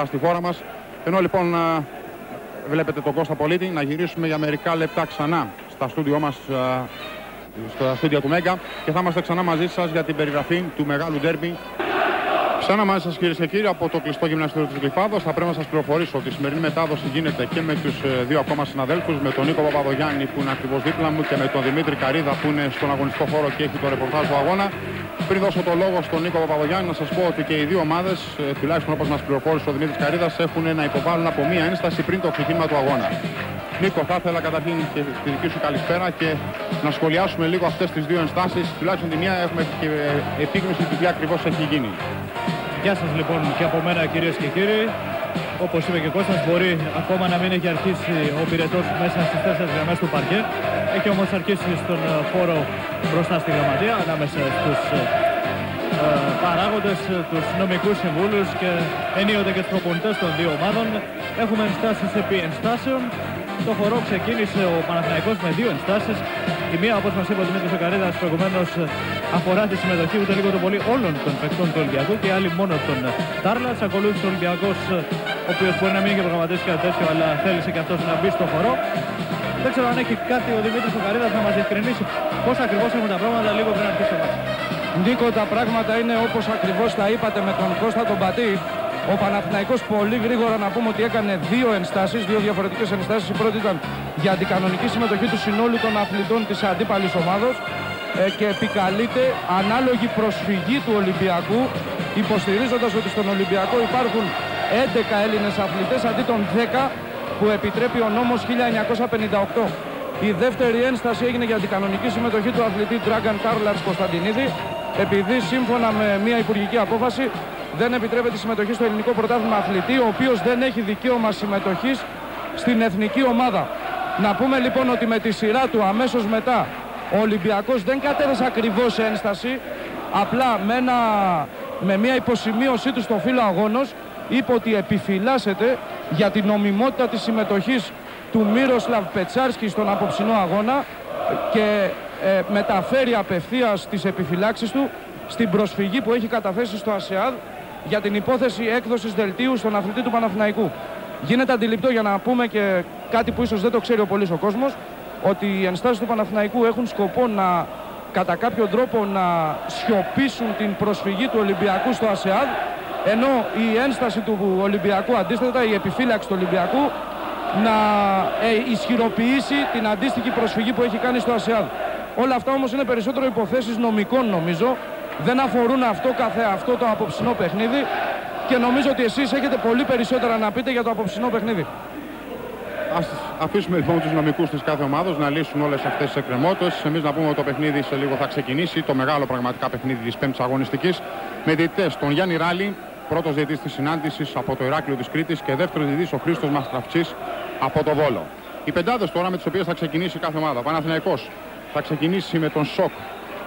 στη χώρα μας. Ενώ λοιπόν βλέπετε τον Κώστα Πολίτη να γυρίσουμε για μερικά λεπτά ξανά στα στούντιό μας στα στούντια του Μέγκα και θα είμαστε ξανά μαζί σας για την περιγραφή του μεγάλου ντέρμπι Ξανά μαζί σας κυρίες και κύριοι από το κλειστό γυμναστήριο της Γλυφάδος. Θα πρέπει να σας πληροφορήσω ότι η σημερινή μετάδοση γίνεται και με τους ε, δύο ακόμα συναδέλφους, με τον Νίκο Παπαδογιάννη που είναι ακριβώς δίπλα μου και με τον Δημήτρη Καρίδα που είναι στον αγωνιστικό χώρο και έχει το ρεπορτάζ του αγώνα. Πριν δώσω το λόγο στον Νίκο Παπαδογιάννη να σας πω ότι και οι δύο ομάδες, ε, τουλάχιστον όπως μας πληροφόρησε ο Δημήτρης Καρίδας, έχουν να υποβάλουν από μία ένσταση πριν το ξεκίνημα του αγώνα. Νίκο, θα ήθελα καταρχήν και τη δική σου καλησπέρα και να σχολιάσουμε λίγο αυτές τις δύο ενστάσεις. Τουλάχιστον τη μία έχουμε και ε, επίγνωση του τι ακριβώς έχει γίνει. Γεια σας λοιπόν και από μένα κυρίες και κύριοι. Όπως είπε και Κώστας, μπορεί ακόμα να μην έχει αρχίσει ο πυρετός μέσα στις τέσσερις γραμμές του παρκέ. Έχει όμως αρχίσει στον ε, χώρο μπροστά στη γραμματεία, ανάμεσα στους ε, ε, παράγοντες, τους νομικούς συμβούλους και ενίοτε και τους προπονητές των δύο ομάδων. Έχουμε ενστάσεις επί ενστάσεων. Το χορό ξεκίνησε ο Παναθηναϊκός με δύο ενστάσεις. Η μία, όπως μας είπε ο Δημήτρης Οκαρίδας προηγουμένως, αφορά τη συμμετοχή ούτε λίγο το πολύ όλων των παιχτών του Ολυμπιακού και άλλοι μόνο τον Τάρλατς. Ακολούθησε ο Ολυμπιακός, ο οποίος μπορεί να μην έχει προγραμματίσει κάτι τέτοιο, αλλά θέλησε και αυτός να μπει στο χορό. Δεν ξέρω αν έχει κάτι ο Δημήτρης Οκαρίδας να μας διευκρινίσει πώς ακριβώς έχουν τα πράγματα λίγο πριν αρχίσει το μάτι. Νίκο, τα πράγματα είναι όπως ακριβώς τα είπατε με τον Κώστα τον Πατή. Ο Παναθηναϊκός πολύ γρήγορα να πούμε ότι έκανε δύο ενστάσεις, δύο διαφορετικές ενστάσεις. Η πρώτη ήταν για την κανονική συμμετοχή του συνόλου των αθλητών της αντίπαλης ομάδος ε, και επικαλείται ανάλογη προσφυγή του Ολυμπιακού υποστηρίζοντας ότι στον Ολυμπιακό υπάρχουν 11 Έλληνες αθλητές αντί των 10 που επιτρέπει ο νόμος 1958. Η δεύτερη ένσταση έγινε για την κανονική συμμετοχή του αθλητή Dragan Karlars Κωνσταντινίδη επειδή σύμφωνα με μια υπουργική απόφαση δεν επιτρέπεται συμμετοχή στο ελληνικό πρωτάθλημα αθλητή ο οποίος δεν έχει δικαίωμα συμμετοχής στην εθνική ομάδα. Να πούμε λοιπόν ότι με τη σειρά του αμέσως μετά ο Ολυμπιακός δεν κατέβασε ακριβώς ένσταση, απλά με, ένα, με μια υποσημείωσή του στο φύλλο αγώνος είπε ότι επιφυλάσσεται για την νομιμότητα της συμμετοχής του Μύροσλαβ Πετσάρσκι στον απόψινό αγώνα και ε, μεταφέρει απευθείας τις επιφυλάξεις του στην προσφυγή που έχει καταθέσει στο ΑΣΕΑΔ για την υπόθεση έκδοσης δελτίου στον αθλητή του Παναθηναϊκού. Γίνεται αντιληπτό για να πούμε και κάτι που ίσως δεν το ξέρει ο πολύς ο κόσμος ότι οι ενστάσεις του Παναθηναϊκού έχουν σκοπό να κατά κάποιο τρόπο να σιωπήσουν την προσφυγή του Ολυμπιακού στο ΑΣΕΑΔ ενώ η ένσταση του Ολυμπιακού αντίστοιχα η επιφύλαξη του Ολυμπιακού να ε, ισχυροποιήσει την αντίστοιχη προσφυγή που έχει κάνει στο ΑΣΕΑΔ. Όλα αυτά όμως είναι περισσότερο υποθέσεις νομικών νομίζω δεν αφορούν αυτό καθε αυτό το απόψινό παιχνίδι και νομίζω ότι εσείς έχετε πολύ περισσότερα να πείτε για το απόψινό παιχνίδι. Ας αφήσουμε λοιπόν τους νομικούς της κάθε ομάδος να λύσουν όλες αυτές τις εκκρεμότητες. Εμείς να πούμε ότι το παιχνίδι σε λίγο θα ξεκινήσει, το μεγάλο πραγματικά παιχνίδι της πέμπτης αγωνιστικής, με διαιτητές τον Γιάννη Ράλη, πρώτος διαιτητής της συνάντησης από το Ηράκλειο της Κρήτης και δεύτερος διαιτητής ο Χρήστος Μαστραφτσής από το Βόλο. Οι πεντάδες τώρα με τις οποίες θα ξεκινήσει κάθε ομάδα. Ο Παναθηναϊκός θα ξεκινήσει με τον Σοκ,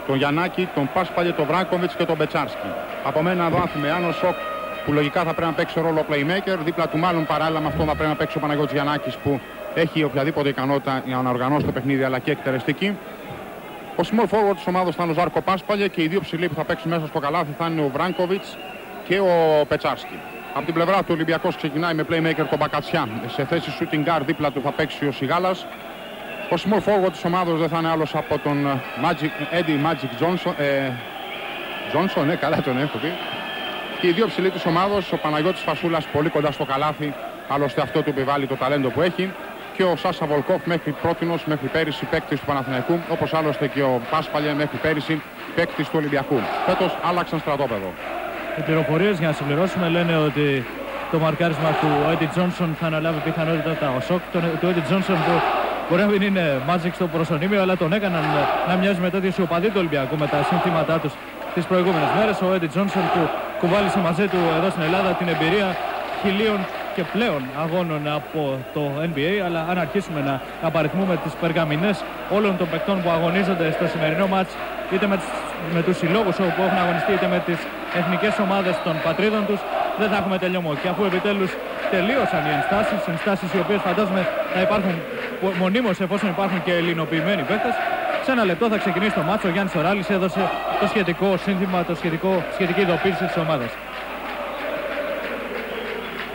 τον Γιαννάκη, τον Πάσπαλε, τον Βράγκοβιτς και τον Μπετσάρσκι. Από μένα εδώ άθιμε αν ο Σοκ που λογικά θα πρέπει να παίξει ρόλο playmaker. Δίπλα του μάλλον παράλληλα με αυτό θα πρέπει να παίξει ο Παναγιώτης Γιαννάκης που έχει οποιαδήποτε ικανότητα για να οργανώσει το παιχνίδι αλλά και εκτελεστική. Ο small forward της ομάδας θα είναι ο Ζάρκο Πάσπαλια και οι δύο ψηλοί που θα παίξουν μέσα στο καλάθι θα είναι ο Βράγκοβιτς και ο Πετσάρσκι. Από την πλευρά του Ολυμπιακός ξεκινάει με playmaker τον Μπακατσιά. Σε θέση shooting guard δίπλα του θα παίξει ο Σιγάλας. Ο small forward της ομάδας δεν θα είναι άλλος από τον ε, Magic, Eddie Magic Johnson. Ε, Johnson, ναι, καλά τον έχω πει. Και οι δύο ψηλοί της ομάδος, ο Παναγιώτης Φασούλας πολύ κοντά στο καλάθι, άλλωστε αυτό του επιβάλλει το ταλέντο που έχει. Και ο Σάσα Βολκόφ μέχρι πρότινος, μέχρι πέρυσι παίκτης του Παναθηναϊκού, όπως άλλωστε και ο Πάσπαλια μέχρι πέρυσι παίκτης του Ολυμπιακού. Φέτος άλλαξαν στρατόπεδο. Οι πληροφορίες για να συμπληρώσουμε λένε ότι το μαρκάρισμα του Eddie Τζόνσον θα αναλάβει πιθανότητα ο σοκ του Eddie Τζόνσον που μπορεί να μην είναι Magic στο προσωνύμιο αλλά τον έκαναν να μοιάζει με τέτοιους οπαδοί του Ολυμπιακού με τα συνθήματά τους τις προηγούμενες μέρες. Ο Eddie Τζόνσον που κουβάλισε μαζί του εδώ στην Ελλάδα την εμπειρία χιλίων και πλέον αγώνων από το NBA αλλά αν αρχίσουμε να απαριθμούμε τις περγαμηνές όλων των παικτών που αγωνίζονται στο σημερινό μάτς είτε με, με τους συλλόγους που έχουν αγωνιστεί είτε με τις εθνικές ομάδες των πατρίδων τους δεν θα έχουμε τελειωμό και αφού επιτέλους τελείωσαν οι ενστάσεις, ενστάσεις οι οποίες φαντάζομαι θα υπάρχουν μονίμως εφόσον υπάρχουν και ελληνοποιημένοι παίκτες σε ένα λεπτό θα ξεκινήσει το μάτσο. Ο Γιάννης Οράλης έδωσε το σχετικό σύνθημα, το σχετικό, σχετική ειδοποίηση της ομάδας.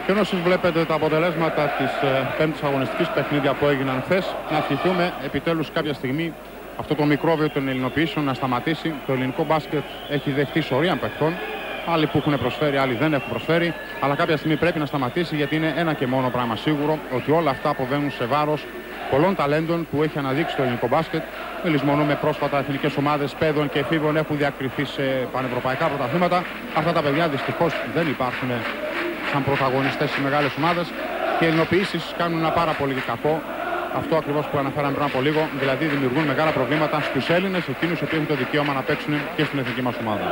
Και ενώ εσείς βλέπετε τα αποτελέσματα της ε, πέμπτης αγωνιστικής παιχνίδια που έγιναν χθες, να ευχηθούμε επιτέλους κάποια στιγμή αυτό το μικρόβιο των ελληνοποιήσεων να σταματήσει. Το ελληνικό μπάσκετ έχει δεχτεί σωρία παιχτών. Άλλοι που έχουν προσφέρει, άλλοι δεν έχουν προσφέρει. Αλλά κάποια στιγμή πρέπει να σταματήσει γιατί είναι ένα και μόνο πράγμα σίγουρο ότι όλα αυτά αποβαίνουν σε βάρος πολλών ταλέντων που έχει αναδείξει το ελληνικό μπάσκετ. Με λησμονούμε πρόσφατα εθνικές ομάδες παιδών και εφήβων έχουν διακριθεί σε πανευρωπαϊκά πρωταθλήματα. Αυτά τα παιδιά δυστυχώς δεν υπάρχουν σαν πρωταγωνιστές σε μεγάλες ομάδες και οι ελληνοποιήσεις κάνουν ένα πάρα πολύ κακό αυτό ακριβώς που αναφέραμε πριν από λίγο, δηλαδή δημιουργούν μεγάλα προβλήματα στους Έλληνες, εκείνους που έχουν το δικαίωμα να παίξουν και στην εθνική μας ομάδα.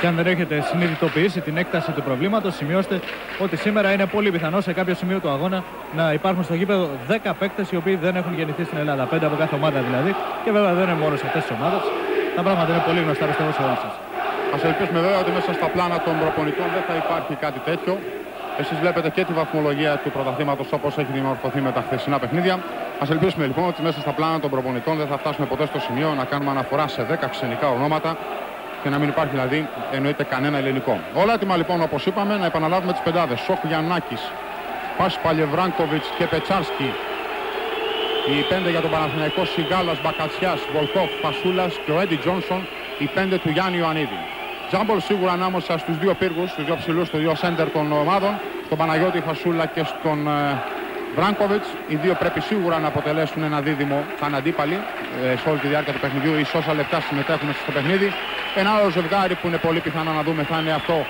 Και αν δεν έχετε συνειδητοποιήσει την έκταση του προβλήματος, σημειώστε ότι σήμερα είναι πολύ πιθανό σε κάποιο σημείο του αγώνα να υπάρχουν στο γήπεδο 10 παίκτες οι οποίοι δεν έχουν γεννηθεί στην Ελλάδα. 5 από κάθε ομάδα δηλαδή. Και βέβαια δεν είναι μόνο σε αυτές τις ομάδες. Τα πράγματα είναι πολύ γνωστά πιστεύω σε όλους σας. Α ελπίσουμε βέβαια ότι μέσα στα πλάνα των προπονητών δεν θα υπάρχει κάτι τέτοιο. Εσείς βλέπετε και τη βαθμολογία του πρωταθλήματος όπως έχει δημορφωθεί με τα χθεσινά παιχνίδια. Ας ελπίσουμε λοιπόν ότι μέσα στα πλάνα των προπονητών δεν θα φτάσουμε ποτέ στο σημείο να κάνουμε αναφορά σε 10 ξενικά ονόματα και να μην υπάρχει δηλαδή εννοείται κανένα ελληνικό. Όλα έτοιμα λοιπόν όπως είπαμε να επαναλάβουμε τις πεντάδες. Σοκ Γιαννάκης, Πας Παλιεβράνκοβιτς και Πετσάρσκι. Οι πέντε για τον Παναθηναϊκό Σιγάλας, Μπακατσιάς, Βολκόφ, Πασούλας και ο Έντι Τζόνσον. Οι πέντε του Γιάννη Ιωαννίδη. Τζάμπολ σίγουρα ανάμεσα στους δύο πύργους, στους δύο ψηλούς, στους δύο σέντερ των ομάδων, στον Παναγιώτη Φασούλα και στον ε, Βράγκοβιτς. Οι δύο πρέπει σίγουρα να αποτελέσουν ένα δίδυμο σαν αντίπαλοι ε, σε όλη τη διάρκεια του παιχνιδιού ή σε όσα λεπτά συμμετέχουν στο παιχνίδι. Ένα άλλο ζευγάρι που είναι πολύ πιθανό να δούμε θα είναι αυτό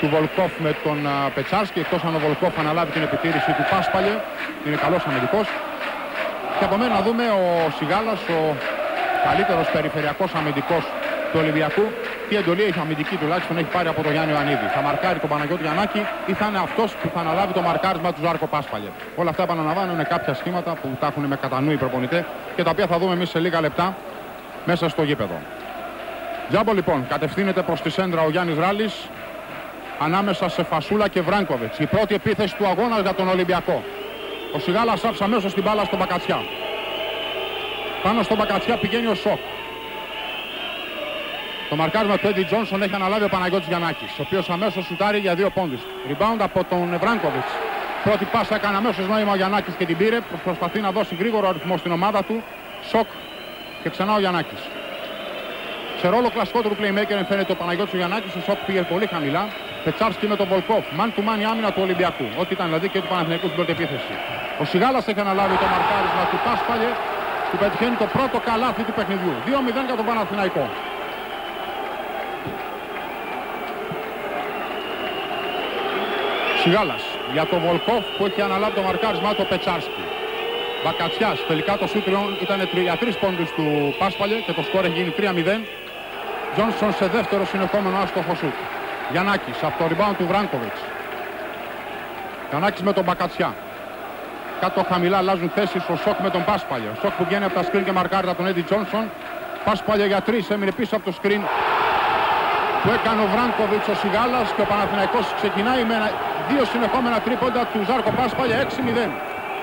του Βολκόφ με τον ε, Πετσάρσκι, εκτός αν ο Βολκόφ αναλάβει την επιτήρηση του Πάσπαλε, είναι καλός αμυντικός. Και από μένα να δούμε ο Σιγάλας, ο καλύτερος περιφερειακός αμυντικός του Ολυμπιακού. Τι εντολή έχει αμυντική τουλάχιστον έχει πάρει από τον Γιάννη Ιωαννίδη. Θα μαρκάρει τον Παναγιώτη Γιαννάκη ή θα είναι αυτός που θα αναλάβει το μαρκάρισμα του Ζάρκο Πάσπαλε. Όλα αυτά επαναλαμβάνω είναι κάποια σχήματα που τα έχουν με κατά νου οι προπονητές και τα οποία θα δούμε εμείς σε λίγα λεπτά μέσα στο γήπεδο. Τζάμπο λοιπόν κατευθύνεται προς τη σέντρα ο Γιάννης Ράλης ανάμεσα σε Φασούλα και Βράγκοβιτ. Η πρώτη επίθεση του αγώνας για τον Ολυμπιακό. Ο Σιγάλας άψα αμέσως την μπάλα στον Μπακατσιά. Πάνω στον Μπακατσιά πηγαίνει ο Σοκ. Το μαρκάρισμα του Έντι Τζόνσον έχει αναλάβει ο Παναγιώτης Γιαννάκης, ο οποίος αμέσως σουτάρει για δύο πόντους. Rebound από τον Ευράνκοβιτς. Πρώτη πάσα έκανε αμέσως νόημα ο Γιαννάκης και την πήρε. Προσπαθεί να δώσει γρήγορο αριθμό στην ομάδα του. Σοκ και ξανά ο Γιαννάκης. Σε ρόλο κλασικότερου playmaker φαίνεται ο Παναγιώτης ο Γιαννάκης. Ο Σοκ πήγε πολύ χαμηλά. Πετσάρσκι με τον Βολκόφ. Μαν του μάνι άμυνα του Ολυμπιακού. Ό,τι ήταν δηλαδή και του Παναθηναϊκού στην πρώτη επίθεση. Ο Σιγάλας έχει αναλάβει το μαρκάρισμα του Πάσπαλε που πετυχαίνει το πρώτο καλάθι του παιχνιδιού. 2-0 για τον Παναθηναϊκό. Σιγάλας για τον Βολκόφ που έχει αναλάβει το μαρκάρισμά του Πετσάρσκι. Μπακατσιάς, τελικά το σούτριον ήταν για τρεις πόντους του Πάσπαλε και το σκορ έχει γίνει 3-0. Τζόνσον σε δεύτερο συνεχόμενο άστοχο σούτ. Γιαννάκης από το rebound του Βράνκοβιτς. Γιαννάκης με τον Μπακατσιά. Κάτω χαμηλά αλλάζουν θέσεις ο Σοκ με τον Πάσπαλε. Ο Σοκ που βγαίνει από τα σκριν και μαρκάρει από τον Έντι Τζόνσον. Πάσπαλε για τρεις έμεινε πίσω από το σκριν που έκανε ο Βράνκοβιτς ο Σιγάλας και ο Παναθηναϊκός ξεκινάει με ένα δύο συνεχόμενα τρίποντα του Ζάρκο Πάσπαλια 6-0.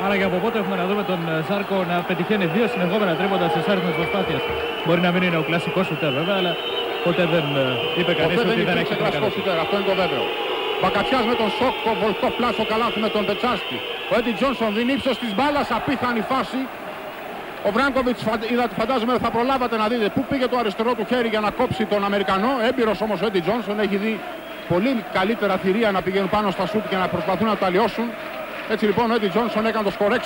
Άρα και από πότε έχουμε να δούμε τον ε, Ζάρκο να πετυχαίνει δύο συνεχόμενα τρίποντα σε άριθμες προσπάθειες. Μπορεί να μην είναι ο κλασικός σουτέρ βέβαια, αλλά ποτέ δεν ε, είπε κανείς ποτέ ότι δεν, δεν έχει κλασικό σουτέρ, αυτό είναι το βέβαιο. Μπακατσιάς με τον Σόκο, βολτό πλάσο καλάθι με τον Πετσάσκι. Ο Έντι Τζόνσον δίνει ύψος της μπάλας, απίθανη φάση. Ο Βράγκοβιτς είδα, φαντάζομαι θα προλάβατε να δείτε πού πήγε το αριστερό του χέρι για να κόψει τον Αμερικανό. Έμπειρος όμως ο Έντι Τζόνσον έχει δει πολύ καλύτερα θηρία να πηγαίνουν πάνω στα σουτ και να προσπαθούν να τα αλλοιώσουν. Έτσι λοιπόν ο Έντι Τζόνσον έκανε το σκορ 6-2.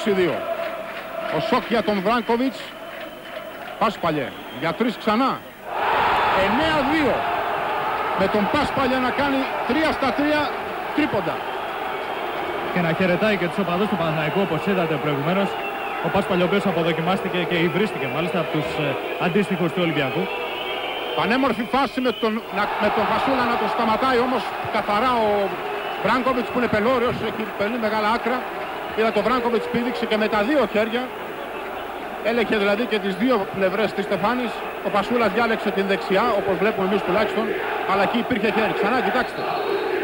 Ο Σοκ για τον Βράνκοβιτς. Πάσπαλιε για τρεις ξανά. 9-2. Με τον Πάσπαλιε να κάνει 3 στα 3 τρίποντα. Και να χαιρετάει και τους οπαδούς του Παναθηναϊκού όπως είδατε προηγουμένως. Ο Πάσπαλιο ο οποίος αποδοκιμάστηκε και υβρίστηκε μάλιστα από τους ε, αντίστοιχους του Ολυμπιακού. Πανέμορφη φάση με τον, με τον Φασούλα να τον σταματάει όμως καθαρά ο Βράγκοβιτς που είναι πελώριος, έχει πολύ μεγάλα άκρα. Είδα τον Βράγκοβιτς πήδηξε και με τα δύο χέρια. Έλεγχε δηλαδή και τις δύο πλευρές της Στεφάνης. Ο Φασούλας διάλεξε την δεξιά, όπως βλέπουμε εμείς τουλάχιστον, αλλά εκεί υπήρχε χέρι. Ξανά κοιτάξτε.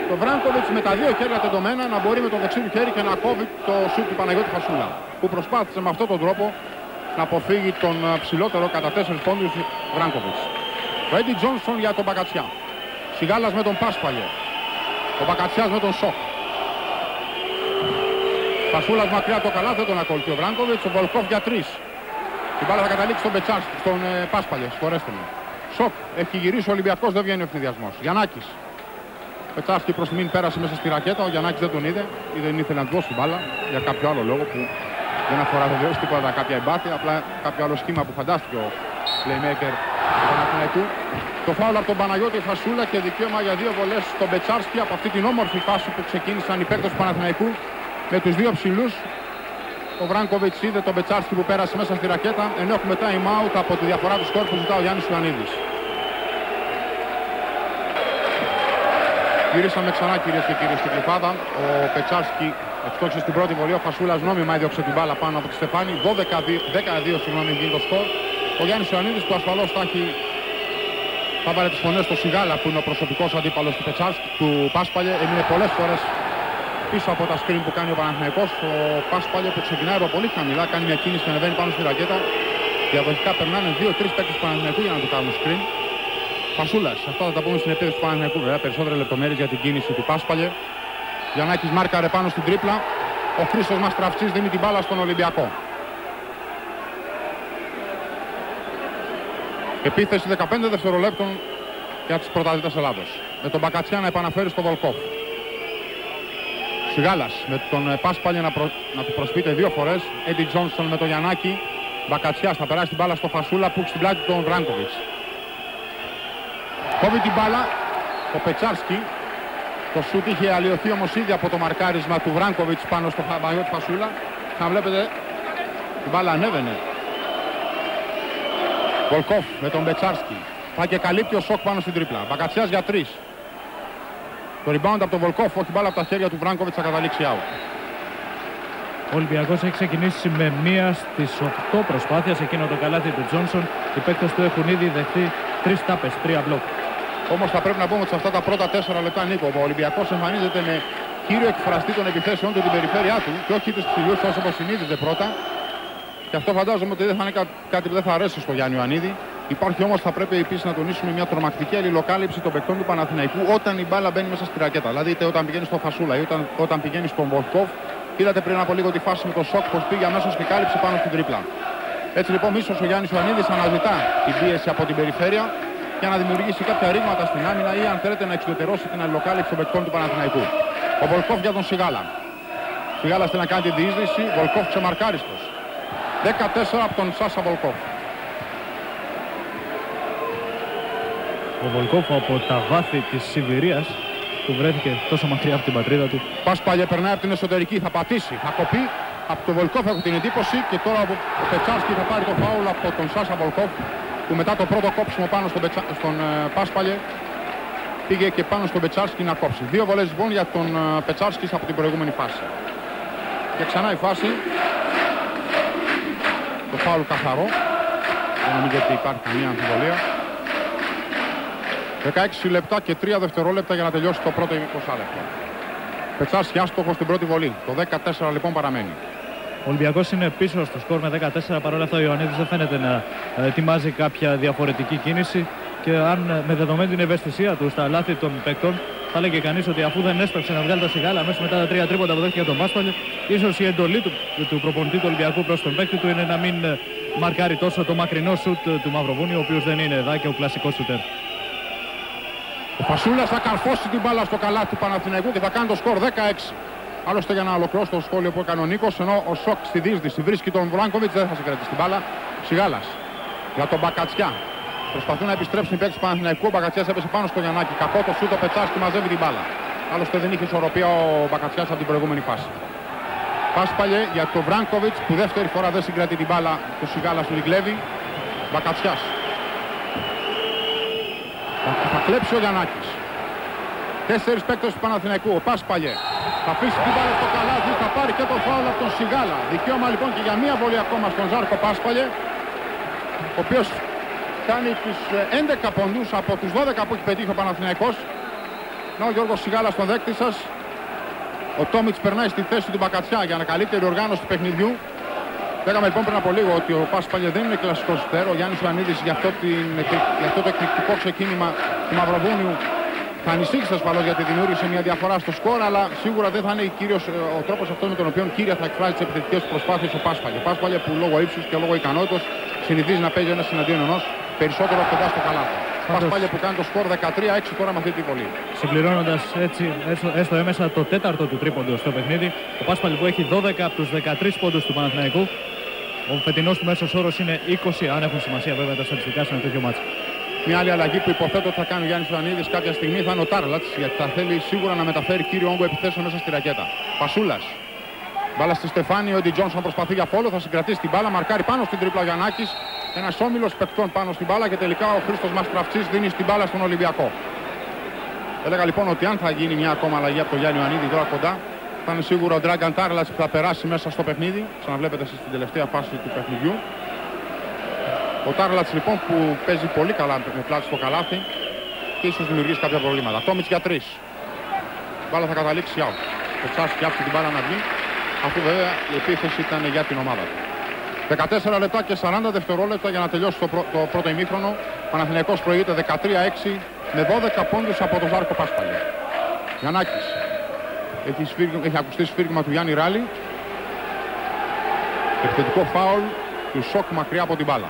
Το Βράγκοβιτς με τα δύο χέρια τεντωμένα να μπορεί με το δεξί του χέρι και να κόβει το σουτ του Παναγιώτη Φασούλα. Που προσπάθησε με αυτόν τον τρόπο να αποφύγει τον ψηλότερο κατά 4 πόντους Βράνκοβιτς. Ο Έντι Τζόνσον για τον Μπακατσιά. Σιγάλας με τον Πάσπαλιε. Ο Μπακατσιάς με τον Σοκ. Φασούλας μακριά το καλά, δεν τον ακολουθεί ο Βράνκοβιτς, ο Βολκόφ για τρεις. Την μπάλα θα καταλήξει στον Πετσάρσκι, στον ε, Πάσπαλε, συγχωρέστε με. Σοκ, έχει γυρίσει ο Ολυμπιακός, δεν βγαίνει ο αιφνιδιασμός. Γιαννάκης. Πετσάρσκι προς την πέρασε μέσα στη ρακέτα, ο Γιαννάκης δεν τον είδε ή δεν ήθελε να του δώσει μπάλα για κάποιο άλλο λόγο που δεν αφορά βεβαίως τίποτα κάποια εμπάθεια, απλά κάποιο άλλο σχήμα που φαντάστηκε ο playmaker του Παναθηναϊκού. Το φάουλ από τον Παναγιώτη Φασούλα και δικαίωμα για δύο βολές στον Πετσάρσκι από αυτή την όμορφη φάση που ξεκίνησαν οι παίκτες του Παναθηναϊκού με τους δύο ψηλούς. Ο Βράγκοβιτς είδε τον Πετσάρσκι που πέρασε μέσα στη ρακέτα ενώ έχουμε time out από τη διαφορά του σκορ που ζητά ο Γιάννης Ιωαννίδης. Γυρίσαμε ξανά κυρίες και κύριοι στην κλειφάδα. Ο Πετσάρσκι ευστόχησε στην πρώτη βολή. Ο Φασούλας νόμιμα έδιωξε την μπάλα πάνω από τη Στεφάνη. 12-2 συγγνώμη γίνει το σκορ. Ο Γιάννης Ιωαννίδης που ασφαλώς θα έχει θα βάλε τις φωνές στο Σιγάλα που είναι ο προσωπικός αντίπαλος του Πετσάρσκι, του Πάσπαλε. Έμεινε πολλές φορές πίσω από τα screen που κάνει ο Παναθηναϊκός. Ο Πάσπαλε που ξεκινάει από πολύ χαμηλά, κάνει μια κίνηση και ανεβαίνει πάνω στη ρακέτα. Διαδοχικά περνάνε 2-3 παίκτες του Παναθηναϊκού για να του κάνουν screen. Πασούλας, αυτά θα τα πούμε στην επίθεση του Παναθηναϊκού βέβαια, περισσότερες λεπτομέρειες για την κίνηση του Πάσπαλε. Γιαννάκης μάρκαρε πάνω στην τρίπλα. Ο Χρήστος Μαστραφτσής δίνει την μπάλα στον Ολυμπιακό. Επίθεση 15 δευτερολέπτων για τις πρωταθλητές Ελλάδος. Με τον Μπακατσιά να επαναφέρει στο Βολκόφ. Σιγάλας με τον ε, Πάσπαλια να, προ... να του προσπείτε δύο φορές. Έντι Τζόνσον με τον Γιαννάκη. Μπακατσιάς θα περάσει την μπάλα στο Φασούλα που έχει στην πλάτη τον Βράγκοβιτς. Κόβει την μπάλα ο Πετσάρσκι. Το σούτ είχε αλλοιωθεί όμως ήδη από το μαρκάρισμα του Βράγκοβιτς πάνω στο του Φασούλα. Θα βλέπετε την μπάλα ανέβαινε. Βολκόφ με τον Πετσάρσκι. Θα και καλύπτει ο Σοκ πάνω στην τρίπλα. Μπακατσιάς για τρεις. Το rebound από τον Βολκόφ, όχι μπάλα από τα χέρια του Βράγκοβιτς θα καταλήξει out. Ο Ολυμπιακός έχει ξεκινήσει με μία στις 8 προσπάθειες εκείνο το καλάθι του Τζόνσον. Οι παίκτες του έχουν ήδη δεχτεί τρεις τάπες, τρία μπλοκ. Όμως θα πρέπει να πούμε ότι σε αυτά τα πρώτα 4 λεπτά Νίκο, ο Ολυμπιακός εμφανίζεται με κύριο εκφραστή των επιθέσεων του την περιφέρειά του και όχι τους ψηλούς όπως συνήθιζε πρώτα. Και αυτό φαντάζομαι ότι δεν θα είναι κάτι που δεν θα αρέσει στο Γιάννη Ιωαννίδη. Υπάρχει όμως θα πρέπει επίσης να τονίσουμε μια τρομακτική αλληλοκάλυψη των παικτών του Παναθηναϊκού όταν η μπάλα μπαίνει μέσα στη ρακέτα. Δηλαδή είτε όταν πηγαίνει στο Φασούλα είτε όταν, όταν πηγαίνει στον Βολκόφ. Είδατε πριν από λίγο τη φάση με το σοκ πως πήγε αμέσως και κάλυψε πάνω στην τρίπλα. Έτσι λοιπόν ίσως ο Γιάννης Ιωαννίδης αναζητά την πίεση από την περιφέρεια για να δημιουργήσει κάποια ρήγματα στην άμυνα ή αν θέλετε να εξωτερώσει την αλληλοκάλυψη των παικτών του Παναθηναϊκού. Ο Βολκόφ για τον Σιγάλα. Σιγάλα θέλει να κάνει τη διείσδυση, Βολκόφ ξεμαρκάριστος. 14 από τον Σάσα Βολκόφ. Ο Βολκόφ από τα βάθη της Σιβηρίας που βρέθηκε τόσο μακριά από την πατρίδα του. Πάσπαλια περνάει από την εσωτερική, θα πατήσει, θα κοπεί. Από τον Βολκόφ έχω την εντύπωση και τώρα ο Πετσάρσκι θα πάρει το φάουλ από τον Σάσα Βολκόφ που μετά το πρώτο κόψιμο πάνω στον, Πετσα... στον uh, Πάσπαλιε πήγε και πάνω στον Πετσάρσκι να κόψει. Δύο βολές λοιπόν για τον uh, Πετσάρσκις από την προηγούμενη φάση. Και ξανά η φάση. Το φάουλ καθαρό. Δεν νομίζω ότι υπάρχει καμία αμφιβολία. 16 λεπτά και 3 δευτερόλεπτα για να τελειώσει το πρώτο 20 λεπτό. Πετσάρσκι άστοχο στην πρώτη βολή. Το 14 λοιπόν παραμένει. Ο Ολυμπιακός είναι πίσω στο σκορ με 14. Παρ' όλα αυτά ο Ιωαννίδης δεν φαίνεται να ετοιμάζει κάποια διαφορετική κίνηση. Και αν με δεδομένη την ευαισθησία του στα λάθη των παικτών, θα έλεγε κανείς ότι αφού δεν έσπευσε να βγάλει τα σιγάλα αμέσως μετά τα τρία τρίποτα που δέχτηκε για τον Πάσπαλε, ίσως η εντολή του, του προπονητή του Ολυμπιακού προς τον παίκτη του είναι να μην μαρκάρει τόσο το μακρινό σουτ του Μαυροβούνιου, ο οποίος δεν είναι εδώ και ο κλασικός σουτέρ. Ο Φασούλας θα καρφώσει την μπάλα στο καλάθι του Παναθηναϊκού και θα κάνει το σκορ 16. Άλλωστε για να ολοκληρώσει το σχόλιο που έκανε ο Νίκος, ενώ ο Σοκ στη δίσδυση βρίσκει τον Βλάνκοβιτς, δεν θα συγκρατήσει την μπάλα. Σιγάλας για τον Μπακατσιά. Προσπαθούν να επιστρέψουν οι παίκτες του Παναθηναϊκού. Ο Μπακατσιάς έπεσε πάνω στο Γιαννάκη. Κακό το σούτο Πετσάσκι μαζεύει την μπάλα. Άλλωστε δεν είχε ισορροπία ο Μπακατσιάς από την προηγούμενη φάση. Πάσπαλε για τον Βράγκοβιτς που δεύτερη φορά δεν συγκρατεί την μπάλα. Το Σιγάλας του Λιγκλέβη. Μπακατσιάς. Θα κλέψει ο Γιαννάκης. Τέσσερις παίκτες του Παναθηναϊκού. Ο Πάσπαλε θα αφήσει την μπάλα στο καλάθι. Θα πάρει και το φάουλ από τον Σιγάλα. Δικαίωμα λοιπόν και για μία βολή ακόμα στον Ζάρκο Πάσπαλε. Ο οποίος κάνει τους 11 ποντούς από τους 12 που έχει πετύχει ο Παναθηναϊκός. Να ο Γιώργος Σιγάλα στον δέκτη σας. Ο Τόμιτς περνάει στη θέση του Μπακατσιά για να καλύτερη οργάνωση του παιχνιδιού. Λέγαμε λοιπόν πριν από λίγο ότι ο Πάσπαλε δεν είναι κλασικός στέρ. Ο Γιάννης Βανίδης για αυτό, την, για αυτό το εκπληκτικό ξεκίνημα του Μαυροβούνιου Θα ανησύχησε ασφαλώς γιατί δημιούργησε μια διαφορά στο σκορ, αλλά σίγουρα δεν θα είναι κύριος, ε, ο τρόπος αυτός με τον οποίο κύρια θα εκφράζει τις επιθετικές προσπάθειες ο Πάσπαλια. Πάσπαλια που λόγω ύψους και λόγω ικανότητας συνηθίζει να παίζει ένας συναντίον ενός περισσότερο κοντά στο καλάθι. Πάσπαλια που κάνει το σκορ 13-6 τώρα με αυτή την βολή. Συμπληρώνοντας έτσι έστω, έστω έμεσα το τέταρτο του τρίποντος στο παιχνίδι, ο Πάσπαλι που έχει 12 από τους 13 πόντους του Παναθηναϊκού. Ο φετινός του μέσος όρος είναι 20, αν έχουν σημασία βέβαια τα στατιστικά σε ένα τέτοιο μάτσο. Μια άλλη αλλαγή που υποθέτω ότι θα κάνει ο Γιάννης Ιωαννίδη κάποια στιγμή θα είναι ο Τάρλατς γιατί θα θέλει σίγουρα να μεταφέρει κύριο όγκο επιθέσεων μέσα στη ρακέτα. Πασούλας. Μπάλα στη Στεφάνη, ο Ντι Τζόνσον προσπαθεί για φόλο, θα συγκρατήσει την μπάλα, μαρκάρει πάνω στην τρίπλα Γιαννάκης. Ένας όμιλος παικτών πάνω στην μπάλα και τελικά ο Χρήστος Μαστραφτσή δίνει στην μπάλα στον Ολυμπιακό. Έλεγα λοιπόν ότι αν θα γίνει μια ακόμα αλλαγή από τον Γιάννη Ιωαννίδη τώρα κοντά, θα είναι σίγουρο ο Ντράγκαν Τάρλατ που θα περάσει μέσα στο παιχνίδι. Ξαναβλέπετε στην τελευταία φάση του παιχνιδιού. Ο Τάρλατς λοιπόν που παίζει πολύ καλά με πλάτη στο καλάθι και ίσως δημιουργήσει κάποια προβλήματα. Τόμιτς για τρεις. Μπάλα θα καταλήξει out. Ο Τσάς φτιάξει την μπάλα να βγει αφού βέβαια η επίθεση ήταν για την ομάδα του. 14 λεπτά και 40 δευτερόλεπτα για να τελειώσει το, το πρώτο ημίχρονο. Παναθηναϊκός προηγείται 13-6 με 12 πόντους από τον Ζάρκο Πάσπαλια. Γιαννάκης. Έχει, σφύριγμα, έχει ακουστεί σφύριγμα του Γιάννη Ράλη. Επιθετικό φάουλ του Σοκ μακριά από την μπάλα.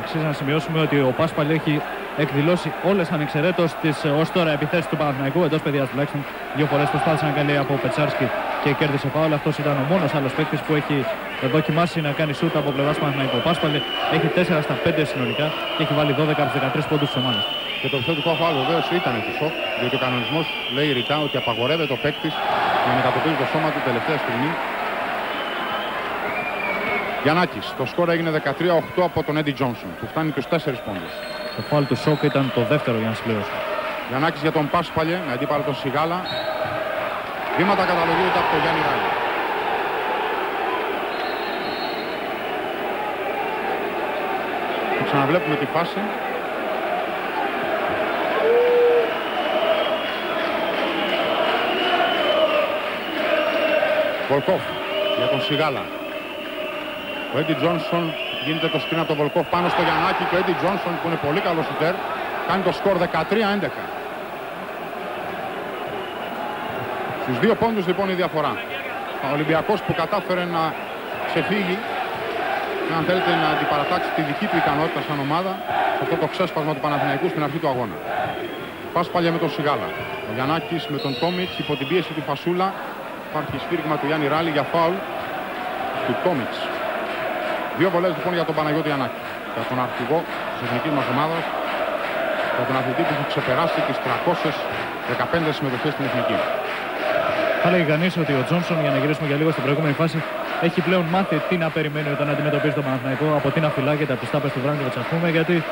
Αξίζει να σημειώσουμε ότι ο Πάσπαλ έχει εκδηλώσει όλες ανεξαιρέτως τις ως τώρα επιθέσεις του Παναθηναϊκού εντός παιδιάς τουλάχιστον. Δύο φορές προσπάθησε να κάνει από Πετσάρσκι και κέρδισε φάουλ. Αυτός ήταν ο μόνος άλλος παίκτης που έχει δοκιμάσει να κάνει σούτ από πλευράς Παναθηναϊκού. Ο Πάσπαλ έχει 4 στα 5 συνολικά και έχει βάλει 12 από 13 πόντους της ομάδας. Και το επιθετικό φάουλ βεβαίω ήταν του σοκ, διότι ο κανονισμός λέει ρητά ότι απαγορεύεται ο παίκτης να μετατοπίζει το σώμα του τελευταία στιγμή Γιαννάκης. Το σκορ έγινε 13-8 από τον Έντι Τζόνσον που φτάνει τους 4 πόντους. Το φάλ του Σόκ ήταν το δεύτερο για να συμπληρώσει. Γιαννάκης για τον Πάσπαλε με αντίπαλο τον Σιγάλα. Βήματα καταλογίζονται από τον Γιάννη Ράλη. Ξαναβλέπουμε τη φάση. Βολκόφ για τον Σιγάλα. Ο Έντι Τζόνσον γίνεται το σκριν από τον Βολκόφ πάνω στο Γιαννάκη και ο Έντι Τζόνσον που είναι πολύ καλό σουτέρ κάνει το σκορ 13-11. Στους δύο πόντους λοιπόν η διαφορά. Ο Ολυμπιακός που κατάφερε να ξεφύγει αν θέλετε να αντιπαρατάξει τη δική του ικανότητα σαν ομάδα σε αυτό το ξέσπασμα του Παναθηναϊκού στην αρχή του αγώνα. Πάσπαλια με τον Σιγάλα. Ο Γιαννάκης με τον Τόμιτς υπό την πίεση του Φασούλα. Υπάρχει σφύριγμα του Γιάννη Ράλη για φάουλ του Τόμιτς. Δύο βολές λοιπόν για τον Παναγιώτη Ανάκη. Για τον αρχηγό της εθνικής μας ομάδας. Για τον αθλητή που έχει ξεπεράσει τις 315 συμμετοχές στην εθνική. Θα λέει κανείς ότι ο Τζόνσον, για να γυρίσουμε για λίγο στην προηγούμενη φάση, έχει πλέον μάθει τι να περιμένει όταν αντιμετωπίζει τον Παναθηναϊκό από τι να φυλάγεται από τις τάπες του Βράγκοβιτ, ας πούμε, γιατί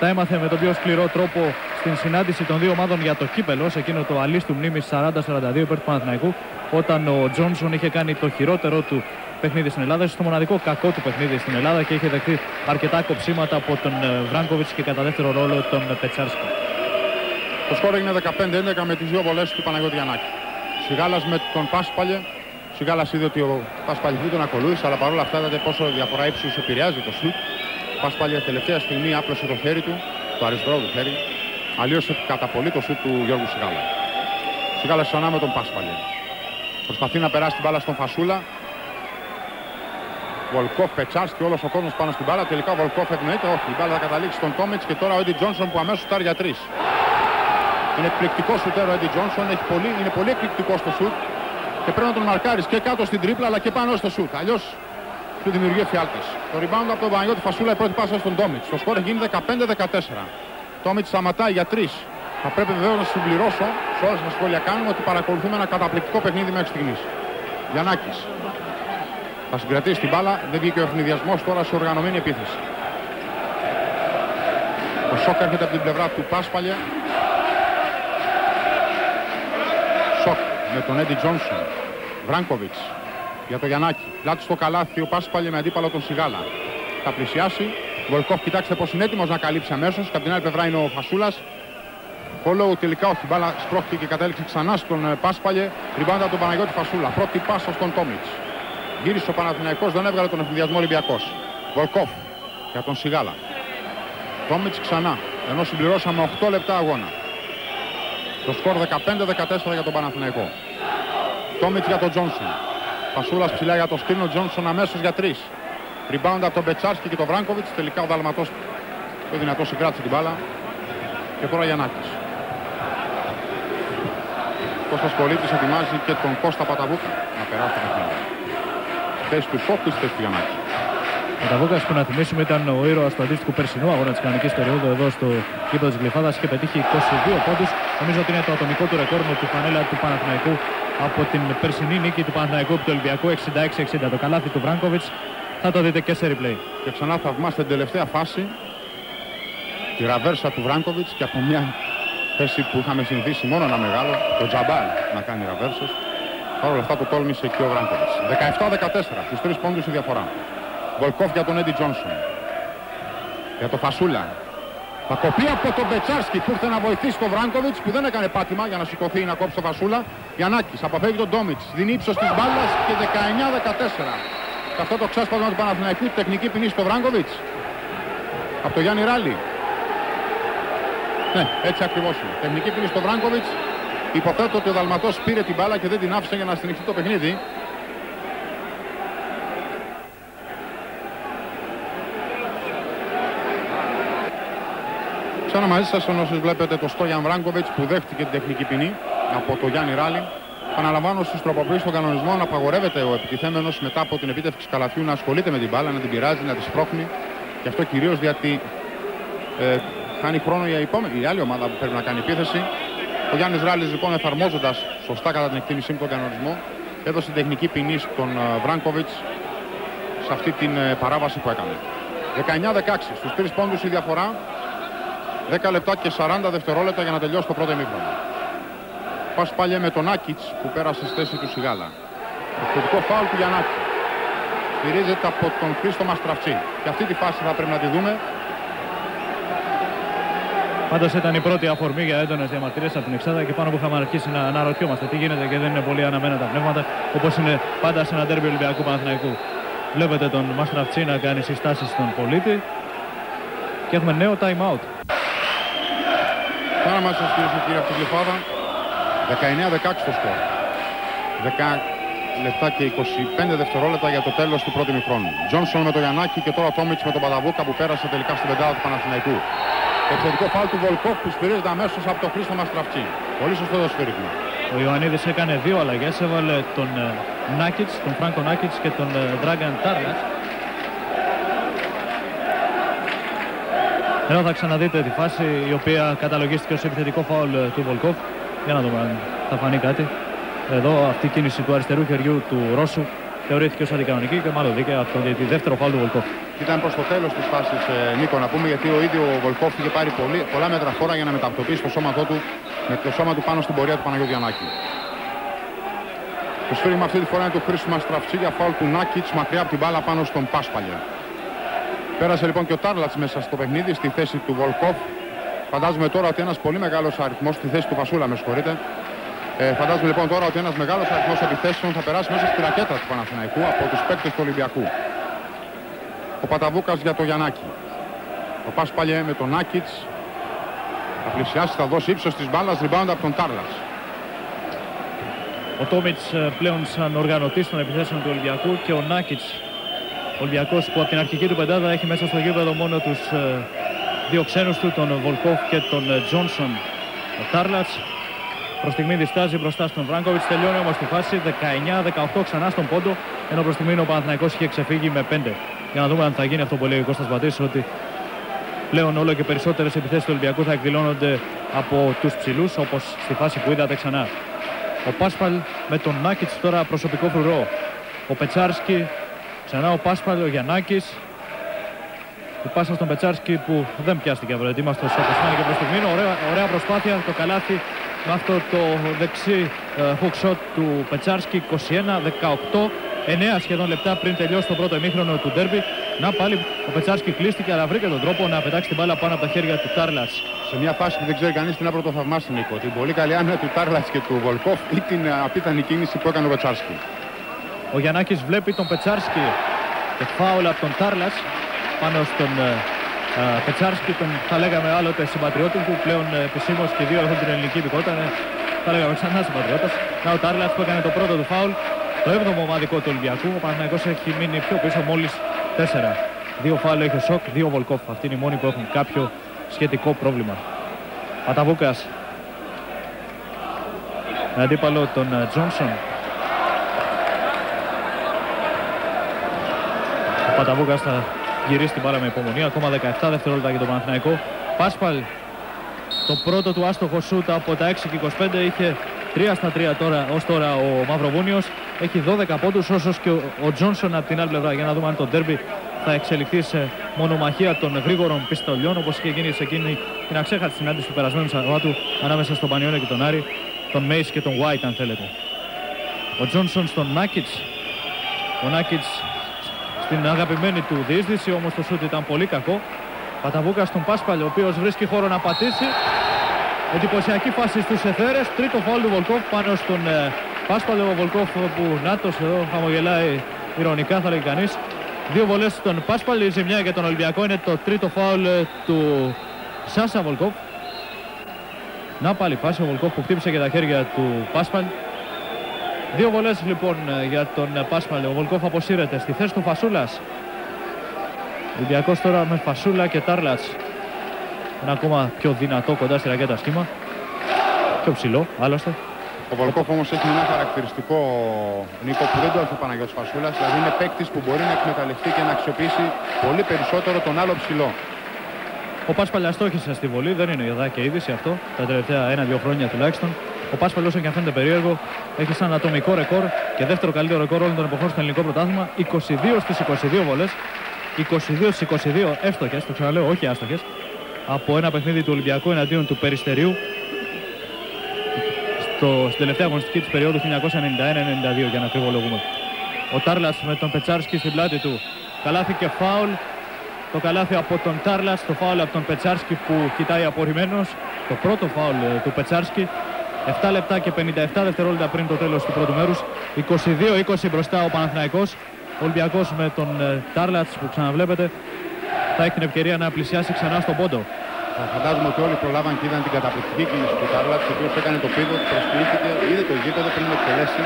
τα έμαθε με τον πιο σκληρό τρόπο στην συνάντηση των δύο ομάδων για το κύπελος, σε εκείνο το αλίστου μνήμης 40-42 υπέρ του Παναθηναϊκού, όταν ο Τζόνσον είχε κάνει το χειρότερο του παιχνίδι στην Ελλάδα, στο μοναδικό κακό του παιχνίδι στην Ελλάδα και είχε δεχτεί αρκετά κοψίματα από τον ε, Βράγκοβιτς και κατά δεύτερο ρόλο τον Πετσάρσκι. Το σκόρ είναι 15-11 με τις δύο βολές του Παναγιώτη Γιαννάκη. Σιγάλας με τον Πάσπαλε. Σιγάλας είδε ότι ο Πάσπαλε δεν τον ακολούθησε, αλλά παρόλα αυτά είδατε πόσο διαφορά ύψους επηρεάζει το σουτ. Πάσπαλε τελευταία στιγμή άπλωσε το χέρι του, το αριστερό του χέρι. Αλλίωσε κατά πολύ το σουτ του Γιώργου Σιγάλα. Σιγάλας ξανά με τον Πάσπαλε. Προσπαθεί να περάσει την μπάλα στον Φασούλα. Βολκόφ Πετσάς και όλος ο κόσμος πάνω στην μπάλα. Τελικά ο Βολκόφ ευνοείται. Όχι, η μπάλα θα καταλήξει στον Τόμιτς και τώρα ο Έντι Τζόνσον που αμέσως τάρει για τρεις. Είναι εκπληκτικό σουτέρο ο Έντι Τζόνσον. Έχει πολύ, είναι πολύ εκπληκτικό στο σουτ. Και πρέπει να τον μαρκάρεις και κάτω στην τρίπλα αλλά και πάνω στο σουτ. Αλλιώς του δημιουργεί εφιάλτες. Το rebound από τον Παναγιώτη Φασούλα η πρώτη πάσα στον Τόμιτς. Το σκορ έχει γίνει 15-14. Τόμιτς σταματάει για τρεις. Θα πρέπει βεβαίως να συμπληρώσω σε όλα τα σχόλια κάνουμε ότι παρακολουθούμε ένα καταπληκτικό παιχνίδι μέχρι στιγμής. Γιαννάκης. Θα συγκρατήσει την μπάλα. Δεν βγήκε ο ευνηδιασμός τώρα σε οργανωμένη επίθεση. Ο Σόκ έρχεται από την πλευρά του Πάσπαλια. Σόκ με τον Έντι Τζόνσον. Βράγκοβιτς για το Γιαννάκη. Πλάτη στο καλάθι ο Πάσπαλια με αντίπαλο τον Σιγάλα. Θα πλησιάσει. Βολκόφ κοιτάξτε πως είναι έτοιμος να καλύψει αμέσως. Κατά την άλλη πλευρά είναι ο Φασούλας. Follow τελικά όχι. Μπάλα σπρώχτηκε και κατέληξε ξανά στον Πάσπαλε. Ριμπάντα από τον Παναγιώτη Φασούλα. Πρώτη πάσα στον Τόμιτς. Γύρισε ο Παναθηναϊκός, δεν έβγαλε τον ευθυνδιασμό Ολυμπιακός. Βολκόφ για τον Σιγάλα. Τόμιτς ξανά, ενώ συμπληρώσαμε 8 λεπτά αγώνα. Το σκορ 15-14 για τον Παναθηναϊκό. Τόμιτς για τον Τζόνσον. Πασούλας ψηλά για τον Σκρίνο Τζόνσον αμέσως για τρεις. Rebound από τον Μπετσάρσκι και τον Βράγκοβιτς. Τελικά ο Δαλματός πιο δυνατό συγκράτησε την μπάλα. Και τώρα Γιαννάκης. Κώστας Πολίτης ετοιμάζει και τον Κώστα Παταβούκα να περάσει το παιχνίδι. Θέση του Σόφτης, θέση του Γιαννάκης. Παταβούκας που να θυμίσουμε ήταν ο ήρωας του αντίστοιχου περσινού αγώνα της κανονικής περίοδου εδώ στο κήπο της Γλυφάδας και πετύχει 22 πόντους. Νομίζω ότι είναι το ατομικό του ρεκόρ με τη φανέλα του Παναθηναϊκού από την περσινή νίκη του Παναθηναϊκού από του Ολυμπιακού 66-60. Το καλάθι του Βράγκοβιτς θα το δείτε και σε replay. Και ξανά θαυμάστε την τελευταία φάση τη ραβέρσα του Βράγκοβιτς και από μια θέση που είχαμε συνηθίσει μόνο ένα μεγάλο, το Τζαμπάλ να κάνει ραβέρσες. Παρ' όλα αυτά το τόλμησε και ο Βράγκοβιτς. 17-14, στους τρεις πόντους η διαφορά. Βολκόφ για τον Έντι Τζόνσον. Για τον Φασούλα. Θα κοπεί από τον Μπετσάρσκι που ήρθε να βοηθήσει τον Βράγκοβιτς που δεν έκανε πάτημα για να σηκωθεί ή να κόψει τον Φασούλα. Γιαννάκης αποφεύγει τον Ντόμιτς. Δίνει ύψος της μπάλας και 19-14. Και αυτό το ξέσπασμα του Παναθηναϊκού τεχνική ποινή στο Βράγκοβιτς. Από το Γιάννη Ράλι. Ναι, έτσι ακριβώς είναι. Τεχνική ποινή στο Βράγκοβιτς. Υποθέτω ότι ο Δαλματός πήρε την μπάλα και δεν την άφησε για να συνεχίσει το παιχνίδι. Ξανά μαζί σας όσοι βλέπετε το Στόγιαν Βράγκοβιτς που δέχτηκε την τεχνική ποινή από το Γιάννη Ράλι. Παναλαμβάνω στις τροποποιήσεις των κανονισμών απαγορεύεται ο επιτιθέμενος μετά από την επίτευξη καλαθιού να ασχολείται με την μπάλα, να την πειράζει, να τη σπρώχνει. Και αυτό κυρίως γιατί ε, χάνει χρόνο η, επόμενη, η άλλη ομάδα που πρέπει να κάνει επίθεση. Ο Γιάννης Ράλης λοιπόν εφαρμόζοντας σωστά κατά την εκτίμησή μου τον κανονισμό έδωσε τεχνική ποινή στον Βράγκοβιτς σε αυτή την ε, παράβαση που έκανε. 19-16 στους τρεις πόντους η διαφορά 10 λεπτά και 40 δευτερόλεπτα για να τελειώσει το πρώτο ημίχρονο. Πας πάλι με τον Άκιτς που πέρασε στη θέση του Σιγάλα. Επιθετικό φάουλ του Γιαννάκη. Στηρίζεται από τον Χρήστο Μαστραφτσί. Και αυτή τη φάση θα πρέπει να τη δούμε. Πάντως ήταν η πρώτη αφορμή για έντονες διαμαρτυρίες από την Εξάδα και πάνω που είχαμε αρχίσει να αναρωτιόμαστε τι γίνεται και δεν είναι πολύ αναμένα τα πνεύματα όπως είναι πάντα σε ένα τέρμι Ολυμπιακού Παναθηναϊκού. Βλέπετε τον Μαστραφτσί να κάνει συστάσεις στον πολίτη και έχουμε νέο time out. Πάρα μας σας κυρίες και κύριοι από την Κλειφάδα. 19-16 το σκορ. 10 λεπτά και 25 δευτερόλεπτα για το τέλος του πρώτου μηχρόνου. Τζόνσον με το Γιαννάκη και τώρα Τόμιτς με τον Παδαβούκα που πέρασε τελικά στην πεντάδα του Παναθηναϊκού. Εξαιρετικό φάλ του Βολκόφ που στηρίζεται αμέσως από τον Χρήστο Μαστραφτσί. Πολύ σωστό το σφύριγμα. Ο Ιωαννίδης έκανε δύο αλλαγές, έβαλε τον ε, Νάκητς, τον Φράνκο Νάκητς και τον Δράγκαν Τάρλας. Εδώ θα ξαναδείτε τη φάση η οποία καταλογίστηκε ως επιθετικό φάουλ ε, του Βολκόφ. Για να δούμε αν θα φανεί κάτι. Εδώ αυτή η κίνηση του αριστερού χεριού του Ρώσου θεωρήθηκε ως αντικανονική και μάλλον δίκαια από το δεύτερο φάουλ του Βολκόφ. Ήταν προς το τέλος της φάσης ε, Νίκο να πούμε γιατί ο ίδιος ο Βολκόφ είχε πάρει πολύ, πολλά μέτρα φόρα για να μεταπτωπίσει το σώμα του με το σώμα του πάνω στην πορεία του Παναγιώτη Γιαννάκη. Το σφύριγμα αυτή τη φορά είναι του Χρήστου Μαστραφτσί για φάουλ του Νάκητς μακριά από την μπάλα πάνω στον Πάσπαλια. Πέρασε λοιπόν και ο Τάρλατς μέσα στο παιχνίδι στη θέση του Βολκόφ. Φαντάζομαι τώρα ότι ένας πολύ μεγάλος αριθμός στη θέση του Φασούλα, με συγχωρείτε. Ε, φαντάζομαι λοιπόν τώρα ότι ένας μεγάλος αριθμός επιθέσεων θα περάσει μέσα στη ρακέτα του Παναθηναϊκού από τους παίκτες του Ολυμπιακού. Ο Παταβούκας για το Γιαννάκη. Ο Πάσπαλιε με τον Νάκητς. Θα πλησιάσει, θα δώσει ύψος της μπάλας, rebound από τον Τάρλατς. Ο Τόμιτς ε, πλέον σαν οργανωτής των επιθέσεων του Ολυμπιακού και ο Νάκητς Ολυμπιακός που από την αρχική του πεντάδα έχει μέσα στο γήπεδο μόνο τους ε, δύο ξένους του, τον Βολκόφ και τον ε, Τζόνσον. Ο Τάρλατς προς στιγμή διστάζει μπροστά στον Βράγκοβιτς, τελειώνει όμως τη φάση 19-18 ξανά στον πόντο, ενώ προς στιγμή ο Παναθηναϊκός είχε ξεφύγει με 5. Για να δούμε αν θα γίνει αυτό που λέει ο Κώστας Μπατής, ότι πλέον όλο και περισσότερες επιθέσεις του Ολυμπιακού θα εκδηλώνονται από τους ψηλούς, όπως στη φάση που είδατε ξανά. Ο Πάσπαλ με τον Νάκητς τώρα προσωπικό φρουρό. Ο Πετσάρσκι Ξανά ο Πάσπαλ, ο Γιαννάκης. Η πάσα στον Πετσάρσκι που δεν πιάστηκε ευρωετοίμαστος όπως φάνηκε προς στιγμή. Ωραία, ωραία προσπάθεια, το καλάθι με αυτό το δεξί ε, hook shot του Πετσάρσκι 21-18. 9 σχεδόν λεπτά πριν τελειώσει το πρώτο εμίχρονο του ντέρμπι. Να πάλι ο Πετσάρσκι κλείστηκε αλλά βρήκε τον τρόπο να πετάξει την μπάλα πάνω από τα χέρια του Τάρλας. Σε μια φάση που δεν ξέρει κανείς την να πρωτοθαυμάσει Νίκο. Την πολύ καλή άμυνα του Τάρλατς και του Βολκόφ ή την απίθανη κίνηση που έκανε ο Πετσάρσκι. Ο Γιαννάκης βλέπει τον Πετσάρσκι και φάουλ από τον Τάρλατς πάνω στον Πετσάρσκι, τον θα λέγαμε άλλοτε συμπατριώτη του, πλέον επισήμως και οι δύο έχουν την ελληνική υπηκοότητα. Θα λέγαμε ξανά συμπατριώτας. Να ο Τάρλατς που έκανε το πρώτο του φάουλ, το 7ο ομαδικό του Ολυμπιακού. Ο Παναθηναϊκός έχει μείνει πιο πίσω μόλις 4. Δύο φάουλ έχει ο Σοκ, δύο Βολκόφ. Αυτοί είναι οι μόνοι που έχουν κάποιο σχετικό πρόβλημα. Παταβούκας με αντίπαλο τον ε, Τζόνσον. Ο Παταβούκας θα γυρίσει την πάρα με υπομονή. Ακόμα 17 δευτερόλεπτα για τον Παναθηναϊκό. Πάσπαλ το πρώτο του άστοχο σούτ από τα 6 και 25 είχε 3 στα 3 τώρα, ως τώρα ο Μαυροβούνιος. Έχει 12 πόντους όσος και ο Τζόνσον από την άλλη πλευρά για να δούμε αν το ντέρμπι θα εξελιχθεί σε μονομαχία των γρήγορων πιστολιών όπως είχε γίνει σε εκείνη την αξέχατη συνάντηση του περασμένου Σαββάτου ανάμεσα στον Πανιόνιο και τον Άρη τον Μέις και τον White αν θέλετε. Ο Τζόνσον στον Νάκιτς. Ο Νάκιτς στην αγαπημένη του διείσδυση, όμως το σούτ ήταν πολύ κακό. Παταβούκα στον Πάσπαλ, ο οποίος βρίσκει χώρο να πατήσει. Εντυπωσιακή φάση στους εθέρες. Τρίτο φάουλ του Βολκόφ πάνω στον ε, Πάσπαλ. Ο Βολκόφ που νάτος εδώ χαμογελάει ηρωνικά θα λέει κανείς. Δύο βολές στον Πάσπαλ. Η ζημιά για τον Ολυμπιακό είναι το τρίτο φάουλ ε, του Σάσα Βολκόφ. Να πάλι φάση ο Βολκόφ που χτύπησε και τα χέρια του Πάσπαλ. Δύο βολές λοιπόν για τον Πάσπαλ. Ο Βολκόφ αποσύρεται στη θέση του Φασούλας. Ολυμπιακός τώρα με Φασούλα και Τάρλατς. Ένα ακόμα πιο δυνατό κοντά στη ρακέτα σχήμα. Πιο ψηλό άλλωστε. Ο Βολκόφ όμως έχει ένα χαρακτηριστικό Νίκο που δεν το έχει ο Παναγιώτης Φασούλας. Δηλαδή είναι παίκτης που μπορεί να εκμεταλλευτεί και να αξιοποιήσει πολύ περισσότερο τον άλλο ψηλό. Ο Πάσπαλ αστόχησε στη βολή, δεν είναι η και είδηση αυτό, τα τελευταία ένα-δύο χρόνια τουλάχιστον. Ο Πάσπαλ, όσο και αν φαίνεται περίεργο, έχει σαν ατομικό ρεκόρ και δεύτερο καλύτερο ρεκόρ όλων των εποχών στο ελληνικό πρωτάθλημα. 22 στις 22 βολές, 22 στις 22 εύστοχες, το ξαναλέω, όχι άστοχες, από ένα παιχνίδι του Ολυμπιακού εναντίον του Περιστερίου στο, στην τελευταία αγωνιστική της περίοδου 1991-92 για να ακριβολογούμε. Ο Τάρλας με τον Πετσάρσκι στην πλάτη του. Καλάθηκε φάουλ το καλάθι από τον Τάρλας, το φάουλ από τον Πετσάρσκι που κοιτάει απορριμμένος. Το πρώτο φάουλ ε, του Πετσάρσκι. 7 λεπτά και 57 δευτερόλεπτα πριν το τέλος του πρώτου μέρους. 22-20 μπροστά ο Παναθηναϊκός. Ο Ολυμπιακός με τον ε, Τάρλατς που ξαναβλέπετε θα έχει την ευκαιρία να πλησιάσει ξανά στον πόντο. Φαντάζομαι ότι όλοι προλάβαν και είδαν την καταπληκτική κίνηση του Τάρλατς, ο οποίος έκανε το πίδο, προσποιήθηκε, είδε το γήπεδο πριν εκτελέσει.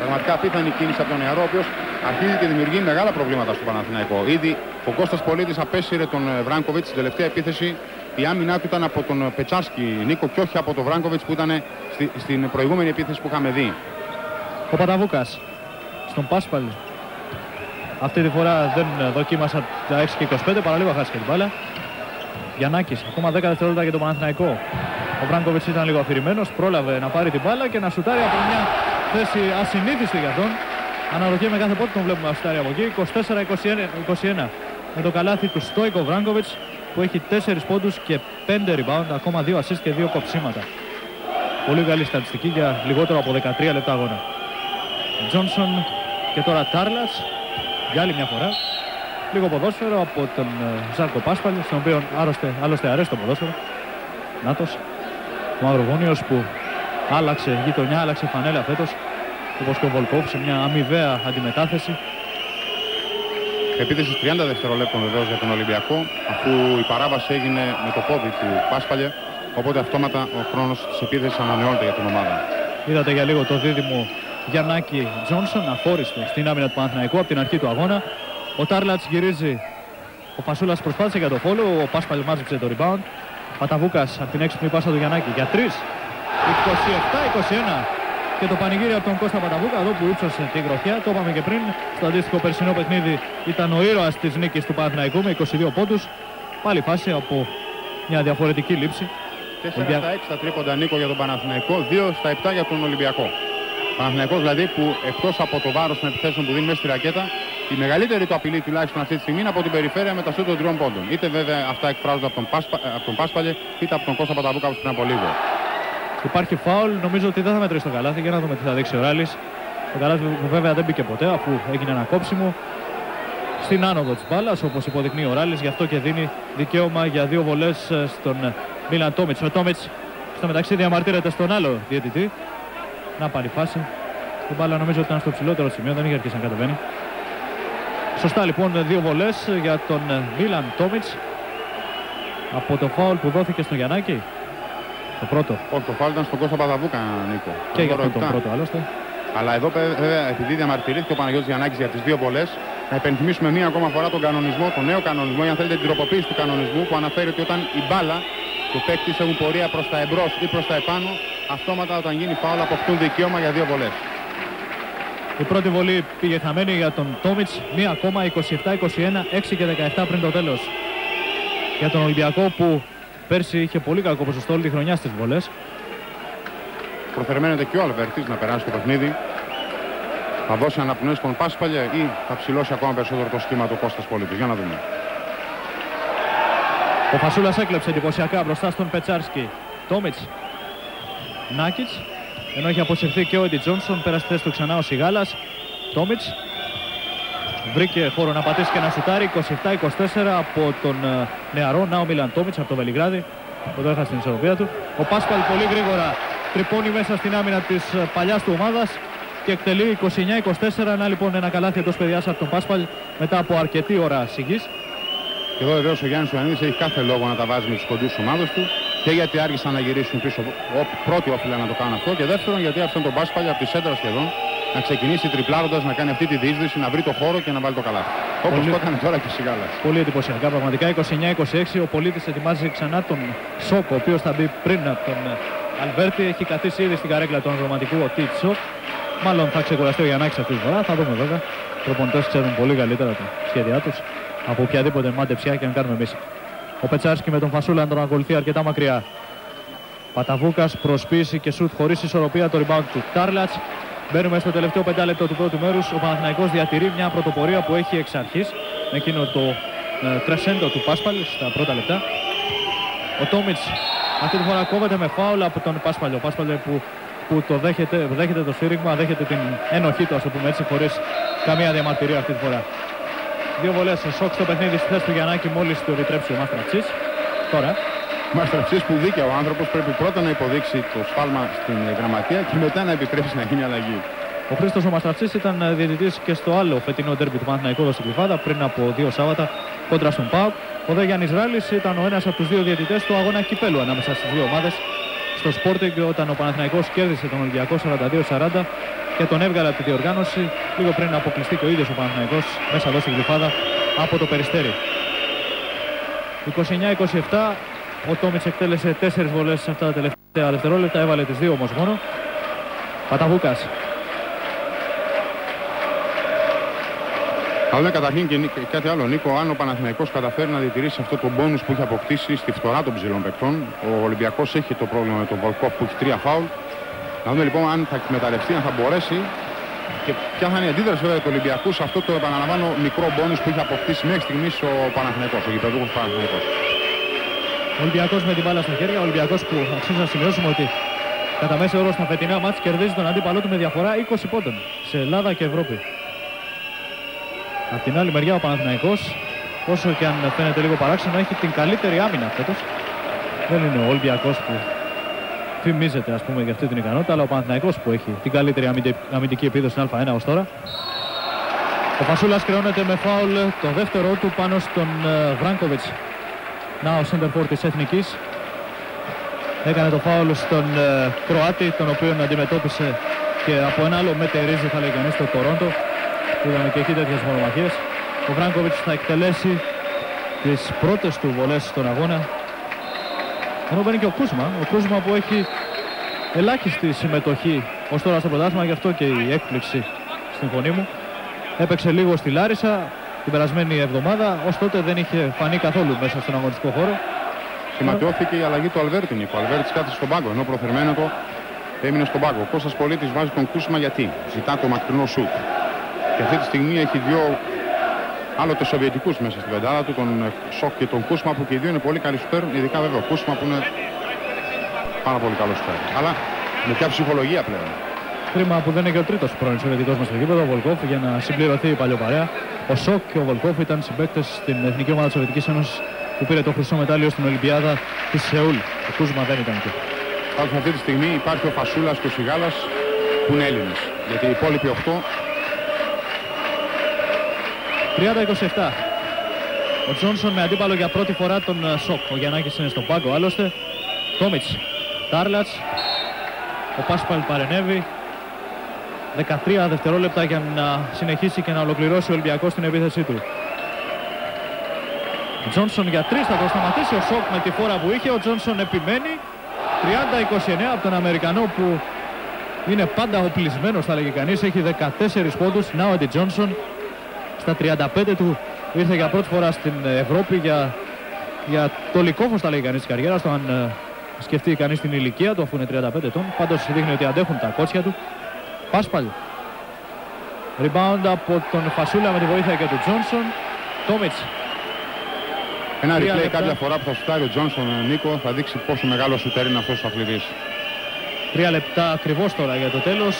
Πραγματικά απίθανη κίνηση από τον νεαρό, ο οποίος αρχίζει και δημιουργεί μεγάλα προβλήματα στο Παναθηναϊκό. Ήδη ο Κώστας Πολίτης απέσυρε τον ε, Βράγκοβιτς στην τελευταία επίθεση. Η άμυνά του ήταν από τον ε, Πετσάσκι Νίκο και όχι από τον Βράγκοβιτς που ήταν στη, στην προηγούμενη επίθεση που είχαμε δει. Ο Παταβούκας στον Πάσπαλ. Αυτή τη φορά δεν δοκίμασα τα 6 και 25, παραλίγο χάσει και την μπάλα. Γιαννάκης, ακόμα 10 δευτερόλεπτα για τον Παναθηναϊκό. Ο Βράγκοβιτς ήταν λίγο αφηρημένος, πρόλαβε να πάρει την μπάλα και να σουτάρει από μια θέση ασυνήθιστη για τον. Αναρωτιέμαι κάθε πότε τον βλέπουμε να σουτάρει από εκεί. 24-21 με το καλάθι του Στόικο Βράγκοβιτς που έχει 4 πόντους και 5 rebound, ακόμα 2 assist και 2 κοψίματα. Πολύ καλή στατιστική για λιγότερο από 13 λεπτά αγώνα. Τζόνσον και τώρα Τάρλας για άλλη μια φορά λίγο ποδόσφαιρο από τον ε, Ζάρκο Πάσπαλη, στον οποίο άλλωστε, άλλωστε αρέσει το ποδόσφαιρο. Νάτος, ο Μαυροβούνιος που άλλαξε γειτονιά, άλλαξε φανέλα φέτος, όπως και ο Βολκόφ σε μια αμοιβαία αντιμετάθεση. Επίθεση 30 δευτερολέπτων βεβαίως για τον Ολυμπιακό, αφού η παράβαση έγινε με το πόδι του Πάσπαλια, οπότε αυτόματα ο χρόνος της επίθεσης ανανεώνεται για την ομάδα. Είδατε για λίγο το δίδυμο Γιαννάκη Τζόνσον, αφόριστο στην άμυνα του Παναθηναϊκού από την αρχή του αγώνα. Ο Τάρλατς γυρίζει. Ο Φασούλας προσπάθησε για το φόλο. Ο Πάσπαλ μάζεψε το rebound. Παταβούκας από την έξυπνη πάσα του Γιαννάκη για 3. 27-21. Και το πανηγύρι από τον Κώστα Παταβούκα εδώ που ύψωσε τη γροθιά. Το είπαμε και πριν. Στο αντίστοιχο περσινό παιχνίδι ήταν ο ήρωας της νίκης του Παναθηναϊκού με 22 πόντους. Πάλι φάση από μια διαφορετική λήψη. 4 στα 6 στα τρίποντα Νίκο για τον Παναθηναϊκό, 2 στα 7 για τον Ολυμπιακό. Παναθηναϊκός δηλαδή που εκτός από το βάρος των επιθέσεων που δίνει μέσα στη ρακέτα η μεγαλύτερη του απειλή τουλάχιστον αυτή τη στιγμή είναι από την περιφέρεια με τα σούτ των τριών πόντων. Είτε βέβαια αυτά εκφράζονται από τον, Πάσπα, από τον Πάσπαλε είτε από τον Κώστα Παταβούκα πριν από λίγο. Υπάρχει φάουλ, νομίζω ότι δεν θα μετρήσει το καλάθι για να δούμε τι θα δείξει ο Ράλης. Το καλάθι που βέβαια δεν μπήκε ποτέ αφού έγινε ένα κόψιμο στην άνοδο της μπάλας όπως υποδεικνύει ο Ράλης γι' αυτό και δίνει δικαίωμα για δύο βολές ε, στον Μίλαν Τόμιτς. Ο Τόμιτς στο μεταξύ διαμαρτύρεται στον άλλο διαιτητή. Να πάρει φάση. Η μπάλα νομίζω ότι ήταν στο ψηλότερο σημείο, δεν είχε αρχίσει να κατεβαίνει. Σωστά λοιπόν δύο βολές για τον Μίλαν Τόμιτς. από το φάουλ που δόθηκε στο Γιαννάκη. Το πρώτο. Όχι, το φάουλ ήταν στον Κώστα Παδαβούκα, Νίκο. Και για Νούμερο αυτό τον 7. πρώτο άλλωστε. Αλλά εδώ βέβαια επειδή διαμαρτυρήθηκε ο Παναγιώτης Γιαννάκης για τις δύο βολές να υπενθυμίσουμε μία ακόμα φορά τον κανονισμό, τον νέο κανονισμό ή αν θέλετε την τροποποίηση του κανονισμού που αναφέρει ότι όταν η μπάλα του παίκτη έχουν πορεία προς τα εμπρός ή προς τα επάνω αυτόματα όταν γίνει φάουλ αποκτούν δικαίωμα για δύο βολές. Η πρώτη βολή πήγε χαμένη για τον Τόμιτς. Μία ακόμα 27-21, 6 και 17 πριν το τέλος. Για τον Ολυμπιακό που πέρσι είχε πολύ κακό ποσοστό όλη τη χρονιά στις βολές. Προφερμένεται και ο Αλβερτής να περάσει το παιχνίδι. Θα δώσει αναπνοές στον Πάσπαλια ή θα ψηλώσει ακόμα περισσότερο το σχήμα του Κώστας Πολίτης. Για να δούμε. Ο Φασούλας έκλεψε εντυπωσιακά μπροστά στον Πετσάρσκι. Τόμιτς. Νάκιτς. Ενώ έχει αποσυρθεί και ο Έντι Τζόνσον. Πέρασε θέση του ξανά ο Σιγάλας. Τόμιτς. Βρήκε χώρο να πατήσει και να σουτάρει. 27-24 από τον ε, νεαρό Νάο Μίλαν Τόμιτς από το Βελιγράδι. Που το έχασε την ισορροπία του. Ο Πάσπαλ πολύ γρήγορα τρυπώνει μέσα στην άμυνα της ε, παλιάς του ομάδας και εκτελεί 29-24. Ένα λοιπόν ένα καλάθι εντός παιδιάς από τον Πάσπαλ μετά από αρκετή ώρα σιγής. Και εδώ βεβαίως ο Γιάννης Ιωαννίδης έχει κάθε λόγο να τα βάζει με τους κοντούς ομάδες του και γιατί άργησαν να γυρίσουν πίσω. Ο, πρώτοι όφυλαν να το κάνουν αυτό και δεύτερον γιατί άφησαν τον Πάσπαλια από τη σέντρα σχεδόν να ξεκινήσει τριπλάροντας, να κάνει αυτή τη διείσδυση, να βρει το χώρο και να βάλει το καλάθι. Όπως Πολύ- το έκανε τώρα και Σιγάλας. Πολύ εντυπωσιακά πραγματικά. 29-26 ο πολίτης ετοιμάζει ξανά τον Σόκ, ο οποίος θα μπει πριν από τον ε, Αλβέρτη. Έχει καθίσει ήδη στην καρέκλα του ανδροματικού ο Τιτ Σοκ. Μάλλον θα ξεκουραστεί ο Γιαννάκης αυτής τη φορά. Θα δούμε βέβαια. Οι προπονητές ξέρουν πολύ καλύτερα τα σχέδιά τους από οποιαδήποτε μαντεψιά και αν κάνουμε εμείς. Ο Πετσάρσκι με τον Φασούλα τον ακολουθεί αρκετά μακριά. Παταβούκας προσποίηση και σουτ χωρίς ισορροπία το rebound του Τάρλατς. Μπαίνουμε στο τελευταίο πεντάλεπτο του πρώτου μέρους. Ο Παναθηναϊκός διατηρεί μια πρωτοπορία που έχει εξ αρχής με εκείνο το ε, κρεσέντο του Πάσπαλ στα πρώτα λεπτά. Ο Τόμιτς αυτή τη φορά κόβεται με φάουλ από τον Πάσπαλ. Ο Πάσπαλ που, που το δέχεται, δέχεται το σφύριγμα, δέχεται την ενοχή του, ας το πούμε έτσι, χωρίς καμία διαμαρτυρία αυτή τη φορά. Δύο βολές σοκ στο παιχνίδι στη θέση του Γιαννάκη μόλις το επιτρέψει ο Μάστρατσής. Τώρα, Μαστραψής που δίκαια ο άνθρωπος πρέπει πρώτα να υποδείξει το σφάλμα στην ε, γραμματεία και μετά να επιτρέψει να γίνει αλλαγή. Ο Χρήστος ο Μαστρατσής ήταν ε, διαιτητής και στο άλλο φετινό ντέρμπι του Παναθηναϊκού εδώ στην Κλειφάδα πριν από δύο Σάββατα κόντρα στον ΠΑΟΚ. Ο Δε Γιάννης Ράλης ήταν ο ένας από τους δύο διαιτητές του αγώνα κυπέλου ανάμεσα στις δύο ομάδες στο Sporting όταν ο Παναθηναϊκός κέρδισε τον Ολυμπιακό 42-40 και τον έβγαλε από τη διοργάνωση λίγο πριν να αποκλειστεί και ο ίδιος ο Παναθηναϊκός μέσα εδώ στην Κλειφάδα από το Περιστέρι. 29-27 ο Τόμιτς εκτέλεσε τέσσερις βολές σε αυτά τα τελευταία δευτερόλεπτα, έβαλε τις δύο όμως μόνο. Παταβούκας Θα δούμε καταρχήν και νι- και κάτι άλλο, Νίκο, αν ο Παναθηναϊκός καταφέρει να διατηρήσει αυτό το μπόνους που έχει αποκτήσει στη φθορά των ψηλών παικτών. Ο Ολυμπιακός έχει το πρόβλημα με τον Βολκόφ που έχει τρία φάουλ. Να δούμε λοιπόν αν θα εκμεταλλευτεί, αν θα μπορέσει και ποια θα είναι η αντίδραση βέβαια του Ολυμπιακού σε αυτό το επαναλαμβάνω μικρό μπόνους που έχει αποκτήσει μέχρι στιγμής ο Παναθηναϊκός, ο γηπεδούχος Παναθηναϊκός. Ο Ολυμπιακός με την μπάλα στα χέρια. Ο Ολυμπιακός που αξίζει να σημειώσουμε ότι κατά μέσο όρο στα φετινά μάτς κερδίζει τον αντίπαλό του με διαφορά 20 πόντων σε Ελλάδα και Ευρώπη. Απ' την άλλη μεριά ο Παναθηναϊκός όσο και αν φαίνεται λίγο παράξενο έχει την καλύτερη άμυνα φέτος. Δεν είναι ο Ολυμπιακός που φημίζεται ας πούμε για αυτή την ικανότητα αλλά ο Παναθηναϊκός που έχει την καλύτερη αμυντε- αμυντική επίδοση στην Α1 ως τώρα. Ο Φασούλας κρεώνεται με φάουλ το δεύτερο του πάνω στον ε, Βράνκοβιτς να ο center της Εθνικής έκανε το φάουλ στον ε, Κροάτη τον οποίο αντιμετώπισε και από ένα άλλο μετερίζει θα λέει κανείς το Τορόντο που είδαμε και εκεί τέτοιες μονομαχίες. Ο Βράνκοβιτς θα εκτελέσει τις πρώτες του βολές στον αγώνα. Ενώ μπαίνει και ο Κούσμα ο Κούσμα που έχει ελάχιστη συμμετοχή ως τώρα στο πρωτάθλημα γι' αυτό και η έκπληξη στην φωνή μου. Έπαιξε λίγο στη Λάρισα την περασμένη εβδομάδα ως τότε δεν είχε φανεί καθόλου μέσα στον αγωνιστικό χώρο Σηματιώθηκε η αλλαγή του Αλβέρτη, Νίκο. Ο Αλβέρτης κάθισε στον πάγκο, ενώ προφερμένο έμεινε στον πάγκο. Ο Κώστας Πολίτης βάζει τον Κούσμα γιατί. Ζητά το μακρινό σουτ. Και αυτή τη στιγμή έχει δύο άλλοτε Σοβιετικούς μέσα στην πεντάδα του, τον ε, Σοκ και τον Κούσμα, που και οι δύο είναι πολύ καλοί σουτέρ, ειδικά βέβαια ο Κούσμα που είναι πάρα πολύ καλός σουτέρ. Αλλά με ποια ψυχολογία πλέον. Κρίμα που δεν είναι και ο τρίτος πρώην Σοβιετικός μας στο γήπεδο, ο Βολκόφ, για να συμπληρωθεί η παλιοπαρέα. Ο Σοκ και ο Βολκόφ ήταν συμπαίκτες στην Εθνική Ομάδα της Σοβιετικής Ένωσης που πήρε το χρυσό μετάλλιο στην Ολυμπιάδα της Σεούλ. Ο Κούσμα δεν ήταν εκεί. Πάντως αυτή τη στιγμή υπάρχει ο Φασούλας και ο Σιγάλας που είναι Έλληνες. Γιατί οι υπόλοιποι 8 30-27. Ο Τζόνσον με αντίπαλο για πρώτη φορά τον ε, Σοκ. Ο Γιαννάκης είναι στον πάγκο άλλωστε. Τόμιτς, Τάρλατς. Ο Πάσπαλ παρενέβη. 13 δευτερόλεπτα για να συνεχίσει και να ολοκληρώσει ο Ολυμπιακός την επίθεσή του. Ο Τζόνσον για 3 θα το σταματήσει ο Σοκ με τη φόρα που είχε. Ο Τζόνσον επιμένει. 30-29 από τον Αμερικανό που είναι πάντα οπλισμένος θα λέγει κανείς. Έχει 14 πόντους. Νάουαντι Τζόνσον στα 35 του ήρθε για πρώτη φορά στην Ευρώπη για, για το λικόφος θα λέει κανείς της καριέρας του αν ε, σκεφτεί κανείς την ηλικία του αφού είναι 35 ετών. Πάντως δείχνει ότι αντέχουν τα κότσια του. Πάσπαλ. Rebound από τον Φασούλα με τη βοήθεια και του Τζόνσον. Τόμιτς. Ένα Τρία replay λεπτά. κάποια φορά που θα σουτάρει ο Τζόνσον Νίκο θα δείξει πόσο μεγάλο σουτέρ είναι αυτός ο αθλητής. Τρία λεπτά ακριβώς τώρα για το τέλος.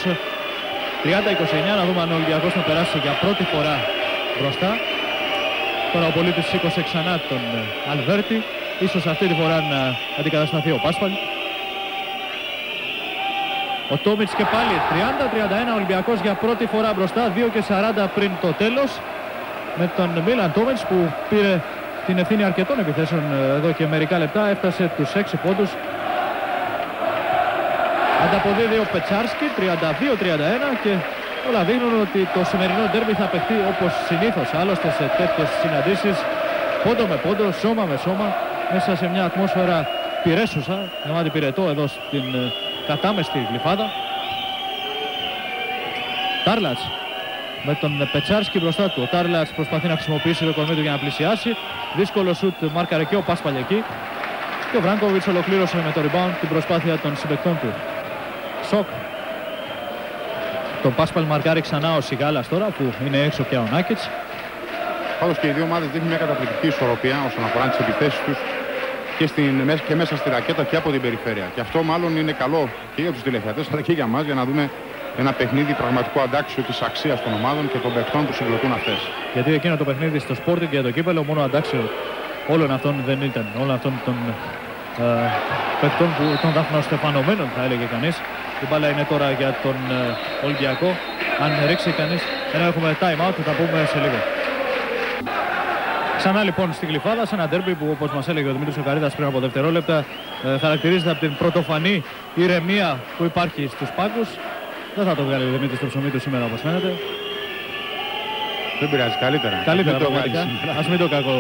30-29 να δούμε αν ο Ολυμπιακός θα περάσει για πρώτη φορά μπροστά. Τώρα ο πολίτης σήκωσε ξανά τον ε, Αλβέρτη. Ίσως αυτή τη φορά να αντικατασταθεί ο Πάσπαλ. Ο Τόμιτς και πάλι 30-31 ο Ολυμπιακός για πρώτη φορά μπροστά. 2 και 40 πριν το τέλος. Με τον Μίλαν Τόμιτς που πήρε την ευθύνη αρκετών επιθέσεων ε, εδώ και μερικά λεπτά. Έφτασε τους 6 πόντους Ανταποδίδει ο Πετσάρσκι 32-31 και όλα δείχνουν ότι το σημερινό ντέρμπι θα παιχτεί όπως συνήθως άλλωστε σε τέτοιες συναντήσεις πόντο με πόντο, σώμα με σώμα μέσα σε μια ατμόσφαιρα πυρέσουσα, γεμάτη πυρετό εδώ στην ε, κατάμεστη γλυφάδα. Τάρλατς με τον Πετσάρσκι μπροστά του. Ο Τάρλατς προσπαθεί να χρησιμοποιήσει το κορμί του για να πλησιάσει. Δύσκολο σουτ μάρκαρε και ο Πάσπαλ εκεί. Και ο Βράγκοβιτς ολοκλήρωσε με το rebound την προσπάθεια των συμπεκτών του. Σοκ. Τον Πάσπαλ μαρκάρει ξανά ο Σιγάλας τώρα που είναι έξω πια ο Νάκητς. Πάντως και οι δύο ομάδες δείχνουν μια καταπληκτική ισορροπία όσον αφορά τις επιθέσεις τους και, στην, μες- και μέσα στη ρακέτα και από την περιφέρεια. Και αυτό μάλλον είναι καλό και για τους τηλεθεατές αλλά και για μας για να δούμε ένα παιχνίδι πραγματικό αντάξιο της αξίας των ομάδων και των παιχτών που συγκροτούν αυτές. Γιατί εκείνο το παιχνίδι στο Sporting και για το κύπελο μόνο αντάξιο όλων αυτών δεν ήταν. Όλων αυτών των ε, παιχτών που, των δαφνοστεφανωμένων θα έλεγε κανείς. Η μπάλα είναι τώρα για τον ε, Ολυμπιακό. Αν ρίξει κανείς, ενώ έχουμε time out, θα τα πούμε σε λίγο. Ξανά λοιπόν στη Γλυφάδα, σε ένα ντέρμπι που όπως μας έλεγε ο Δημήτρης Οκαρίδας πριν από δευτερόλεπτα ε, χαρακτηρίζεται από την πρωτοφανή ηρεμία που υπάρχει στους πάγκους. Δεν θα το βγάλει ο Δημήτρης στο ψωμί του σήμερα όπως φαίνεται. Δεν πειράζει, καλύτερα. Καλύτερα Μην το πραγματικά. βγάλεις σήμερα. Ας μην το κακό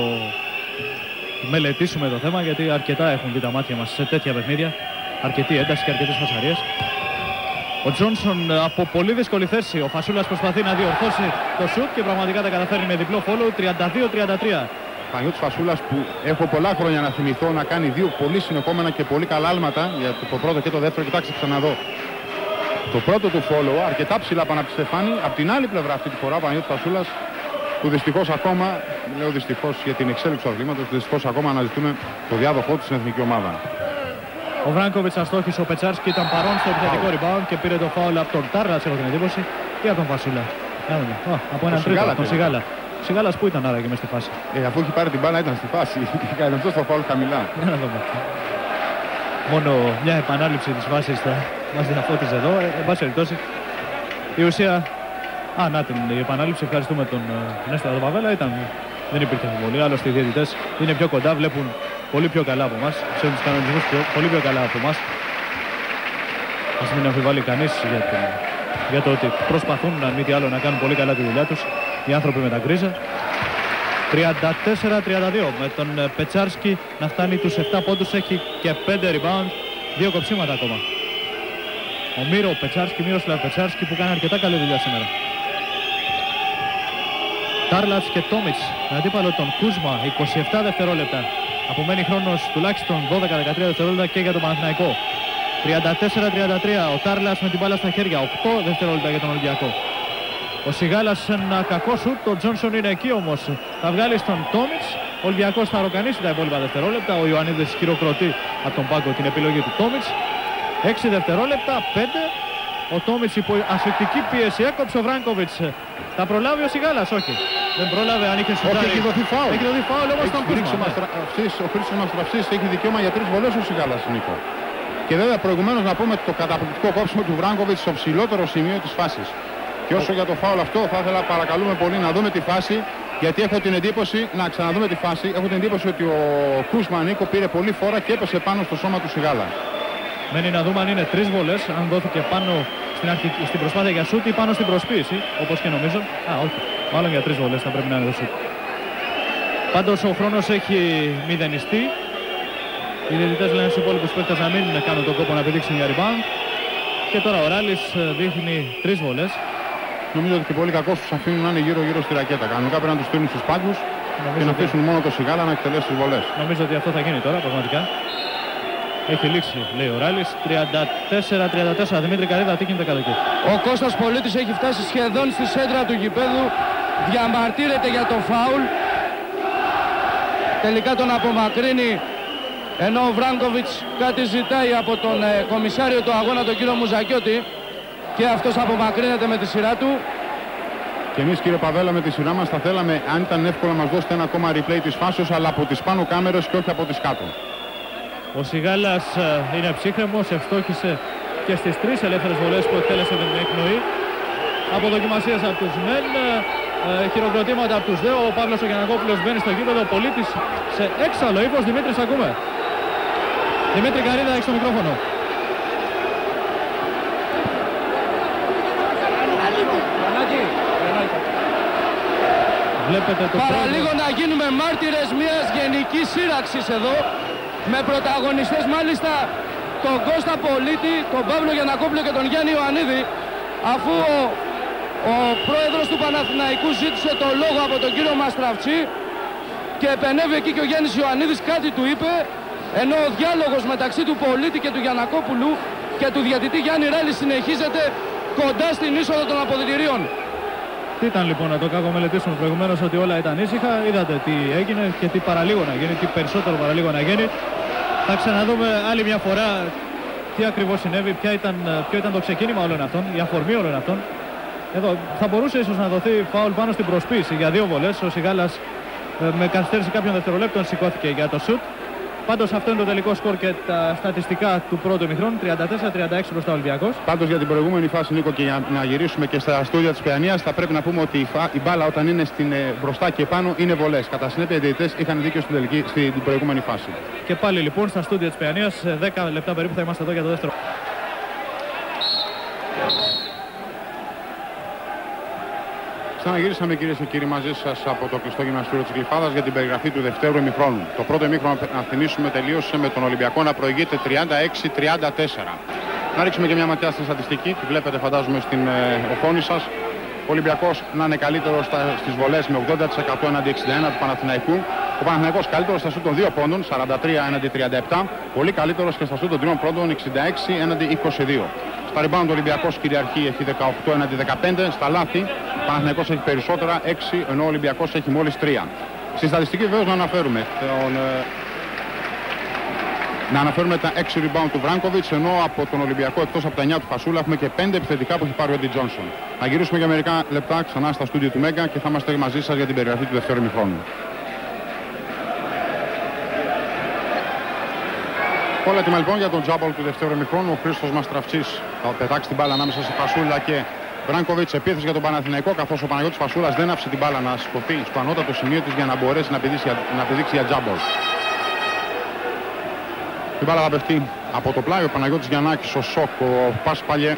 μελετήσουμε το θέμα γιατί αρκετά έχουν δει τα μάτια μας σε τέτοια παιχνίδια. Αρκετή ένταση και αρκετές φασαρίες. Ο Τζόνσον ε, από πολύ δύσκολη θέση. Ο Φασούλας προσπαθεί να διορθώσει το σουτ και πραγματικά τα καταφέρει με διπλό follow 32-33. Πανιώτης Φασούλας που έχω πολλά χρόνια να θυμηθώ να κάνει δύο πολύ συνεχόμενα και πολύ καλά άλματα για το πρώτο και το δεύτερο. Κοιτάξτε ξαναδώ. Το πρώτο του follow αρκετά ψηλά πάνω από τη Στεφάνη. Από την άλλη πλευρά αυτή τη φορά ο Πανιώτης Φασούλας που δυστυχώς ακόμα, λέω δυστυχώς για την εξέλιξη του αθλήματος, δυστυχώς ακόμα αναζητούμε το διάδοχό του στην εθνική ομάδα. Ο Βράγκοβιτς αστόχησε, ο Πετσάρσκι ήταν παρόν στο επιθετικό rebound και πήρε το foul από τον Τάρλας, έχω την εντύπωση, ή από τον Φασούλα. Για να δούμε. Α, από έναν τρίτο, Σιγάλα από τον πήρε. Σιγάλα. Σιγάλας που ήταν άραγε μες στη φάση. Ε, αφού έχει πάρει την μπάλα ήταν στη φάση. Έκανε αυτός στο φάουλ χαμηλά. Για να δούμε. Μόνο μια επανάληψη της βάσης θα μας διαφώτιζε εδώ. Ε, εν πάση περιπτώσει, η ουσία... Α, να την η επανάληψη. Ευχαριστούμε τον ε, Νέστορα τον Παβέλα. Ήταν... Δεν υπήρχε αμφιβολία. Άλλωστε οι διαιτητές είναι πιο κοντά, βλέπουν πολύ πιο καλά από εμάς. Ξέρουν τους κανονισμούς πιο- πολύ πιο καλά από εμάς. Ας μην αμφιβάλλει κανείς για, το, για το ότι προσπαθούν να μη τι άλλο να κάνουν πολύ καλά τη δουλειά τους οι άνθρωποι με τα γκρίζα. 34-32 με τον ε, Πετσάρσκι να φτάνει τους 7 πόντους έχει και 5 rebound δύο κοψίματα ακόμα ο Μύρο Πετσάρσκι, Μύροσλαβ Πετσάρσκι που κάνει αρκετά καλή δουλειά σήμερα Τάρλατς και Τόμιτς με αντίπαλο τον Κούσμα 27 δευτερόλεπτα απομένει χρόνος τουλάχιστον 12-13 δευτερόλεπτα και για τον Παναθηναϊκό 34-33 ο Τάρλατς με την μπάλα στα χέρια 8 δευτερόλεπτα για τον Ολυμπιακό ο Σιγάλας σε ένα κακό σουτ, ο Τζόνσον είναι εκεί όμως. Θα βγάλει στον Τόμιτς. Ο Ολυμπιακός θα ροκανίσει τα υπόλοιπα δευτερόλεπτα. Ο Ιωαννίδης χειροκροτεί από τον πάγκο την επιλογή του Τόμιτς. 6 δευτερόλεπτα, 5. Ο Τόμιτς υπό ασφυκτική πίεση έκοψε ο Βράγκοβιτς. Θα προλάβει ο Σιγάλας, όχι. Δεν πρόλαβε αν είχε Όχι, σουτάρει. έχει δοθεί φάουλ. Έχει δοθεί φάουλ όμως Έχει τον ρίξει ο Κούσμα. ναι. Μαστραφής- Ο Χρήστος Μαστραφής έχει δικαίωμα για τρεις βολές ο Σιγάλας Νίκο. Και βέβαια προηγουμένως να πούμε το καταπληκτικό κόψιμο του Βράγκοβιτς στο ψηλότερο σημείο της φάσης. Και όσο για το φάουλ αυτό θα ήθελα παρακαλούμε πολύ να δούμε τη φάση γιατί έχω την εντύπωση, να ξαναδούμε τη φάση, έχω την εντύπωση ότι ο Κούσμα Νίκο πήρε πολύ φορά και έπεσε πάνω στο σώμα του Σιγάλα. Μένει να δούμε αν είναι τρεις βολές, αν δόθηκε πάνω στην, αρχή, στην προσπάθεια για σούτ ή πάνω στην προσποίηση, όπως και νομίζω. Α, όχι. Μάλλον για τρεις βολές θα πρέπει να είναι το σούτ. Πάντως ο χρόνος έχει μηδενιστεί. Οι διαιτητές λένε στους υπόλοιπους παίκτες να μην κάνουν τον κόπο να επιδείξουν για rebound. Και τώρα ο Ράλης ε, δείχνει τρεις βολές. Νομίζω ότι και πολύ κακό τους αφήνουν να είναι γύρω-γύρω στη ρακέτα. Κανονικά πρέπει να τους στείλουν στους πάγκους και να ότι- αφήσουν μόνο το Σιγάλα να εκτελέσει τις βολές. Νομίζω ότι αυτό θα γίνει τώρα πραγματικά. Έχει λήξει, λέει ο Ράλης. 34-34. Δημήτρη Καρίδα, τι γίνεται κάτω εκεί; Ο Κώστας Πολίτης έχει φτάσει σχεδόν στη σέντρα του γηπέδου. Διαμαρτύρεται για το φάουλ. Τελικά τον απομακρύνει ενώ ο Βράγκοβιτς κάτι ζητάει από τον ε, κομισάριο του αγώνα τον κύριο Μουζακιώτη και αυτός απομακρύνεται με τη σειρά του. Και εμείς κύριε Παβέλα με τη σειρά μας θα θέλαμε αν ήταν εύκολο να μας δώσετε ένα ακόμα replay της φάσεως αλλά από τις πάνω κάμερες και όχι από τις κάτω. Ο Σιγάλας ε, είναι ψύχρεμος, ευστόχησε και στις τρεις ελεύθερες βολές που εκτέλεσε με την εκπνοή. Από δοκιμασίες από τους μεν, ε, ε, χειροκροτήματα από τους δε. Ο Παύλος ο Γιανακόπουλος μπαίνει στο γήπεδο, ο πολίτης σε έξαλλο ύφος. Δημήτρης, ακούμε. Δημήτρη Καρίδα, έχεις το μικρόφωνο. Βλέπετε το Παραλίγο να γίνουμε μάρτυρες μιας γενικής σύραξης εδώ με πρωταγωνιστές μάλιστα τον Κώστα Πολίτη, τον Παύλο Γιανακόπουλο και τον Γιάννη Ιωαννίδη αφού ο, ο πρόεδρος του Παναθηναϊκού ζήτησε το λόγο από τον κύριο Μαστραφτσί και επενεύει εκεί και ο Γιάννης Ιωαννίδης κάτι του είπε ενώ ο διάλογος μεταξύ του Πολίτη και του Γιανακόπουλου και του διατητή Γιάννη Ράλη συνεχίζεται κοντά στην είσοδο των αποδητηρίων. Τι ήταν λοιπόν να το κακομελετήσουμε προηγουμένως ότι όλα ήταν ήσυχα. Είδατε τι έγινε και τι παραλίγο να γίνει, τι περισσότερο παραλίγο να γίνει. Θα ξαναδούμε άλλη μια φορά τι ακριβώς συνέβη, ποια ήταν, ποιο ήταν το ξεκίνημα όλων αυτών, η αφορμή όλων αυτών. Εδώ θα μπορούσε ίσως να δοθεί φάουλ πάνω στην προσποίηση για δύο βολές. Ο Σιγάλας ε, με καθυστέρηση κάποιων δευτερολέπτων σηκώθηκε για το σουτ. Πάντως αυτό είναι το τελικό σκορ και τα στατιστικά του πρώτου ημιχρόνου. 34-36 μπροστά ο Ολυμπιακός. Πάντως για την προηγούμενη φάση Νίκο και για να γυρίσουμε και στα στούντια της Παιανίας θα πρέπει να πούμε ότι η, φα- η μπάλα όταν είναι στην, ε, μπροστά και πάνω είναι βολές. Κατά συνέπεια οι διαιτητές είχαν δίκιο στην, τελική, στην προηγούμενη φάση. Και πάλι λοιπόν στα στούντια της Παιανίας, σε 10 λεπτά περίπου θα είμαστε εδώ για το δεύτερο. Ξαναγυρίσαμε κυρίες και κύριοι μαζί σας από το κλειστό γυμναστήριο της Γλυφάδας για την περιγραφή του δευτέρου ημιχρόνου. Το πρώτο ημίχρονο, να θυμίσουμε, τελείωσε με τον Ολυμπιακό να προηγείται 36-34. Να ρίξουμε και μια ματιά στη στατιστική, τη βλέπετε φαντάζομαι στην ε, οθόνη σας. Ο Ολυμπιακός να είναι καλύτερος στις βολές με 80% έναντι 61 του Παναθηναϊκού. Ο Παναθηναϊκός καλύτερος στα σούτ των 2 πόντων, 43 έναντι 37. Πολύ καλύτερος και στα σούτ των 3 πόντων, 66 έναντι 22. Στα rebound ο Ολυμπιακός κυριαρχεί έχει 18 έναντι 15. Στα λάθη ο Παναθηναϊκός έχει περισσότερα 6 ενώ ο Ολυμπιακός έχει μόλις 3. Στη στατιστική βεβαίως να αναφέρουμε τον, ε, να αναφέρουμε τα 6 rebound του Βράγκοβιτς ενώ από τον Ολυμπιακό εκτός από τα 9 του Φασούλα έχουμε και 5 επιθετικά που έχει πάρει ο Έντι Τζόνσον. Να γυρίσουμε για μερικά λεπτά ξανά στα στούντιο του Μέγκα και θα είμαστε μαζί σας για την περιγραφή του δευτέρου ημιχρόνου. Όλα έτοιμα λοιπόν για τον τζάμπολ του δευτέρου ημιχρόνου. Ο Χρήστος Μαστραφτσής θα πετάξει την μπάλα ανάμεσα σε Φασούλα και Μπράνκοβιτς επίθεση για τον Παναθηναϊκό καθώς ο Παναγιώτης Φασούλας δεν άφησε την μπάλα να σκοφεί στο ανώτατο σημείο της για να μπορέσει να πηδήξει, να πηδήξει για τζάμπολ. Την μπάλα θα παιχτεί από το πλάι ο Παναγιώτης Γιαννάκης, ο Σοκ, ο Πάσπαλιε,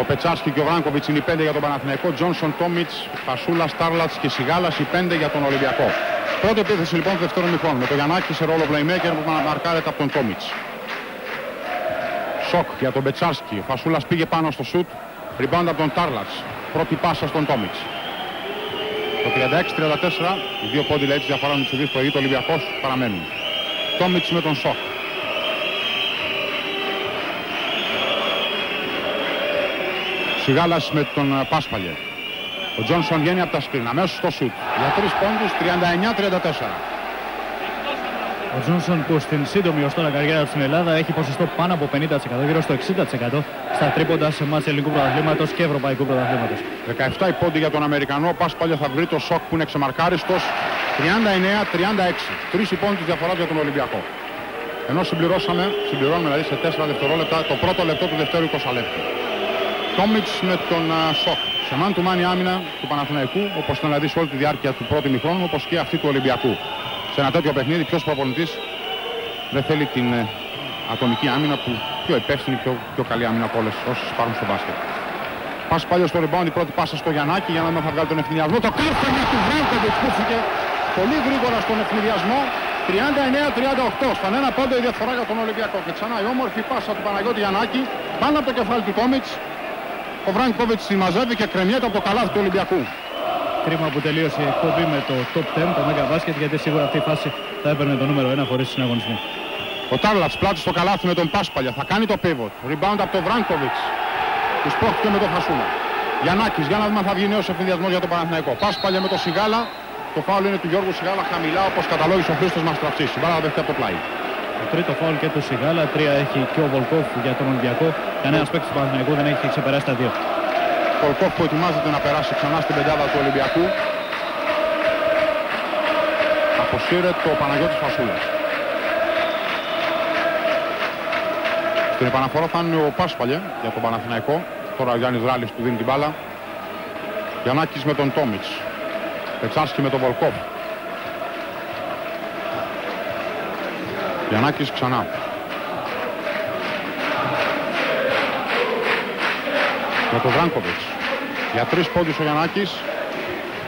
ο Πετσάσκι και ο Βράνκοβιτς είναι οι 5 για τον Παναθηναϊκό, Τζόνσον, Τόμιτς, Φασούλα, Στάρλατς και Σιγάλας οι 5 για τον Ολυμπιακό. Πρώτη επίθεση λοιπόν του δεύτερου μηχρόνου με τον Γιαννάκη σε ρόλο playmaker που μαρκάρεται από τον Τόμιτς. Σοκ για τον Πετσάσκι, ο Φασούλας πήγε πάνω στο σουτ, rebound από τον Τάρλατς, πρώτη πάσα στον Τόμιτς. Το 36-34, οι δύο πόντι λέει της διαφορά με τους ουδείς προηγείται ο Ολυμπιακός παραμένουν. Τόμιτς με τον Σοκ. Σιγάλας με τον ε, Πάσπαλιε. Ο Τζόνσον βγαίνει από τα σκριν, αμέσως στο σουτ. Για τρεις πόντους, 39-34. Ο Τζόνσον που στην σύντομη ως τώρα καριέρα του στην Ελλάδα έχει ποσοστό πάνω από 50%, γύρω στο 60% στα τρίποντα σε μάτς ελληνικού πρωταθλήματος και ευρωπαϊκού πρωταθλήματος. 17 η πόντι για τον Αμερικανό. Ο Πάσπαλιε θα βρει το σοκ που είναι ξεμαρκάριστος. 39-36. Τρεις οι πόντους διαφοράς για τον Ολυμπιακό. Ενώ συμπληρώσαμε, συμπληρώνουμε δηλαδή σε 4 δευτερόλεπτα το πρώτο λεπτό του δευτέρου 20 λεπτού. Τόμιτς με τον α, Σοκ. Σε μάν του μάνι άμυνα του Παναθηναϊκού, όπως ήταν να δεις όλη τη διάρκεια του πρώτου μηχρόνου, όπως και αυτή του Ολυμπιακού. Σε ένα τέτοιο παιχνίδι, ποιος προπονητής δεν θέλει την ε, ατομική άμυνα που πιο υπεύθυνη, πιο, πιο καλή άμυνα από όλες όσες υπάρχουν στο μπάσκετ. Πας παλιός στο rebound, η πρώτη πάσα στο Γιαννάκη για να μην θα βγάλει τον ευθυνιασμό. Το κάρφωμα του Βράνκοβιτς που πολύ γρήγορα στον ευθυνιασμό. 39-38. Στον ένα πόντο η διαφορά για τον Ολυμπιακό. Και ξανά η όμορφη πάσα του Παναγιώτη Γιαννάκη πάνω από το κεφάλι του Τόμιτς. Ο Βράνκοβιτς τη μαζεύει και κρεμιέται από το καλάθι του Ολυμπιακού. Κρίμα που τελείωσε η εκπομπή με το top 10, το Mega Basket, γιατί σίγουρα αυτή η φάση θα έπαιρνε το νούμερο 1 χωρίς συναγωνισμό. Ο Τάρλατς πλάτη στο καλάθι με τον Πάσπαλια. Θα κάνει το pivot. Rebound από τον Βράνκοβιτς. Του σπρώχτηκε με τον Φασούλα. Γιαννάκης, για να δούμε αν θα βγει νέος εφηδιασμός για τον Παναθηναϊκό. Πάσπαλια με τον Σιγάλα. Το φάουλ είναι του Γιώργου Σιγάλα χαμηλά όπως καταλόγησε ο Χρήστος Μαστραψής. Η μπάλα δέχεται από το πλάι. Το τρίτο φάουλ και του Σιγάλα, τρία έχει και ο Βολκόφ για τον Ολυμπιακό. Κανένας παίκτης του Παναθηναϊκού δεν έχει ξεπεράσει τα δύο. Βολκόφ που ετοιμάζεται να περάσει ξανά στην πεντάδα του Ολυμπιακού. Αποσύρεται ο Παναγιώτης Φασούλας. Στην επαναφορά θα είναι ο Πάσπαλια για τον Παναθηναϊκό. Τώρα ο Γιάννης Ράλης που δίνει την μπάλα. Γιαννάκης με τον Τόμιτς. Πετσάσκι με τον Βολκόφ. Γιαννάκης ξανά. Για τον Βράγκοβιτς. Για τρεις πόντους ο Γιαννάκης.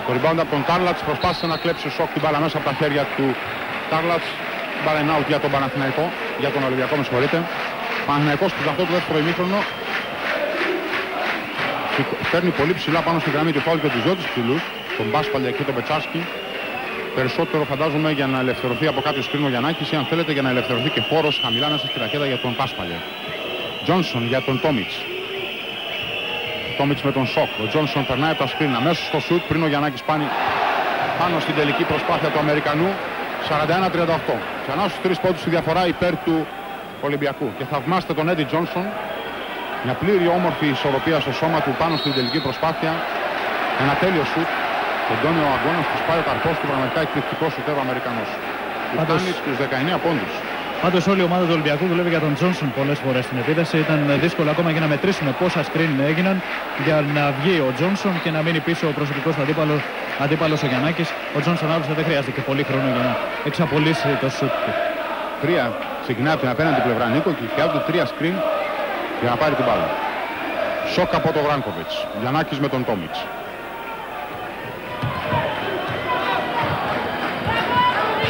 Το rebound από τον Τάρλατς προσπάθησε να κλέψει σοκ την μπάλα μέσα από τα χέρια του Τάρλατς. Μπάλα out για τον Παναθηναϊκό, για τον Ολυμπιακό με συγχωρείτε. Παναθηναϊκός που σε αυτό το δεύτερο ημίχρονο παίρνει πολύ ψηλά πάνω στη γραμμή του φάουλ και του δυο τους ψηλούς, τον Μπάσπαλια και τον Πετσάσκι. Περισσότερο φαντάζομαι για να ελευθερωθεί από κάποιο σκρίνο Γιαννάκης ή αν θέλετε για να ελευθερωθεί και χώρος χαμηλά μέσα στη ρακέτα για τον Πάσπαλια. Τζόνσον για τον Τόμιτς. Τόμιτς με τον Σοκ. Ο Τζόνσον περνάει από τα σκριν αμέσως στο σουτ πριν ο Γιαννάκης πάνει πάνω στην τελική προσπάθεια του Αμερικανού 41-38. Ξανά στους τρεις πόντους τη διαφορά υπέρ του Ολυμπιακού. Και θαυμάστε τον Έντι Τζόνσον. Μια πλήρη όμορφη ισορροπία στο σώμα του πάνω στην τελική προσπάθεια. Ένα τέλειο σουτ. Τον τόνιο ο αγώνας τους σπάει ο καρπός του πραγματικά εκπληκτικός σουτέρο Αμερικανός. Που Πάντως- φτάνει στους 19 πόντους. Πάντως όλη η ομάδα του Ολυμπιακού δουλεύει για τον Τζόνσον πολλές φορές στην επίθεση. Ήταν δύσκολο ακόμα και να μετρήσουμε πόσα screen έγιναν για να βγει ο Τζόνσον και να μείνει πίσω ο προσωπικός του αντίπαλος αντίπαλος ο Γιαννάκης. Ο Τζόνσον άλλωστε δεν χρειάζεται και πολύ χρόνο για να εξαπολύσει το σουτ του. Τρία ξεκινάει από την απέναντι πλευρά Νίκο και φτιάχνουν τρία screen για να πάρει την μπάλα. Σοκ από τον Βράνκοβιτς. Γιαννάκης με τον Τόμιτς.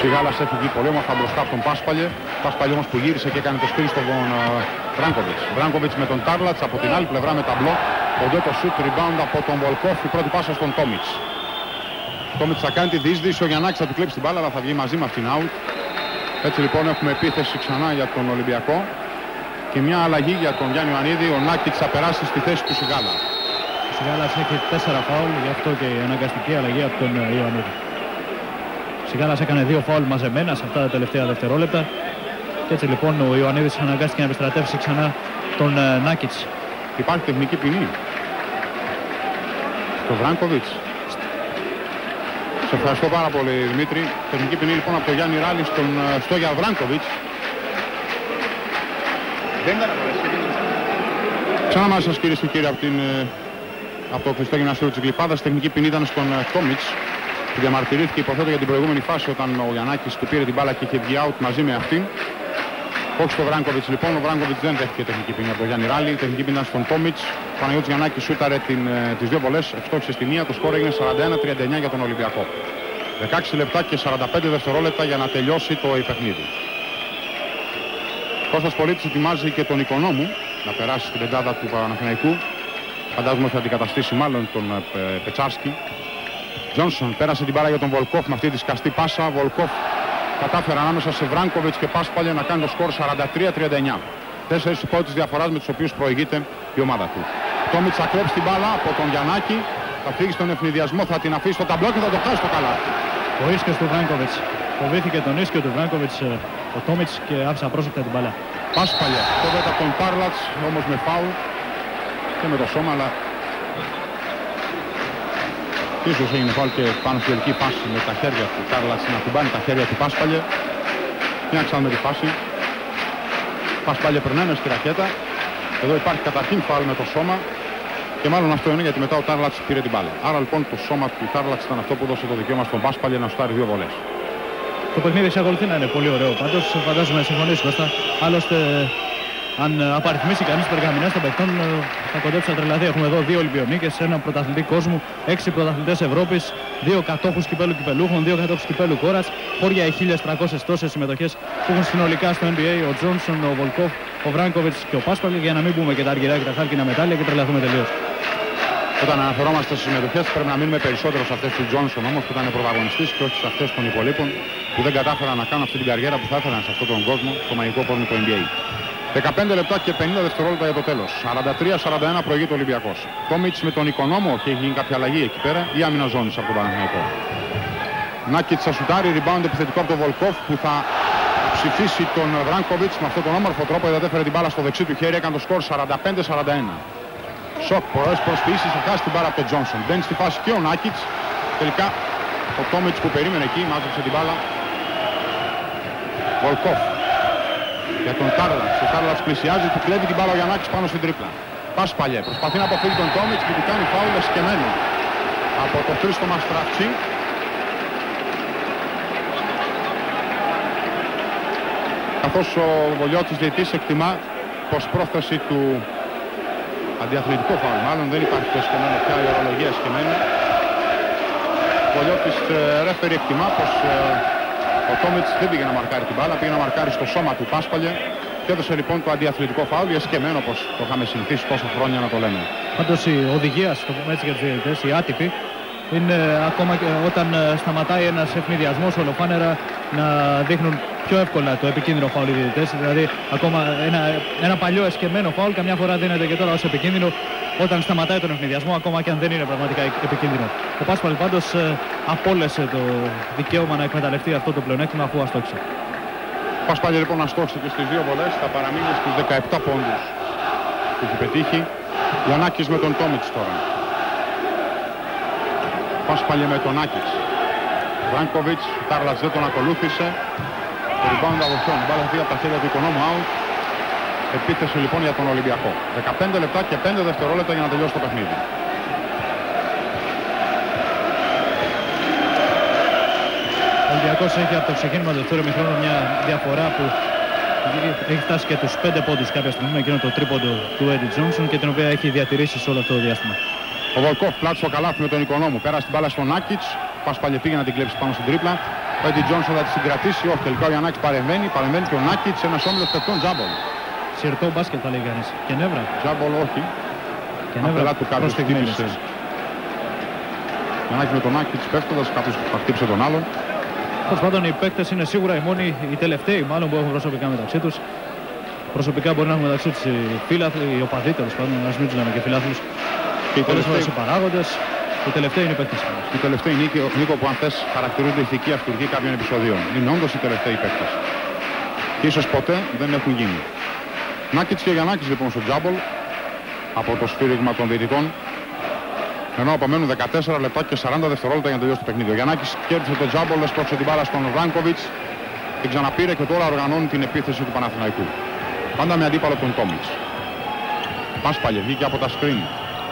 Σιγάλας έχει βγει πολύ όμορφα μπροστά από τον Πάσπαλιε. Πάσπαλιε όμως που γύρισε και έκανε το screen στον ε, Βράνκοβιτς. Βράνκοβιτς με τον Τάρλατς από την άλλη πλευρά με ταμπλό. Κοντό το shoot rebound από τον Βολκόφ. Η πρώτη πάσα στον Τόμιτς. Τόμιτς θα κάνει τη διείσδυση. Ο Γιαννάκης θα του κλέψει την μπάλα αλλά θα βγει μαζί με αυτήν out. Έτσι λοιπόν έχουμε επίθεση ξανά για τον Ολυμπιακό και μια αλλαγή για τον Γιάννη Ιωαννίδη. Ο Νάκητς θα περάσει στη θέση του Σιγάλα. Ο Σιγάλας έχει τέσσερα φάουλ, γι' αυτό και η αναγκαστική αλλαγή από τον ε, Ιωαννίδη. Ο Σιγάλας έκανε δύο φάουλ μαζεμένας σε αυτά τα τελευταία δευτερόλεπτα. Και έτσι λοιπόν ο Ιωαννίδης αναγκάστηκε να επιστρατεύσει ξανά τον ε, Νάκητς. Υπάρχει τεχνική ποινή. Στο Βράνκοβιτς. Σε ευχαριστώ πάρα πολύ Δημήτρη. Τεχνική ποινή λοιπόν από τον Γιάννη Ράλη στον ε, Στόγια Βράνκοβιτς. Δεν ήταν Ξανά μαζί σας κύριε και κύριοι από, την, ε, από το Χριστό Γυμναστήριο της Γλυφάδας. Τεχνική ποινή ήταν στον ε, Τόμιτς που διαμαρτυρήθηκε υποθέτω για την προηγούμενη φάση όταν ο Γιαννάκης του πήρε την μπάλα και είχε βγει out μαζί με αυτήν. Όχι στο Βράγκοβιτς λοιπόν, ο Βράγκοβιτς δεν δέχτηκε τεχνική ποινή από τον Γιάννη Ράλη. Η τεχνική ποινή ήταν στον Τόμιτς. Ο Παναγιώτης Γιαννάκης σούταρε την, ε, τις δύο βολές, ευστόχησε στη μία. Το σκόρ έγινε 41-39 για τον Ολυμπιακό. 16 λεπτά και 45 δευτερόλεπτα για να τελειώσει το παιχνίδι. Κώστας Πολίτης ετοιμάζει και τον Οικονόμου να περάσει στην πεντάδα του Παναθηναϊκού. Φαντάζομαι θα αντικαταστήσει μάλλον τον ε, Πε- Πετσάρσκι. Τζόνσον πέρασε την μπάλα για τον Βολκόφ με αυτή τη σκαστή πάσα. Βολκόφ κατάφερε ανάμεσα σε Βράνκοβιτς και Πάσπαλια να κάνει το σκορ 43-39. Τέσσερις υπότιτες διαφοράς με τους οποίους προηγείται η ομάδα του. Τόμιτς θα κλέψει την μπάλα από τον Γιαννάκη. Θα φύγει στον ευνηδιασμό, θα την αφήσει στο ταμπλό και θα το χάσει στο καλάθι. Ο ίσκος του Βράνκοβιτς. Φοβήθηκε τον ίσκιο του Βράνκοβιτς ε, ο Τόμιτς και άφησε απρόσεκτα την μπαλά. Πάσπαλια. Κόβεται από τον Τάρλατς, όμως με φάουλ και με το σώμα, αλλά ίσως έγινε φάουλ και πάνω στη τελική πάση με τα χέρια του Τάρλατς να κουμπάνει τα χέρια του Πάσπαλια. Για να ξαναδούμε τη φάση. Πάσπαλια περνάνε στη ρακέτα. Εδώ υπάρχει καταρχήν φάουλ με το σώμα. Και μάλλον αυτό είναι γιατί μετά ο Τάρλατ πήρε την μπάλα. Άρα λοιπόν το σώμα του Τάρλατ ήταν αυτό που δώσε το δικαίωμα στον Πάσπαλια να στάρει δύο βολές. Το παιχνίδι εξακολουθεί να είναι πολύ ωραίο. Πάντως φαντάζομαι συμφωνήσεις Κώστα. Άλλωστε αν απαριθμίσει κανείς περγαμηνές των παιχτών, ε, θα κοντέψει να τρελαθεί. Έχουμε εδώ δύο Ολυμπιονίκες, έναν πρωταθλητή κόσμου, έξι πρωταθλητές Ευρώπης, δύο κατόχους κυπέλου κυπελούχων, δύο κατόχους κυπέλου χώρα. Χώρια οι 1300 τόσες συμμετοχές που έχουν συνολικά στο NBA ο Τζόνσον, ο Βολκόφ, ο Βράγκοβιτς και ο Πάσπαλ. Για να μην πούμε και τα αργυρά και τα χάλκινα μετάλλια και τρελαθούμε τελείως. Όταν αναφερόμαστε στις συμμετοχές, πρέπει να μείνουμε περισσότερο σε αυτές του Τζόνσον όμως που ήταν πρωταγωνιστής και όχι σε αυτές των υπολείπων που δεν κατάφεραν να κάνουν αυτή την καριέρα που θα ήθελαν σε αυτόν τον κόσμο, το μαγικό κόσμο του NBA. 15 λεπτά και 50 δευτερόλεπτα για το τέλος. 43-41 προηγεί το Ολυμπιακός. Κόμιτς με τον Οικονόμο και έχει γίνει κάποια αλλαγή εκεί πέρα ή άμυνα ζώνης από τον Παναθηναϊκό. Νάκητς θα σουτάρει, rebound επιθετικό από τον Βολκόφ που θα ψηφίσει τον Βράνκοβιτς με αυτόν τον όμορφο τρόπο γιατί έφερε την μπάλα στο δεξί του χέρι, έκανε το σκορ 45-41. Σοκ, πολλές προσποιήσεις, θα χάσει την μπάλα από τον Τζόνσον. Μπαίνει στη φάση και ο Νάκητς. Τελικά ο Τόμιτς που περίμενε εκεί, μάζεψε την μπάλα. Βολκόφ για τον Τάρλατς. Ο Τάρλατς πλησιάζει, του κλέβει την μπάλα ο Γιαννάκης πάνω στην τρίπλα. Πας παλιέ. Προσπαθεί να αποφύγει τον Τόμιτς και του κάνει φάουλ εσκεμμένο από το Χρήστο Μαστραφτσί. Καθώς ο Βολιώτης διετής εκτιμά πως πρόθεση του αντιαθλητικό φάουλ, μάλλον δεν υπάρχει το εσκεμμένο πια, η ορολογία εσκεμμένη. Ο Βολιώτης ε, ρέφερη εκτιμά πως ε, ο Τόμιτς δεν πήγε να μαρκάρει την μπάλα, πήγε να μαρκάρει στο σώμα του Πάσπαλια και έδωσε λοιπόν το αντιαθλητικό φάουλ, εσκεμμένο όπως το είχαμε συνηθίσει τόσα χρόνια να το λέμε. Πάντως η οδηγία, το πούμε έτσι για τους διαιτητές, η άτυπη, είναι ακόμα και όταν ε, σταματάει ένας ευνηδιασμός ολοφάνερα να δείχνουν πιο εύκολα το επικίνδυνο φάουλ οι διαιτητές. Δηλαδή ακόμα ένα, ένα παλιό εσκεμμένο φάουλ καμιά φορά δίνεται και τώρα ως επικίνδυνο όταν σταματάει τον ευνηδιασμό ακόμα και αν δεν είναι πραγματικά επικίνδυνο. Ο Πάσπαλ πάντως ε, απόλυσε το δικαίωμα να εκμεταλλευτεί αυτό το πλεονέκτημα αφού αστόχησε. Πάσπαλ λοιπόν αστόχησε και στις δύο βολές, θα παραμείνει στους 17 πόντους που έχει πετύχει. Γιαννάκης με τον Τόμιτς τώρα. Πάσπαλε με τον Άκης. Βάνκοβιτς, Τάρλας δεν τον ακολούθησε. Το rebound αγωγιών. Μπάλα φύγει από τα χέρια του οικονόμου out. Επίθεση λοιπόν για τον Ολυμπιακό. 15 λεπτά και 5 δευτερόλεπτα για να τελειώσει το παιχνίδι. Ο Ολυμπιακός έχει από το ξεκίνημα του δεύτερου μηχρόνου μια διαφορά που έχει φτάσει και τους 5 πόντους κάποια στιγμή με εκείνο το τρίποντο του Eddie Johnson και την οποία έχει διατηρήσει σε όλο αυτό το διάστημα. Ο Βολκόφ πλάτσε το καλάθι με τον Οικονόμου. Πέρασε την μπάλα στον Άκητς. Πασπαλιε πήγε να την κλέψει πάνω στην τρίπλα. Ο Eddie Johnson θα τη συγκρατήσει. Όχι, τελικά ο Γιαννάκης παρεμβαίνει. Παρεμβαίνει και ο Νάκητς. Ένας όμιλος παιχτών Τζάμπολ. Σιρτό μπάσκετ θα λέει κανείς. Και νεύρα. Τζάμπολ όχι. Και Απελά νεύρα του κάποιος προστιγμένης. χτύπησε. Γιαννάκης με τον Νάκητς πέφτοντας. Κάποιος θα χτύπησε τον άλλον. Τέλος πάντων οι παίκτες είναι σίγουρα οι μόνοι, οι τελευταίοι μάλλον που έχουν προσωπικά μεταξύ τους. Προσωπικά μπορεί να έχουν μεταξύ τους οι φίλαθλοι, οι οπαδοί τέλος πάντων, ας μην τους λέμε και φιλάθλους. Και οι Πολλές φορές οι τελευταίοι, παράγοντες. Οι τελευταίοι είναι οι παίκτες. οι τελευταίοι νίκη, Νίκο που αν θες χαρακτηρίζονται ηθική αυτούργοι κάποιων επεισοδίων. Είναι όντως οι τελευταίοι παίκτες. Και ίσως ποτέ δεν έχουν γίνει. Νάκητς και Γιαννάκης λοιπόν στο Τζάμπολ από το σφύριγμα των διαιτητών. Ενώ απομένουν 14 λεπτά και 40 δευτερόλεπτα για να τελειώσει το παιχνίδι. Ο Γιαννάκης κέρδισε τον Τζάμπολ, έσπρωξε την μπάλα στον Ράνκοβιτς, την ξαναπήρε και τώρα οργανώνει την επίθεση του Παναθηναϊκού. Πάντα με αντίπαλο τον Τόμιτς. Πάσπαλε, βγήκε από τα σκριν.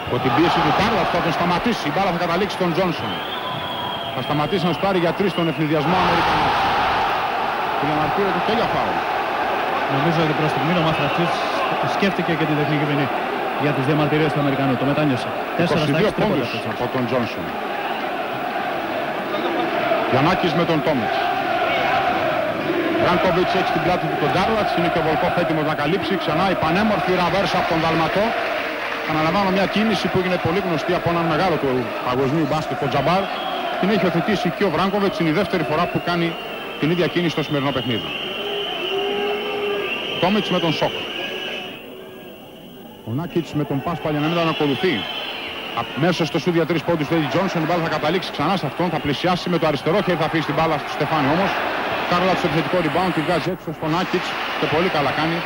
Από την πίεση του Τάρλατ θα τον σταματήσει. Η μπάλα θα καταλήξει στον Τζόνσον. Θα σταματήσει να σπάρει για τρεις τον ευνηδιασμό Αμερικανός. Την αναρτήρια του και για φάουλ. Νομίζω ότι προς στιγμή ο Μαστρατσής σκέφτηκε και την τεχνική ποινή για τις διαμαρτυρίες του Αμερικανού. Το μετάνιωσε. 4 στα 22 6 τρίποτα πόντους αυτός. από τον Τζόνσον. Γιαννάκης με τον Τόμιτς. Ράνκοβιτς έχει στην πλάτη του τον Ντάρλατς, είναι και ο Βολκόφ έτοιμος να καλύψει. Ξανά η πανέμορφη ραβέρσα από τον Δαλματό. Αναλαμβάνω μια κίνηση που έγινε πολύ γνωστή από έναν μεγάλο του παγκοσμίου μπάσκετ, τον Τζαμπάρ. Την έχει υιοθετήσει και ο Βράνκοβιτς, είναι η δεύτερη φορά που κάνει την ίδια κίνηση στο σημερινό παιχνίδι. Τόμιτς με τον Σοκ. Ο Νάκιτς με τον Πάσπαλια να μην τον ακολουθεί. Α- Μέσα στο σουτ για τρεις πόντους του Eddie Johnson η μπάλα θα καταλήξει ξανά σε αυτόν, θα πλησιάσει με το αριστερό χέρι θα αφήσει την μπάλα στο στεφάνι όμως. Τάρλατς στο επιθετικό rebound, τη βγάζει έξω στον Νάκιτς και πολύ καλά κάνει.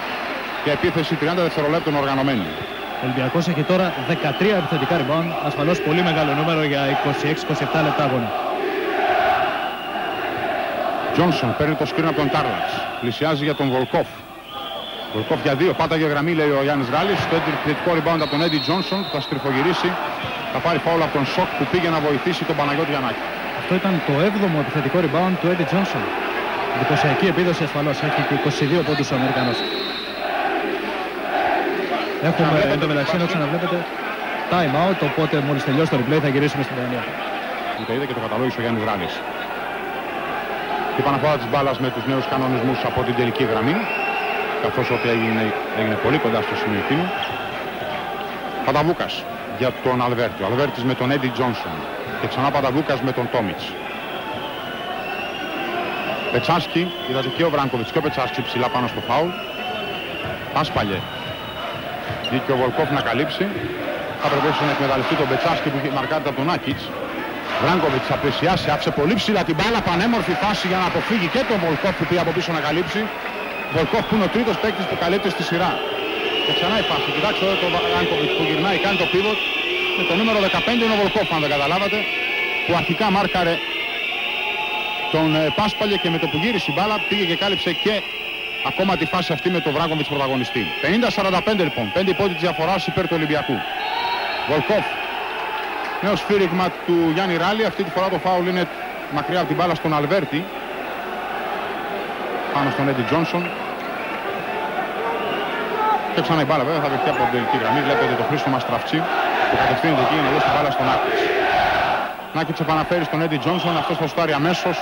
Και επίθεση 30 δευτερολέπτων οργανωμένη. Ο Ολυμπιακός έχει τώρα 13 επιθετικά rebound. Ασφαλώς πολύ μεγάλο νούμερο για 26-27 λεπτά αγώνα. Τζόνσον παίρνει το σκριν από τον Τάρλατς. Πλησιάζει για τον Βολκόφ. Βολκόφ για δύο, πάταγε γραμμή λέει ο Γιάννης Ράλης. Το επιθετικό rebound από τον Έντι Τζόνσον που θα στριφογυρίσει. Θα πάρει φάουλ από τον Σοκ που πήγε να βοηθήσει τον Παναγιώτη Γιαννάκη. Αυτό ήταν το 7ο επιθετικό rebound του Έντι Τζόνσον. Εντυπωσιακή επίδοση ασφαλώς. Έχει και 22 πόντους ο Αμερικανός. Έχουμε εν τω μεταξύ να ξαναβλέπετε time out, οπότε μόλις τελειώσει το replay θα γυρίσουμε στην ταινία. Το είδε και το καταλόγησε ο Γιάννης Ράλης. Η παναφορά της μπάλας με τους νέους κανονισμούς από την τελική γραμμή καθώς ότι έγινε, έγινε πολύ κοντά στο σημείο εκείνο. Παταβούκας για τον Αλβέρτη. Ο Αλβέρτης με τον Έντι Τζόνσον και ξανά Παταβούκας με τον Τόμιτς. Πετσάσκι, είδατε και ο Βράγκοβιτς και ο Πετσάσκι ψηλά πάνω στο φάουλ. Άσπαλε. Βγήκε ο Βολκόφ να καλύψει. Θα πρέπει να εκμεταλλευτεί τον Πετσάσκι που μαρκάρεται από τον Άκιτς. Βράγκοβιτς θα πλησιάσει, άφησε πολύ ψηλά την μπάλα, πανέμορφη φάση για να αποφύγει και τον Βολκόφ που πήγε από πίσω να καλύψει. Βολκόφ που είναι ο τρίτος παίκτης που καλύπτει στη σειρά. Και ξανά η φάση. Κοιτάξτε εδώ τον Βράγκοβιτς που γυρνάει, κάνει το πίβοτ. Με το νούμερο 15 είναι ο Βολκόφ αν δεν καταλάβατε. Που αρχικά μάρκαρε τον ε, Πάσπαλε και με το που γύρισε η μπάλα πήγε και κάλυψε και ακόμα τη φάση αυτή με τον Βράγκοβιτς πρωταγωνιστή. 50-45 λοιπόν, 5 υπότι της διαφοράς υπέρ του Ολυμπιακού. Βολκόφ. Νέος σφύριγμα του Γιάννη Ράλη. Αυτή τη φορά το φάουλ είναι μακριά από την μπάλα στον Αλβέρτη. Πάνω στον Έντι Τζόνσον. Και ξανά η μπάλα βέβαια θα δεχτεί από την τελική γραμμή. Βλέπετε το Χρήστο Μαστραφτσί που κατευθύνεται εκεί για να δώσει την μπάλα στον Άκητς. Νάκητς επαναφέρει στον Έντι Τζόνσον. Αυτός θα σουτάρει αμέσως.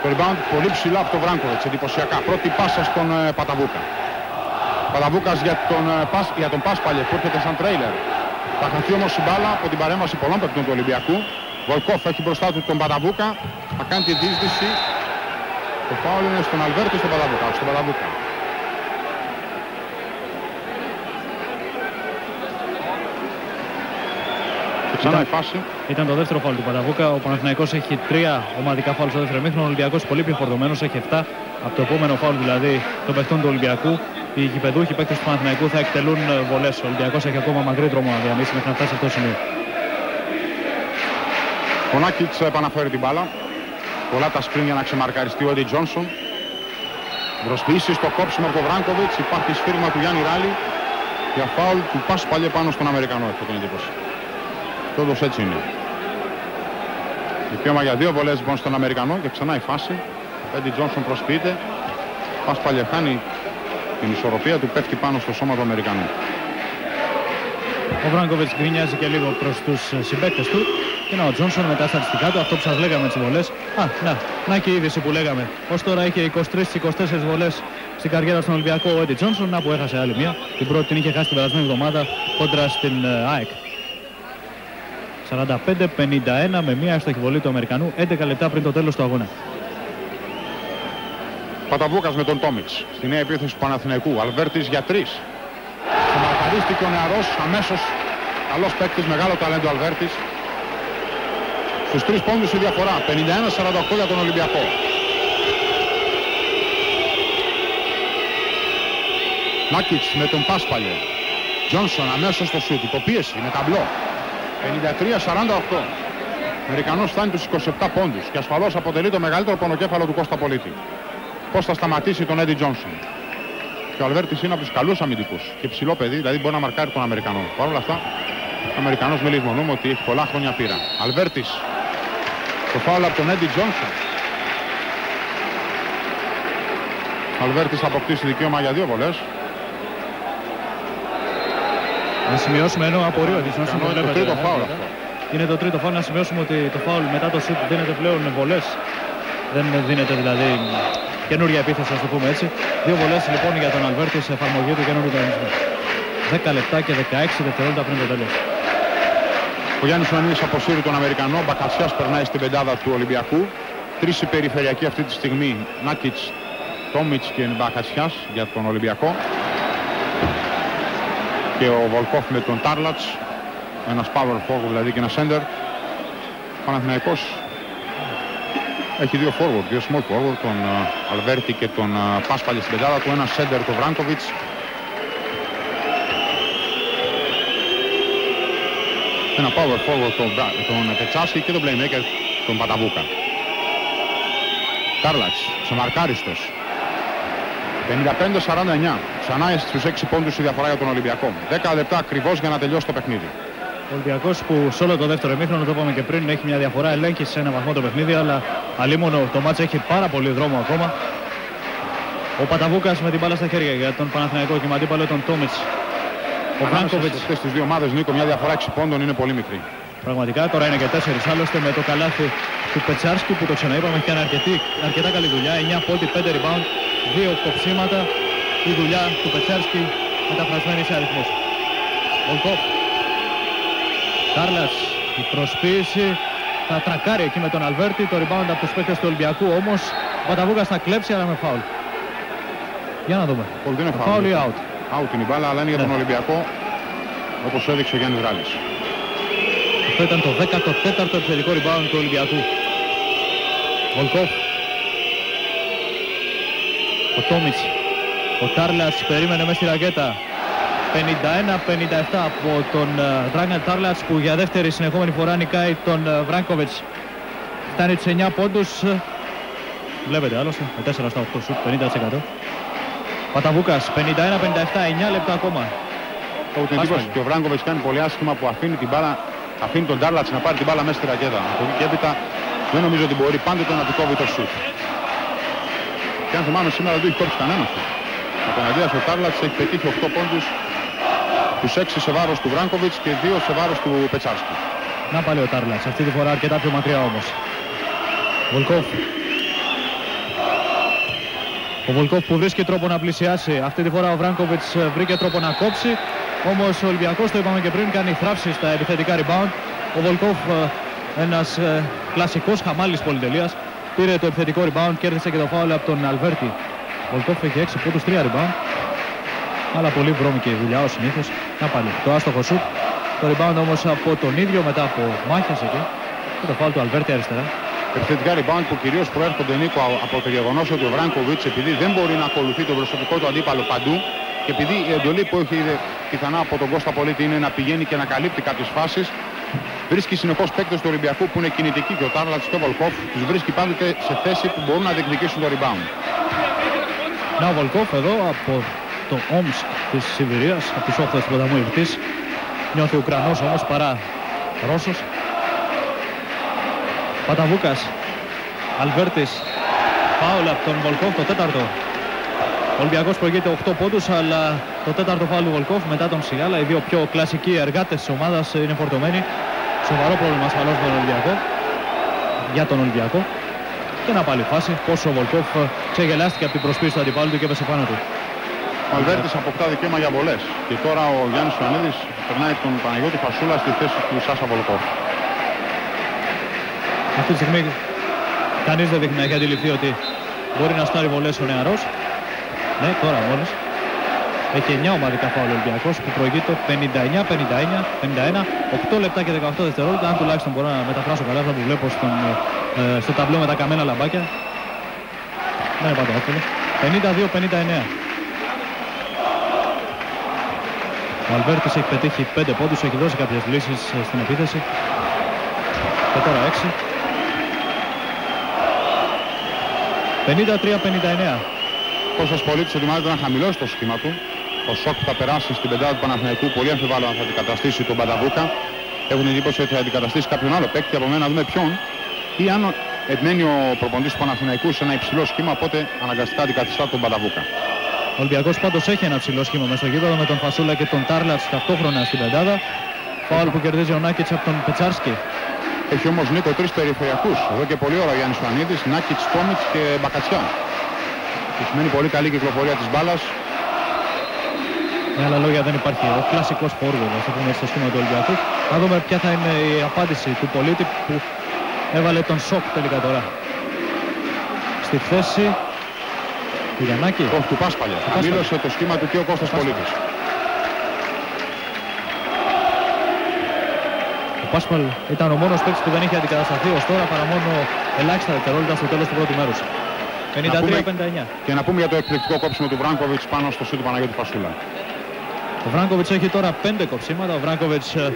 Το rebound πολύ ψηλά από τον Βράγκοβιτς. Εντυπωσιακά. Πρώτη πάσα στον ε, Παταβούκα. Παταβούκας για τον, ε, Πας, για τον Πάσπαλε που έρχεται σαν τρέιλερ. Θα χαθεί όμως η μπάλα από την παρέμβαση πολλών παικτών του Ολυμπιακού. Βολκόφ έχει μπροστά του τον Παταβούκα. Θα κάνει τη δίσδυση. Το φάουλ είναι στον Αλβέρτο στον Παταβούκα. Στον Παταβούκα. Και ξανά η φάση. Ήταν το δεύτερο φάουλ του Παταβούκα. Ο Παναθηναϊκός έχει τρία ομαδικά φάουλ στο δεύτερο μήχρονο. Ο Ολυμπιακός πολύ πιο φορτωμένος, έχει 7. Από το επόμενο φάουλ δηλαδή των παιχτών του Ολυμπιακού. Οι γηπεδούχοι παίκτες του Παναθηναϊκού θα εκτελούν ε, βολές. Ο Ολυμπιακός έχει ακόμα μακρύ δρόμο να διανύσει μέχρι να φτάσει σε αυτό το σημείο. Ο Νάκητς επαναφέρει την μπάλα. Πολλά τα σπριν για να ξεμαρκαριστεί ο Έντι Τζόνσον. Προσποιήσει στο κόψιμο από τον Βράγκοβιτς. Υπάρχει σφύριγμα του Γιάννη Ράλη. Για φάουλ του πας παλιέ πάνω στον Αμερικανό. Αυτό την εντύπωση. Τόντως έτσι είναι. Δικαίωμα για δύο βολές λοιπόν στον Αμερικανό και ξανά η φάση. Ο Έντι Τζόνσον προσποιείται. Πας παλιέ χάνει την ισορροπία του, πέφτει πάνω στο σώμα του Αμερικανού. Ο Βράγκοβιτς γκρινιάζει και λίγο προς τους ε, συμπαίκτες του. Και να ο Τζόνσον με τα στατιστικά του, αυτό που σας λέγαμε τις βολές. Α, να, να και η είδηση που λέγαμε. Ως τώρα είχε 23-24 βολές στην καριέρα στον Ολυμπιακό ο Έντι Τζόνσον. Να που έχασε άλλη μία. Την πρώτη την είχε χάσει την περασμένη εβδομάδα κόντρα στην ε, ΑΕΚ. 45-51 με μία αστοχή βολή του Αμερικανού 11 λεπτά πριν το τέλος του αγώνα. Παταβούκας με τον Τόμιτς. Στη νέα επίθεση του Παναθηναϊκού. Αλβέρτης για τρεις. Σταματαρίστηκε ο νεαρός αμέσως. Καλός παίκτης, μεγάλο ταλέντο Αλβέρτης. Στους τρεις πόντους η διαφορά. 51-48 για τον Ολυμπιακό. Μάκητς με τον Πάσπαλε. Τζόνσον αμέσως στο σούτ. Υποπίεση με ταμπλό. 53-48. Αμερικανός φτάνει τους 27 πόντους και ασφαλώς αποτελεί το μεγαλύτερο πονοκέφαλο του Κώστα Πολίτη. Πώς θα σταματήσει τον Έντι Τζόνσον. Και ο Αλβέρτης είναι από τους καλούς αμυντικούς και ψηλό παιδί, δηλαδή μπορεί να μαρκάρει τον Αμερικανό. Παρ' όλα αυτά, ο Αμερικανός με λησμονούμε ότι έχει πολλά χρόνια πείρα. Αλβέρτης, το φάουλ από τον Έντι Τζόνσον. Ο Αλβέρτης θα αποκτήσει δικαίωμα για δύο βολές. Να σημειώσουμε ενώ απορρίο της Νόσον Κανό, το είναι το βλέπετε. τρίτο ε, φάουλ βέβαια. αυτό. Είναι το τρίτο φάουλ. Να σημειώσουμε ότι το φάουλ μετά το σουτ δίνεται πλέον βολές. Δεν δίνεται δηλαδή καινούργια επίθεση, ας το πούμε έτσι. Δύο βολές λοιπόν για τον Αλβέρτης σε εφαρμογή του καινούργιου κανονισμού. 10 λεπτά και 16 δευτερόλεπτα πριν το τέλος. Ο Γιάννης Ιωαννίδης αποσύρει τον Αμερικανό. Μπακασιάς περνάει στην πεντάδα του Ολυμπιακού. Τρεις οι περιφερειακοί αυτή τη στιγμή. Νάκητς, Τόμιτς και Μπακασιάς για τον Ολυμπιακό. Και ο Βολκόφ με τον Τάρλατς. Ένας power forward δηλαδή και ένας center. Ο Παναθηναϊκός έχει δύο forward, δύο small forward, τον ε, Αλβέρτη και τον ε, Πάσπαλη στην πεντάδα του. Ένας center τον Βράνκοβιτς. Ένα power forward τον, Μπρα- τον Πετσάσκι και τον playmaker τον Παταβούκα. Κάρλατς, ξεμαρκάριστος. 55-49. Ξανά στους 6 πόντους η διαφορά για τον Ολυμπιακό. 10 λεπτά ακριβώς για να τελειώσει το παιχνίδι. Ο Ολυμπιακός που σε όλο το δεύτερο ημίχρονο, το είπαμε και πριν, έχει μια διαφορά, ελέγχει σε ένα βαθμό το παιχνίδι, αλλά αλίμονο το μάτς έχει πάρα πολύ δρόμο ακόμα. Ο Παταβούκας με την μπάλα στα χέρια για τον Παναθηναϊκό και με αντίπαλο τον Τόμιτς. Ο Βράνκοβιτ. Αυτές τις δύο ομάδες, Νίκο, μια διαφορά 6 πόντων είναι πολύ μικρή. Πραγματικά τώρα είναι και 4 άλλωστε με το καλάθι του Πετσάρσκι που το ξαναείπαμε και αρκετή, αρκετά καλή δουλειά. 9 πόντι, 5 rebound, 2 κοψίματα. Η δουλειά του Πετσάρσκι μεταφρασμένη σε αριθμούς. Βολκόφ. Κάρλας, η προσποίηση θα τρακάρει εκεί με τον Αλβέρτη. Το rebound από τους παίκτες του Ολυμπιακού όμως ο Παταβούκας θα κλέψει αλλά με φάουλ. Για να δούμε. είναι φάουλ. ή out. Out είναι η μπάλα αλλά είναι για τον ναι. Ολυμπιακό όπως έδειξε ο Γιάννης Ράλης. Αυτό ήταν το 14ο επιθετικό rebound του Ολυμπιακού. Βολκόφ. Ο Τόμιτς. Ο Τάρλας περίμενε μέσα στη ρακέτα. 51-57 από τον Δράγκαν ε, Τάρλας που για δεύτερη συνεχόμενη φορά νικάει τον ε, Βράγκοβιτς. Φτάνει τους 9 πόντους. Βλέπετε άλλωστε με 4 στα 8 σουτ 50%. Παταβούκας 51-57, 9 λεπτά ακόμα. Έχω την εντύπωση και ο Βράγκοβιτς κάνει πολύ άσχημα που αφήνει την μπάλα, αφήνει τον Τάρλατς να πάρει την μπάλα μέσα στη ρακέτα. Από εκεί και έπειτα δεν νομίζω ότι μπορεί πάντοτε να του κόβει το σουτ. Και αν θυμάμαι σήμερα δεν έχει κόψει κανένας σουτ. Απέναντίας ο Τάρλατς έχει πετύχει 8 πόντους τους 6 σε βάρος του Βράνκοβιτς και 2 σε βάρος του Πετσάρσκι. Να πάλι ο Τάρλας, αυτή τη φορά αρκετά πιο μακριά όμως. Βολκόφ. Ο Βολκόφ που βρίσκει τρόπο να πλησιάσει. Αυτή τη φορά ο Βράνκοβιτς ε, βρήκε τρόπο να κόψει. Όμως ο Ολυμπιακός, το είπαμε και πριν, κάνει θράψη στα επιθετικά rebound. Ο Βολκόφ, ε, ένας ε, κλασικός χαμάλης πολυτελείας, πήρε το επιθετικό rebound, κέρδισε και το φάουλ από τον Αλβέρτη. Ο Βολκόφ έχει 6 πόντους, 3 rebound αλλά πολύ βρώμικη η δουλειά ως συνήθως. Να πάλι το άστοχο σουτ. Το rebound όμως από τον ίδιο μετά από μάχες εκεί. Και το φάουλ του Αλβέρτη αριστερά. Επιθετικά rebound που κυρίως προέρχονται Νίκο από το γεγονός ότι ο Βράνκοβιτς επειδή δεν μπορεί να ακολουθεί τον προσωπικό του αντίπαλο παντού και επειδή η εντολή που έχει πιθανά από τον Κώστα Πολίτη είναι να πηγαίνει και να καλύπτει κάποιες φάσεις βρίσκει συνεχώς παίκτες του Ολυμπιακού που είναι κινητικοί και ο Τάρλατς και ο Βολκόφ τους βρίσκει πάντοτε σε θέση που μπορούν να διεκδικήσουν το rebound. Να ο Βολκόφ εδώ από το Όμσκ της Σιβηρίας, από τις όχθες του ποταμού Ιβτής. Νιώθει Ουκρανός όμως παρά Ρώσος. Παταβούκας, Αλβέρτης, φάουλ από τον Βολκόφ το τέταρτο. Ο Ολυμπιακός προηγείται 8 πόντους, αλλά το τέταρτο φάουλ του Βολκόφ μετά τον Σιγάλα, οι δύο πιο κλασικοί εργάτες της ομάδας είναι φορτωμένοι. Σοβαρό πρόβλημα ασφαλώς τον Ολυμπιακό, για τον Ολυμπιακό. Και να πάλι φάση, πόσο ο Βολκόφ ξεγελάστηκε από την προσπίση του αντιπάλου του και έπεσε πάνω του. Ο Αλβέρτης αποκτά δικαίωμα για βολές. Και τώρα ο Γιάννης Ιωαννίδης περνάει τον Παναγιώτη Φασούλα στη θέση του Σάσα Βολκόφ. Αυτή τη στιγμή κανείς δεν δείχνει να έχει αντιληφθεί ότι μπορεί να στάρει βολές ο νεαρός. Ναι, τώρα μόλις. Έχει 9 ομαδικά φάουλ ο Ολυμπιακός που προηγείται 59, 59, 51, 8 λεπτά και 18 δευτερόλεπτα. Αν τουλάχιστον μπορώ να μεταφράσω καλά θα το βλέπω στον, ε, στο ταμπλό με τα καμένα λαμπάκια. Δεν είναι πάντα εύκολο. 52-59. Ο Αλβέρτης έχει πετύχει 5 πόντους, έχει δώσει κάποιες λύσεις ε, στην επίθεση. Και τώρα 6. 53-59. Κώστας Πολίτης ετοιμάζεται να χαμηλώσει το σχήμα του. Ο Σοκ θα περάσει στην πεντάδα του Παναθηναϊκού. Πολύ αμφιβάλλω αν θα αντικαταστήσει τον Πανταβούκα. Έχουν εντύπωση ότι θα αντικαταστήσει κάποιον άλλο παίκτη. Από μένα να δούμε ποιον. Ή αν μένει ο προποντής του Παναθηναϊκού σε ένα υψηλό σχήμα, οπότε αναγκαστικά αντικαθιστά τον Πανταβούκα. Ο Ολυμπιακός πάντως έχει ένα ψηλό σχήμα μέσα στο γήπεδο με τον Φασούλα και τον Τάρλατς ταυτόχρονα στην πεντάδα. Φάουλ που κερδίζει ο Νάκητς από τον Πετσάρσκι. Έχει όμως Νίκο τρεις περιφερειακούς. Εδώ και πολύ ώρα ο Γιάννης Φανίδης, Νάκητς, Τόμιτς και Μπακατσιά. Και σημαίνει πολύ καλή κυκλοφορία της μπάλας. Με άλλα λόγια δεν υπάρχει ο κλασικός φόρβο ας πούμε στο σχήμα του Ολυμπιακού. Να δούμε ποια θα είναι η απάντηση του πολίτη που έβαλε τον σοκ τελικά τώρα. Στη θέση του Γιαννάκη. Όχι, του Πάσπαλια. Χαμήλωσε το σχήμα του και ο Κώστας Πολίτης. Πάσπαλ ήταν ο μόνος παίκτης που δεν είχε αντικατασταθεί ως τώρα παρά μόνο ελάχιστα δευτερόλεπτα στο τέλος του πρώτου μέρους. 53-59. Και να πούμε για το εκπληκτικό κόψιμο του Βράγκοβιτς πάνω στο σούτ του Παναγιώτης Φασούλα. Ο Βράγκοβιτς έχει τώρα 5 κοψίματα. Ο Βράγκοβιτς ε,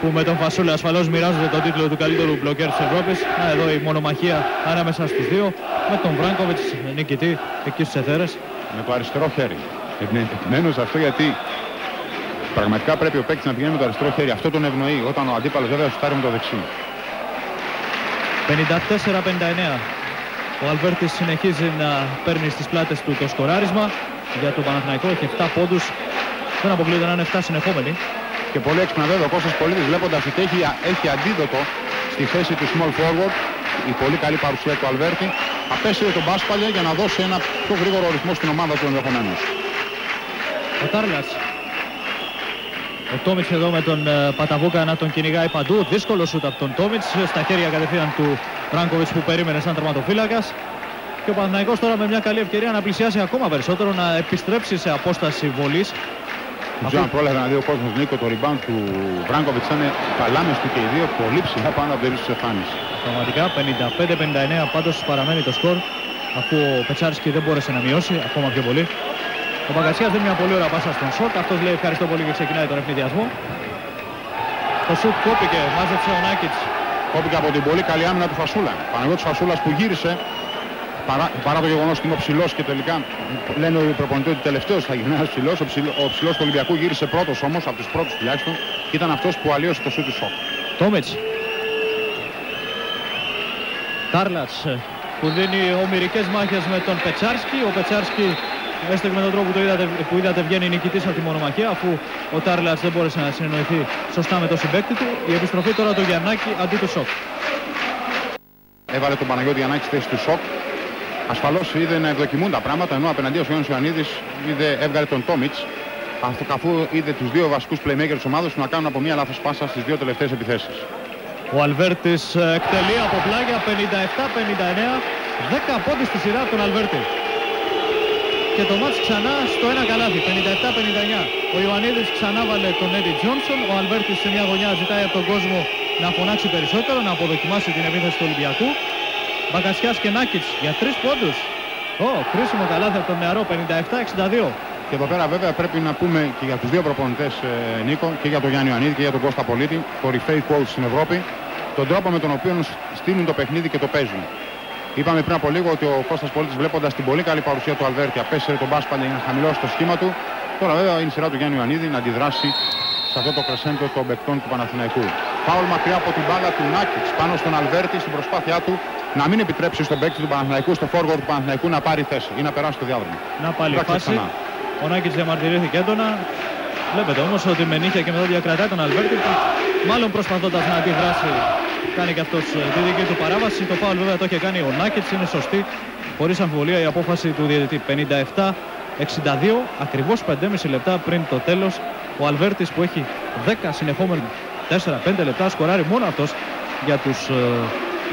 που με τον Φασούλα ασφαλώς μοιράζονται τον τίτλο του καλύτερου μπλοκέρ της Ευρώπης. Να εδώ η μονομαχία ανάμεσα στους δύο με τον Βράγκοβιτς νικητή εκεί στους εθέρες. Με το αριστερό χέρι. Επιμένω σε αυτό γιατί πραγματικά πρέπει ο παίκτης να πηγαίνει με το αριστερό χέρι. Αυτό τον ευνοεί όταν ο αντίπαλος βέβαια σουτάρει με το δεξί. 54-59. Ο Αλβέρτης συνεχίζει να παίρνει στις πλάτες του το σκοράρισμα για το Παναθηναϊκό. Έχει 7 πόντους. Δεν αποκλείεται να είναι 7 συνεχόμενοι. Και πολύ έξυπνα βέβαια ο Κώστας Πολίτης βλέποντας ότι έχει, έχει αντίδοτο στη θέση του small forward η πολύ καλή παρουσία του Αλβέρτη απέσυρε τον Μπάσπαλια για να δώσει ένα πιο γρήγορο ρυθμό στην ομάδα του ενδεχομένως. Ο Τάρλας. Ο Τόμιτς εδώ με τον ε, Παταβούκα να τον κυνηγάει παντού. Δύσκολο σούτ από τον Τόμιτς στα χέρια κατευθείαν του Ράνκοβιτς που περίμενε σαν τερματοφύλακας. Και ο Παναθηναϊκός τώρα με μια καλή ευκαιρία να πλησιάσει ακόμα περισσότερο, να επιστρέψει σε απόσταση βολής. Δεν ξέρω αν πρόλαβε να δει ο κόσμος Νίκο το rebound του Βράγκοβιτς ήταν καλάμες του και οι δύο πολύ ψηλά πάνω από το ύψος της εμφάνισης. Πραγματικά 55-59 πάντως παραμένει το σκορ αφού ο Πετσάρσκι δεν μπόρεσε να μειώσει ακόμα πιο πολύ. Ο Μπαγκασιάς δίνει μια πολύ ωραία πάσα στον σοτ. Αυτός λέει ευχαριστώ πολύ και ξεκινάει τον ευνηδιασμό. Το σουτ κόπηκε, μάζεψε ο Νάκητς. Κόπηκε από την πολύ καλή άμυνα του Φασούλα. Παναγιώτης Φασούλας που γύρισε παρά, παρά το γεγονός ότι είναι ο ψηλός και τελικά λένε οι προπονητές ότι τελευταίος θα γίνει ένας ψηλός. Ο, ψηλό, ο ψηλός του Ολυμπιακού γύρισε πρώτος όμως, από τους πρώτους τουλάχιστον, και ήταν αυτός που αλλίωσε το σουτ του σοκ. Τόμετς. Τάρλατς που δίνει ομυρικές μάχες με τον Πετσάρσκι. Ο Πετσάρσκι έστω και με τον τρόπο που, το είδατε, που είδατε βγαίνει νικητής από τη μονομαχία αφού ο Τάρλατς δεν μπόρεσε να συνεννοηθεί σωστά με τον συμπέκτη του. Η επιστροφή τώρα του Γιαννάκη αντί του Σοκ. Έβαλε τον Παναγιώτη Γιαννάκη στη θέση του Σοκ. Ασφαλώς είδε να ευδοκιμούν τα πράγματα ενώ απέναντί ο Ιωάννης Ιωαννίδης είδε, έβγαλε τον Τόμιτς αφού είδε τους δύο βασικούς playmakers της ομάδας του να κάνουν από μία λάθος πάσα στις δύο τελευταίες επιθέσεις. Ο Αλβέρτης ε, εκτελεί από πλάγια 57-59. 10 πόντους στη σειρά από τον Αλβέρτη. Και το μάτς ξανά στο ένα καλάθι, 57-59. Ο Ιωαννίδης ξανά βάλε τον Έντι Τζόνσον. Ο Αλβέρτης σε μια γωνιά ζητάει από τον κόσμο να φωνάξει περισσότερο, να αποδοκιμάσει την επίθεση του Ολυμπιακού. Μπακασιάς και Νάκητς για 3 πόντους. Ω, oh, κρίσιμο καλάθι από τον νεαρό, 57-62. Και εδώ πέρα βέβαια πρέπει να πούμε και για τους δύο προπονητές ε, Νίκο και για τον Γιάννη Ιωαννίδη και για τον Κώστα Πολίτη, κορυφαίοι coach στην Ευρώπη, τον τρόπο με τον οποίο στείλουν το παιχνίδι και το παίζουν. Είπαμε πριν από λίγο ότι ο Κώστας Πολίτης βλέποντας την πολύ καλή παρουσία του Αλβέρτη απέσυρε τον Μπάσπαλια για να χαμηλώσει το σχήμα του. Τώρα βέβαια είναι η σειρά του Γιάννη Ιωαννίδη να αντιδράσει σε αυτό το κρεσέντο των παικτών του Παναθηναϊκού. Φάουλ μακριά από την μπάλα του Νάκητς πάνω στον Αλβέρτη στην προσπάθειά του να μην επιτρέψει στον παίκτη του Παναθηναϊκού, στο φόργο του Παναθηναϊκού να πάρει θέση ή να περάσει το διάδρομο. Να πάλι φάση. Ο Νάκης διαμαρτυρήθηκε έντονα. Βλέπετε όμως ότι με νύχια και με δόντια κρατάει τον Αλβέρτη μάλλον προσπαθώντας να αντιδράσει κάνει και αυτός ε, τη δική του παράβαση. Το φάουλ βέβαια το είχε κάνει ο Νάκετς, είναι σωστή. Χωρίς αμφιβολία η απόφαση του διαιτητή. 57-62, ακριβώς 5,5 λεπτά πριν το τέλος. Ο Αλβέρτης που έχει 10 συνεχόμενα 4-5 λεπτά σκοράρει μόνο αυτός για τους ε,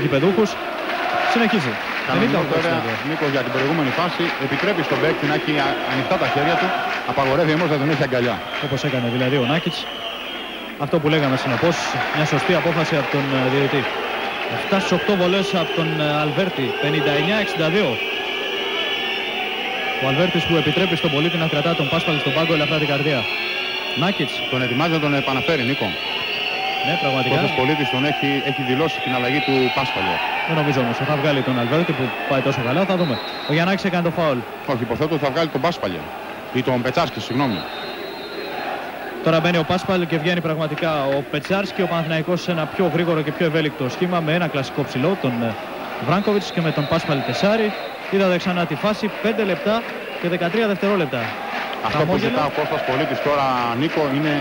γηπεδούχους. Συνεχίζει. Κανονικό βέβαια, Νίκος, για την προηγούμενη φάση επιτρέπει στον παίκτη να έχει ανοιχτά τα χέρια του. Απαγορεύει όμως να τον έχει αγκαλιά. Όπως έκανε δηλαδή ο Νάκητς. Αυτό που λέγαμε συνεπώς, μια σωστή απόφαση από τον ε, διαιτητή. 7 στις 8 βολές από τον ε, Αλβέρτη, 59-62. Ο Αλβέρτης που επιτρέπει στον πολίτη να κρατά τον Πάσπαλ στον πάγκο ελαφρά την καρδία. Νάκητς. Τον ετοιμάζει να τον επαναφέρει, Νίκο. Ναι, πραγματικά. Ο πολίτης τον έχει, έχει δηλώσει την αλλαγή του Πάσπαλου. Δεν νομίζω όμως θα βγάλει τον Αλβέρτη που πάει τόσο καλά, θα δούμε. Ο Γιαννάκης έκανε το φάουλ. Όχι, υποθέτω ότι θα βγάλει τον Πάσπαλια. Ή τον Πετσάσκη, συγγνώμη. Τώρα μπαίνει ο Πάσπαλ και βγαίνει πραγματικά ο Πετσάρσκι, ο Παναθηναϊκός σε ένα πιο γρήγορο και πιο ευέλικτο σχήμα με ένα κλασικό ψηλό, τον ε, Βράγκοβιτς και με τον Πάσπαλ Τεσάρι. Είδατε ξανά τη φάση, 5 λεπτά και 13 δευτερόλεπτα. Αυτό που ζητά ο Κώστας Πολίτης τώρα, Νίκο, είναι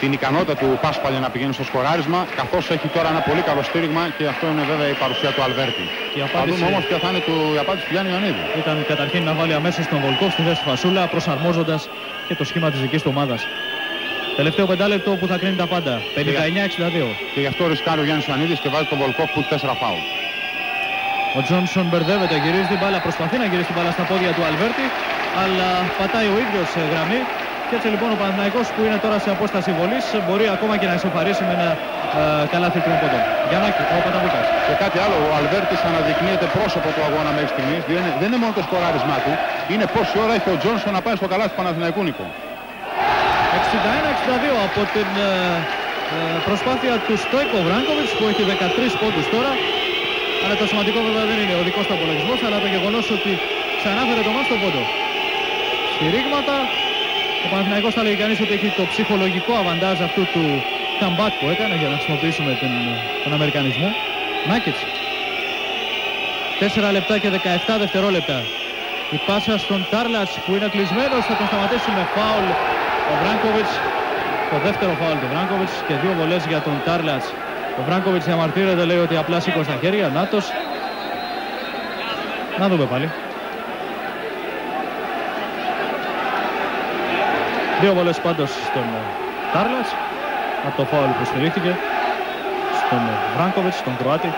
την ικανότητα του Πάσπαλια να πηγαίνει στο σκοράρισμα, καθώς έχει τώρα ένα πολύ καλό στήριγμα και αυτό είναι βέβαια η παρουσία του Αλβέρτη. Η απάντηση... Θα δούμε όμως ποια θα είναι του, η απάντηση του Γιάννη Ιωαννίδη. Ήταν καταρχήν να βάλει αμέσως τον Βολκό στη θέση Φασούλα, προσαρμόζοντας και το σχήμα της δικής του ομάδας. Τελευταίο πεντάλεπτο που θα κρίνει τα πάντα. 59-62. Και γι' αυτό ρισκάρει ο Γιάννης Ιωαννίδης και βάζει τον Βολκόφ που 4 φάουλ. Ο Τζόνσον μπερδεύεται, γυρίζει την μπάλα, προσπαθεί να γυρίσει την μπάλα στα πόδια του Αλβέρτη, αλλά πατάει ο ίδιος σε γραμμή. Και έτσι λοιπόν ο Παναθηναϊκός που είναι τώρα σε απόσταση βολής μπορεί ακόμα και να ισοφαρίσει με ένα ε, καλάθι του πόντων. Γιαννάκη, ο Παταβούκας. Και κάτι άλλο, ο Αλβέρτης αναδεικνύεται πρόσωπο του αγώνα μέχρι στιγμής. Δεν είναι, δεν είναι μόνο το σκοράρισμά του, είναι πόση ώρα έχει ο Τζόνσον να πάει στο καλάθι του Παναθηναϊκού Νίκο. 61-62 από την ε, ε, προσπάθεια του Στόικο Βράγκοβιτς που έχει 13 πόντους τώρα. Αλλά το σημαντικό βέβαια δεν είναι ο δικός του απολογισμός αλλά το γεγονός ότι ξανάφερε το μάτς στο πόντο. σφυρίγματα. Ο Παναθηναϊκός θα λέγει κανείς ότι έχει το ψυχολογικό αβαντάζ αυτού του comeback που έκανε για να χρησιμοποιήσουμε τον, τον Αμερικανισμό. Νάκετς. 4 λεπτά και 17 δευτερόλεπτα. Η πάσα στον Τάρλατς που είναι κλεισμένος θα τον σταματήσει με φάουλ ο Βράνκοβιτς. Το δεύτερο φάουλ του Βράνκοβιτς και δύο βολές για τον Τάρλατς. Ο Βράνκοβιτς διαμαρτύρεται, λέει ότι απλά σήκωσε τα χέρια. Νάτος. Να δούμε πάλι. Δύο βολές πάντως στον Τάρλατς από το φάουλ που στηρίχθηκε στον Βράνκοβιτς, τον Κροάτη.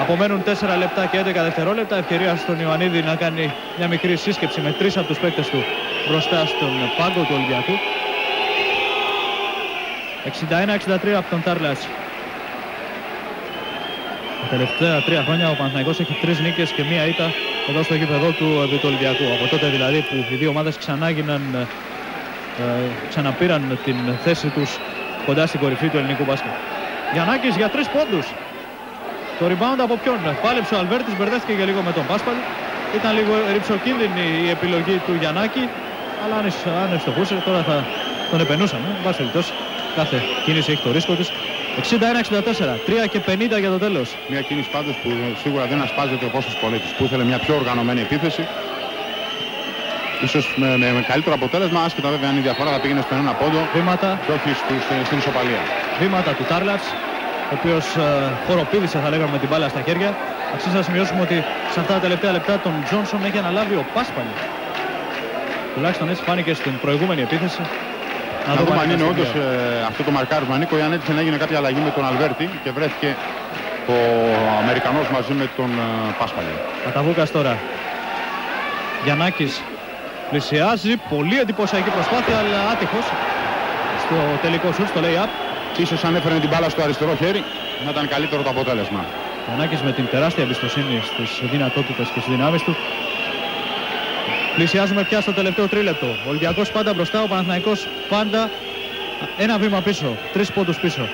Απομένουν 4 λεπτά και 11 δευτερόλεπτα. Ευκαιρία στον Ιωαννίδη να κάνει μια μικρή σύσκεψη με τρεις από τους παίκτες του μπροστά στον πάγκο του Ολυμπιακού. 61-63 από τον Τάρλας. Τα τελευταία τρία χρόνια ο Παναθηναϊκός έχει τρεις νίκες και μία ήττα εδώ στο γήπεδο του επί του Ολυμπιακού. Από τότε δηλαδή που οι δύο ομάδες ξανά γίναν, ε, ξαναπήραν την θέση τους κοντά στην κορυφή του ελληνικού μπάσκετ. Γιαννάκης για τρεις πόντους. Το rebound από ποιον; Πάλεψε ο Αλβέρτης, μπερδεύτηκε και λίγο με τον Πάσπαλη. Ήταν λίγο ρηψοκίνδυνη η επιλογή του Γιαννάκη. Αλλά αν ευστοχούσε τώρα θα τον επενούσαν. Εν πάση περιπτώσει κάθε κίνηση έχει το ρίσκο της. 61-64, 3 και 50 για το τέλος. Μια κίνηση πάντως που σίγουρα δεν ασπάζεται ο Κώστας Πολίτης που ήθελε μια πιο οργανωμένη επίθεση. Ίσως με, με, με καλύτερο αποτέλεσμα, άσχετα βέβαια αν η διαφορά θα πήγαινε στον ένα πόντο Βήματα, και όχι στους, στην ισοπαλία. βήματα του Τάρλατς, ο οποίος ε, χοροπήδησε θα λέγαμε με την μπάλα στα χέρια. Αξίζει να σημειώσουμε ότι σε αυτά τα τελευταία λεπτά τον Τζόνσον έχει αναλάβει ο Πάσπαλη. Τουλάχιστον έτσι φάνηκε στην προηγούμενη επίθεση. Να δούμε αν λίγα είναι στοιχεία. όντως ε, αυτό το μαρκάρισμα Νίκο ή αν έτυχε να έγινε κάποια αλλαγή με τον Αλβέρτη και βρέθηκε ο Αμερικανός μαζί με τον ε, Πάσπαλη. Καταβούκας τώρα. Γιαννάκης πλησιάζει. Πολύ εντυπωσιακή προσπάθεια αλλά άτυχος. Στο τελικό σουτ, στο lay-up. Ίσως αν έφερε την μπάλα στο αριστερό χέρι να ήταν καλύτερο το αποτέλεσμα. Γιαννάκης με την τεράστια εμπιστοσύνη στις δυνατότητες και στις δυνάμεις του. Πλησιάζουμε πια στο τελευταίο τρίλεπτο. Ο Ολυμπιακός πάντα μπροστά, ο Παναθηναϊκός πάντα ένα βήμα πίσω. Τρεις πόντους πίσω.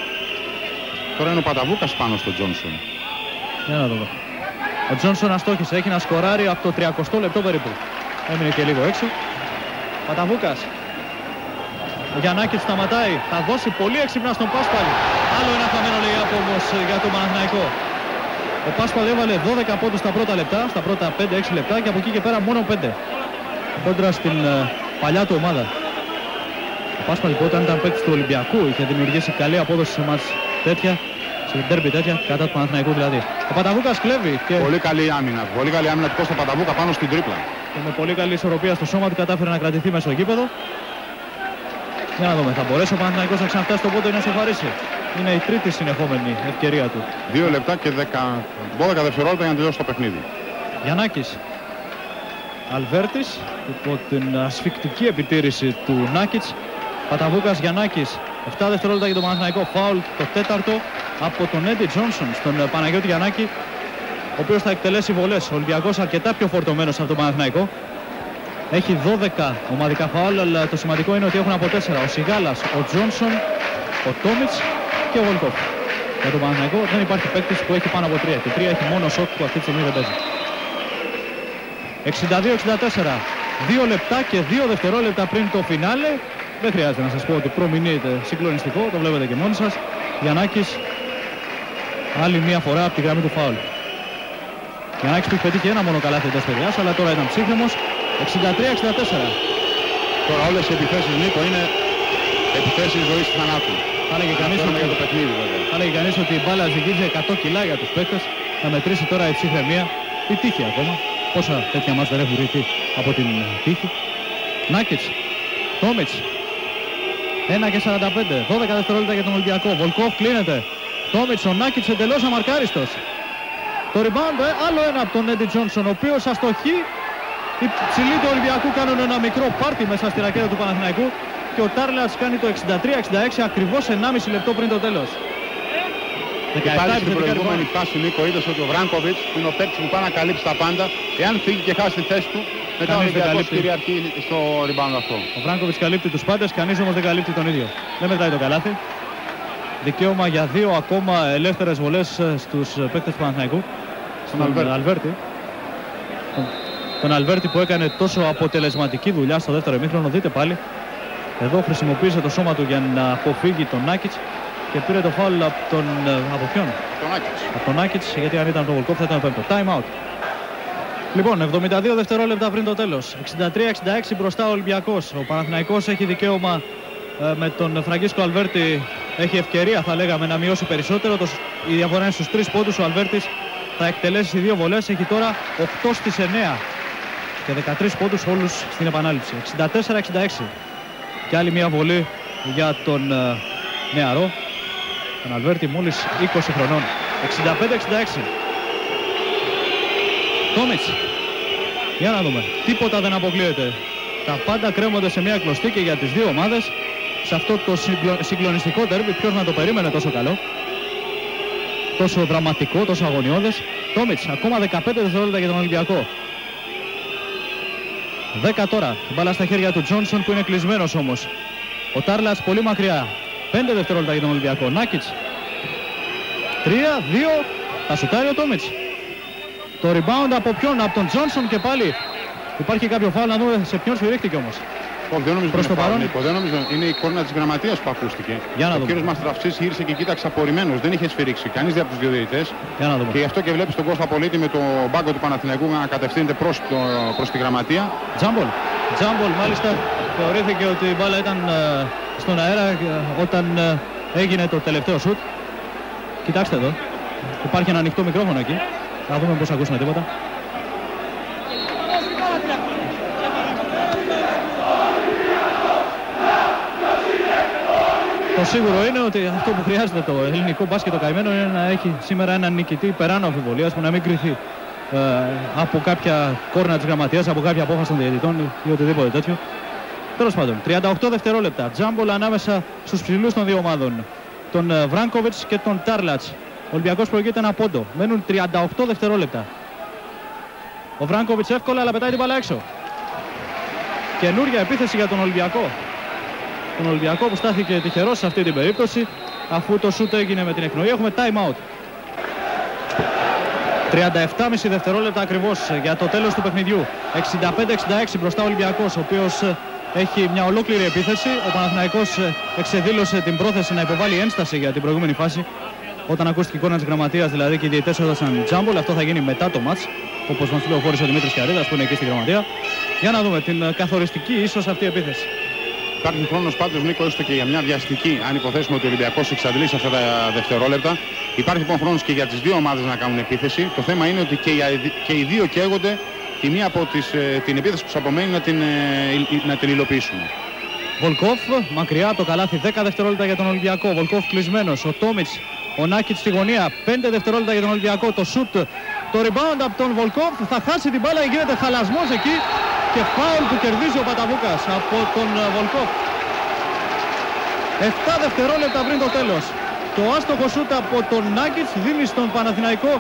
Τώρα είναι ο Παταβούκας πάνω στον Τζόνσον. Για να δούμε. Ο Τζόνσον αστόχησε, έχει να σκοράρει από το 30 λεπτό περίπου. Έμεινε και λίγο έξω. Παταβούκας. Ο Γιαννάκης σταματάει. Θα δώσει πολύ έξυπνα στον Πάσπαλη. Άλλο ένα χαμένο λέει από όμως για τον Παναθηναϊκό. Ο Πάσπαλη έβαλε 12 πόντους στα πρώτα λεπτά, στα πρώτα 5-6 λεπτά και από εκεί και πέρα μόνο 5. Κόντρα στην ε, παλιά του ομάδα. Ο Πάσπαλη που όταν ήταν παίκτης του Ολυμπιακού είχε δημιουργήσει καλή απόδοση σε μάτς τέτοια, σε ντέρμπι τέτοια, κατά του Παναθηναϊκού δηλαδή. Ο Παταβούκας κλέβει και, Πολύ καλή άμυνα. Πολύ καλή άμυνα του Κώστα Παταβούκα πάνω στην τρίπλα. και με πολύ καλή ισορροπία στο σώμα του κατάφερε να κρατηθεί μέσα στο γήπεδο. Για να δούμε, θα μπορέσει ο Παναθηναϊκός να ξαναφτάσει στον πόντο ή να σοφαρίσει. Είναι η τρίτη συνεχόμενη ευκαιρία του. 2 λεπτά και 10, 12 δευτερόλεπτα για να τελειώσει το παιχνίδι. Γιαννάκης. Αλβέρτης υπό την ασφικτική επιτήρηση του Νάκητς. Παταβούκας Γιαννάκης. 7 δευτερόλεπτα για τον Παναθηναϊκό. Φάουλ το τέταρτο από τον Έντι Τζόνσον στον ε, Παναγιώτη Γιαννάκη. Ο οποίος θα εκτελέσει βολές. Ο Ολυμπιακός αρκετά πιο φορτωμένος από τον Παναθηναϊκό. Έχει 12 ομαδικά φάουλ, αλλά το σημαντικό είναι ότι έχουν από 4 ο Σιγάλας, ο Τζόνσον, ο Τόμιτς και ο Βολκόφ. Για τον Παναθηναϊκό δεν υπάρχει παίκτης που έχει πάνω από 3 και 3 έχει μόνο ο Σοκ που αυτή τη στιγμή δεν παίζει. 62-64. Δύο λεπτά και δύο δευτερόλεπτα πριν το φινάλε. Δεν χρειάζεται να σας πω ότι προμηνύεται συγκλονιστικό, το βλέπετε και μόνοι σας. Γιαννάκης άλλη μία φορά από τη γραμμή του φάουλ. Γιαννάκης που έχει πετύχει ένα μόνο καλάθι εντός παιδιάς, αλλά τώρα ήταν ψύχρεμος. 63-64. Τώρα όλες οι επιθέσεις Νίκο είναι επιθέσεις ζωής και θανάτου. Θα έλεγε κανείς Τώρα ότι, για το παιχνίδι βέβαια. θα έλεγε κανείς ότι η μπάλα ζυγίζει 100 κιλά για τους παίκτες. Θα μετρήσει τώρα η ψυχραιμία, η τύχη ακόμα. Πόσα τέτοια μας δεν έχουν ρηθεί από την τύχη. Νάκητς, Τόμιτς, 1 και 45, 12 δευτερόλεπτα για τον Ολυμπιακό. Βολκόφ κλείνεται. Τόμιτς, ο Νάκητς εντελώς αμαρκάριστος. Το rebound, ε, άλλο ένα από τον Έντι Τζόνσον, ο οποίος αστοχεί. Οι ψηλοί του Ολυμπιακού κάνουν ένα μικρό πάρτι μέσα στη ρακέτα του Παναθηναϊκού και ο Τάρλατς κάνει το 63-66 ακριβώς 1,5 λεπτό πριν το τέλος. 17 Και πάλι στην επιθετικά προηγούμενη rebound. φάση Νίκο είδες ότι ο Βράνκοβιτς που είναι ο παίκτης που πάει να καλύψει τα πάντα. Εάν φύγει και χάσει τη θέση του, μετά ο Κανείς δεν Ολυμπιακός καλύπτει. κυριαρχεί στο rebound αυτό. Ο Βράγκοβιτς καλύπτει τους πάντες, κανείς όμως δεν καλύπτει τον ίδιο. Δεν μετράει το καλάθι. Δικαίωμα για δύο ακόμα ελεύθερες βολές ε, στους ε, παίκτες του Παναθηναϊκού. Στον Αλβέρτη. Αλβέρτη. τον Αλβέρτη που έκανε τόσο αποτελεσματική δουλειά στο δεύτερο ημίχρονο. Δείτε πάλι. Εδώ χρησιμοποίησε το σώμα του για να αποφύγει τον Νάκητς και πήρε το φάουλ από τον... Ε, από ποιον; Τον Άκητς. Από τον Νάκητς, γιατί αν ήταν το Βολκόφ θα ήταν πέμπτο. Time out. Λοιπόν, 72 δευτερόλεπτα πριν το τέλος. 63-66 μπροστά ο Ολυμπιακός. Ο Παναθηναϊκός έχει δικαίωμα ε, με τον Φραγκίσκο Αλβέρτη έχει ευκαιρία θα λέγαμε να μειώσει περισσότερο. Το, η διαφορά είναι στους 3 πόντους. Ο Αλβέρτης θα εκτελέσει δύο βολές. Έχει τώρα 8 στις 9 και 13 πόντους όλους στην επανάληψη. 64-66 και άλλη μια βολή για τον ε, νεαρό. Τον Αλβέρτη μόλις 20 χρονών. 65-66. Τόμιτς. Για να δούμε. Τίποτα δεν αποκλείεται. Τα πάντα κρέμονται σε μια κλωστή και για τις δύο ομάδες σε αυτό το συγκλονιστικό τέρμι. Ποιος να το περίμενε τόσο καλό. Τόσο δραματικό, τόσο αγωνιώδες. Τόμιτς, ακόμα 15 δευτερόλεπτα για τον Ολυμπιακό. 10 τώρα. Μπάλα στα χέρια του Τζόνσον που είναι κλεισμένος όμως. Ο Τάρλας πολύ μακριά. 5 δευτερόλεπτα για τον Ολυμπιακό. Νάκητς. 3, 2. Θα σουτάρει ο Τόμιτς. Το rebound από ποιον, από τον Τζόνσον και πάλι υπάρχει κάποιο φάουλ να δούμε σε ποιον σφυρίχτηκε όμως. Όχι, δεν νομίζω Προς το παρόν. Νίκο, δεν νομίζω. Είναι η κόρνα της γραμματείας που ακούστηκε. Για να ο κύριος Μαστραφτσής γύρισε και κοίταξε απορριμμένος. Δεν είχε σφυρίξει κανείς από τους δύο διαιτητές. Για να δούμε. Και γι' αυτό και βλέπεις τον Κώστα Πολίτη με το μπάγκο του Παναθηναϊκού να κατευθύνεται προς, το, προς τη γραμματεία. Τζάμπολ. Τζάμπολ μάλιστα θεωρήθηκε ότι η μπάλα ήταν ε, στον αέρα ε, όταν ε, έγινε το τελευταίο σουτ. Κοιτάξτε εδώ. Υπάρχει ένα ανοιχτό μικρόφωνο εκεί. Θα δούμε πώς ακούσουμε τίποτα. Το σίγουρο είναι ότι αυτό που χρειάζεται το ελληνικό μπάσκετ το καημένο είναι να έχει σήμερα έναν νικητή περάνω αμφιβολίας που να μην κρυθεί ε, από κάποια κόρνα της γραμματείας, από κάποια απόφαση των διαιτητών ή οτιδήποτε τέτοιο. Τέλος πάντων, 38 δευτερόλεπτα. Τζάμπολ ανάμεσα στους ψηλούς των δύο ομάδων. Τον ε, Βράνκοβιτς και τον Τάρλατς. Ο Ολυμπιακός προηγείται ένα πόντο. Μένουν 38 δευτερόλεπτα. Ο Βράνκοβιτς εύκολα αλλά πετάει την μπάλα έξω. Καινούρια επίθεση για τον Ολυμπιακό τον Ολυμπιακό που στάθηκε τυχερός σε αυτή την περίπτωση αφού το σούτ έγινε με την εκνοή. Έχουμε time out. 37,5 δευτερόλεπτα ακριβώς για το τέλος του παιχνιδιού. 65-66 μπροστά ο Ολυμπιακός ο οποίος ε, έχει μια ολόκληρη επίθεση. Ο Παναθηναϊκός ε, εξεδήλωσε την πρόθεση να υποβάλει ένσταση για την προηγούμενη φάση. Όταν ακούστηκε η εικόνα της γραμματείας δηλαδή και οι διαιτές έδωσαν τζάμπολ, αυτό θα γίνει μετά το μάτς, όπως μας πληροφόρησε ο Δημήτρης Καρίδας που είναι εκεί στη γραμματεία. Για να δούμε την ε, καθοριστική ίσως αυτή η επίθεση. Υπάρχει χρόνος πάντως Νίκο έστω και για μια βιαστική, αν υποθέσουμε ότι ο Ολυμπιακός εξαντλήσει αυτά τα δευτερόλεπτα. Υπάρχει λοιπόν χρόνος και για τις δύο ομάδες να κάνουν επίθεση. Το θέμα είναι ότι και οι, και οι δύο καίγονται τη μία από τις, ε, την επίθεση που του απομένει να την, ε, να την υλοποιήσουν. Βολκόφ, μακριά το καλάθι 10 δευτερόλεπτα για τον Ολυμπιακό. Βολκόφ κλεισμένος. Ο Τόμιτς, ο Νάκητς στη γωνία. 5 δευτερόλεπτα για τον Ολυμπιακό. Το σουτ, το rebound από τον Βολκόφ. Θα χάσει την μπάλα, γίνεται χαλασμός εκεί και φάουλ που κερδίζει ο Παταβούκας από τον ε, Βολκόφ. 7 δευτερόλεπτα πριν το τέλος. Το άστοχο σούτ από τον Νάγκητς δίνει στον Παναθηναϊκό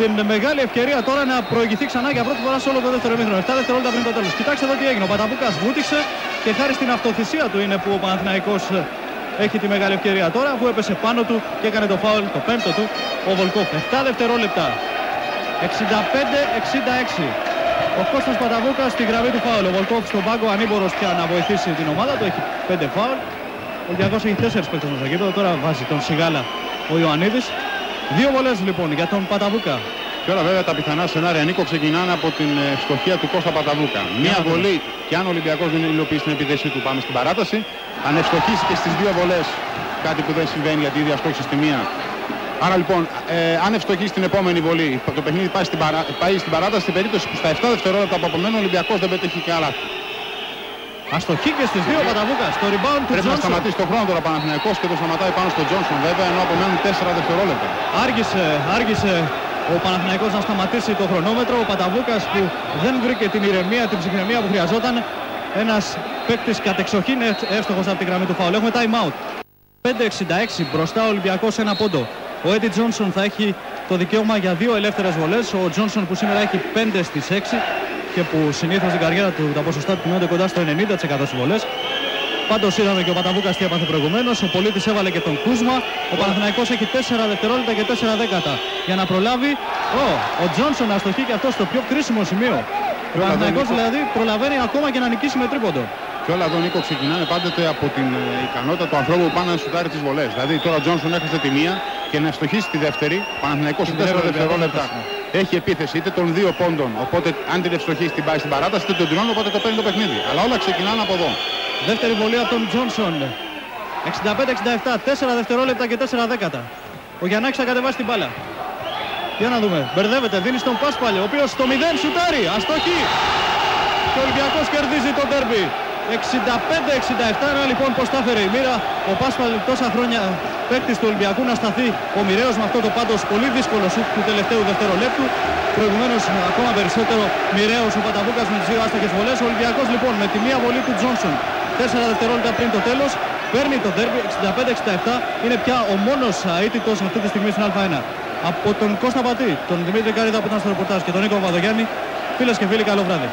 την μεγάλη ευκαιρία τώρα να προηγηθεί ξανά για πρώτη φορά σε όλο το δεύτερο ημίχρονο. 7 δευτερόλεπτα πριν το τέλος. Κοιτάξτε εδώ τι έγινε. Ο Παταβούκας βούτυξε και χάρη στην αυτοθυσία του είναι που ο Παναθηναϊκός ε, έχει τη μεγάλη ευκαιρία τώρα αφού έπεσε πάνω του και έκανε το φάουλ το πέμπτο του ο Βολκόφ. 7 δευτερόλεπτα. 65-66. Ο Κώστας Παταβούκας στη γραμμή του φάουλ. Ο Βολκόφ στον πάγκο ανήμπορος πια να βοηθήσει την ομάδα του. Έχει 5 φάουλ. Ο Ολυμπιακός έχει 4 παίκτες στο γήπεδο. Τώρα βάζει τον Σιγάλα ο Ιωαννίδης. Δύο βολές λοιπόν για τον Παταβούκα. Και όλα βέβαια τα πιθανά σενάρια Νίκο ξεκινάνε από την ευστοχία του Κώστα Παταβούκα. Μία βολή και αν ο Ολυμπιακός δεν υλοποιήσει την επίθεση του πάμε στην παράταση. Αν ευστοχήσει και στις δύο βολές κάτι που δεν συμβαίνει γιατί ήδη αστόχησε στη μία Άρα λοιπόν, ε, αν ευστοχεί στην επόμενη βολή, το παιχνίδι πάει στην, παρά, πάει στην παράταση, στην περίπτωση που στα 7 δευτερόλεπτα που απομένουν ο Ολυμπιακός δεν πετύχει και άλλα. Αστοχή και στις δύο Παταβούκα, στο rebound του Πρέπει να σταματήσει το χρόνο τώρα Παναθηναϊκός και το σταματάει πάνω στον Τζόνσον βέβαια, ενώ απομένουν 4 δευτερόλεπτα. Άργησε, άργησε ο Παναθηναϊκός να σταματήσει το χρονόμετρο. Ο Παταβούκας που δεν βρήκε την ηρεμία, την ψυχραιμία που χρειαζόταν. Ένας παίκτης κατεξοχήν εύστοχος από τη γραμμή του φάουλ. Έχουμε time out. 5-66 μπροστά ο Ολυμπιακός ένα πόντο. Ο Έντι Τζόνσον θα έχει το δικαίωμα για δύο ελεύθερες βολές. Ο Τζόνσον που σήμερα έχει 5 στις 6 και που συνήθως στην καριέρα του τα ποσοστά του κινούνται κοντά στο 90% στις βολές. Πάντως είδαμε και ο Παταβούκας τι έπαθε προηγουμένως. Ο Πολίτης έβαλε και τον Κούσμα. Ο Παναθηναϊκός έχει 4 δευτερόλεπτα και 4 δέκατα για να προλάβει. Ο, ο Τζόνσον αστοχεί και αυτό στο πιο κρίσιμο σημείο Ο Παναθηναϊκός δηλαδή προλαβαίνει ακόμα και να νικήσει με τρίποντο. Και όλα εδώ Νίκο ξεκινάνε πάντοτε από την ε, ικανότητα του ανθρώπου που πάνε να σουτάρει τις βολές. Δηλαδή τώρα ο Τζόνσον έχασε τη μία και να στοχίσει τη δεύτερη. Παναθηναϊκός σε την 4 δεύτερη δευτερόλεπτα επίθεση, έχει επίθεση είτε των δύο πόντων. Οπότε αν την ευστοχίσει την πάει στην παράταση είτε τον τυλώνει οπότε το παίρνει το παιχνίδι. Αλλά όλα ξεκινάνε από εδώ. Δεύτερη βολή από τον Τζόνσον. 65-67, 4 δευτερόλεπτα και 4 δέκατα. Ο Γιαννάκης θα κατεβάσει την μπάλα. Για να δούμε. Μπερδεύεται, δίνει στον Πάσπαλε, ο οποίος στο 0 σουτάρει. Αστοχή. Και ο Ολυμπιακός κερδίζει το ντέρμπι. 65-67 ένα λοιπόν πως τα έφερε η μοίρα. Ο Πάσπαλ τόσα χρόνια παίκτης του Ολυμπιακού να σταθεί ο μοιραίος με αυτό το πάντως πολύ δύσκολο σουτ του τελευταίου δευτερολέπτου. Προηγουμένως ακόμα περισσότερο μοιραίος ο Παταβούκας με τις δύο άστοχες βολές. Ο Ολυμπιακός λοιπόν με τη μία βολή του Τζόνσον 4 δευτερόλεπτα πριν το τέλος παίρνει το ντέρμπι 65-67. Είναι πια ο μόνος αίτητος αυτή τη στιγμή στην Α1. Από τον Κώστα Πατή, τον Δημήτρη Καρίδα που ήταν στο ρεπορτάζ και τον Νίκο Βαδογιάννη, φίλες και φίλοι καλό βράδυ.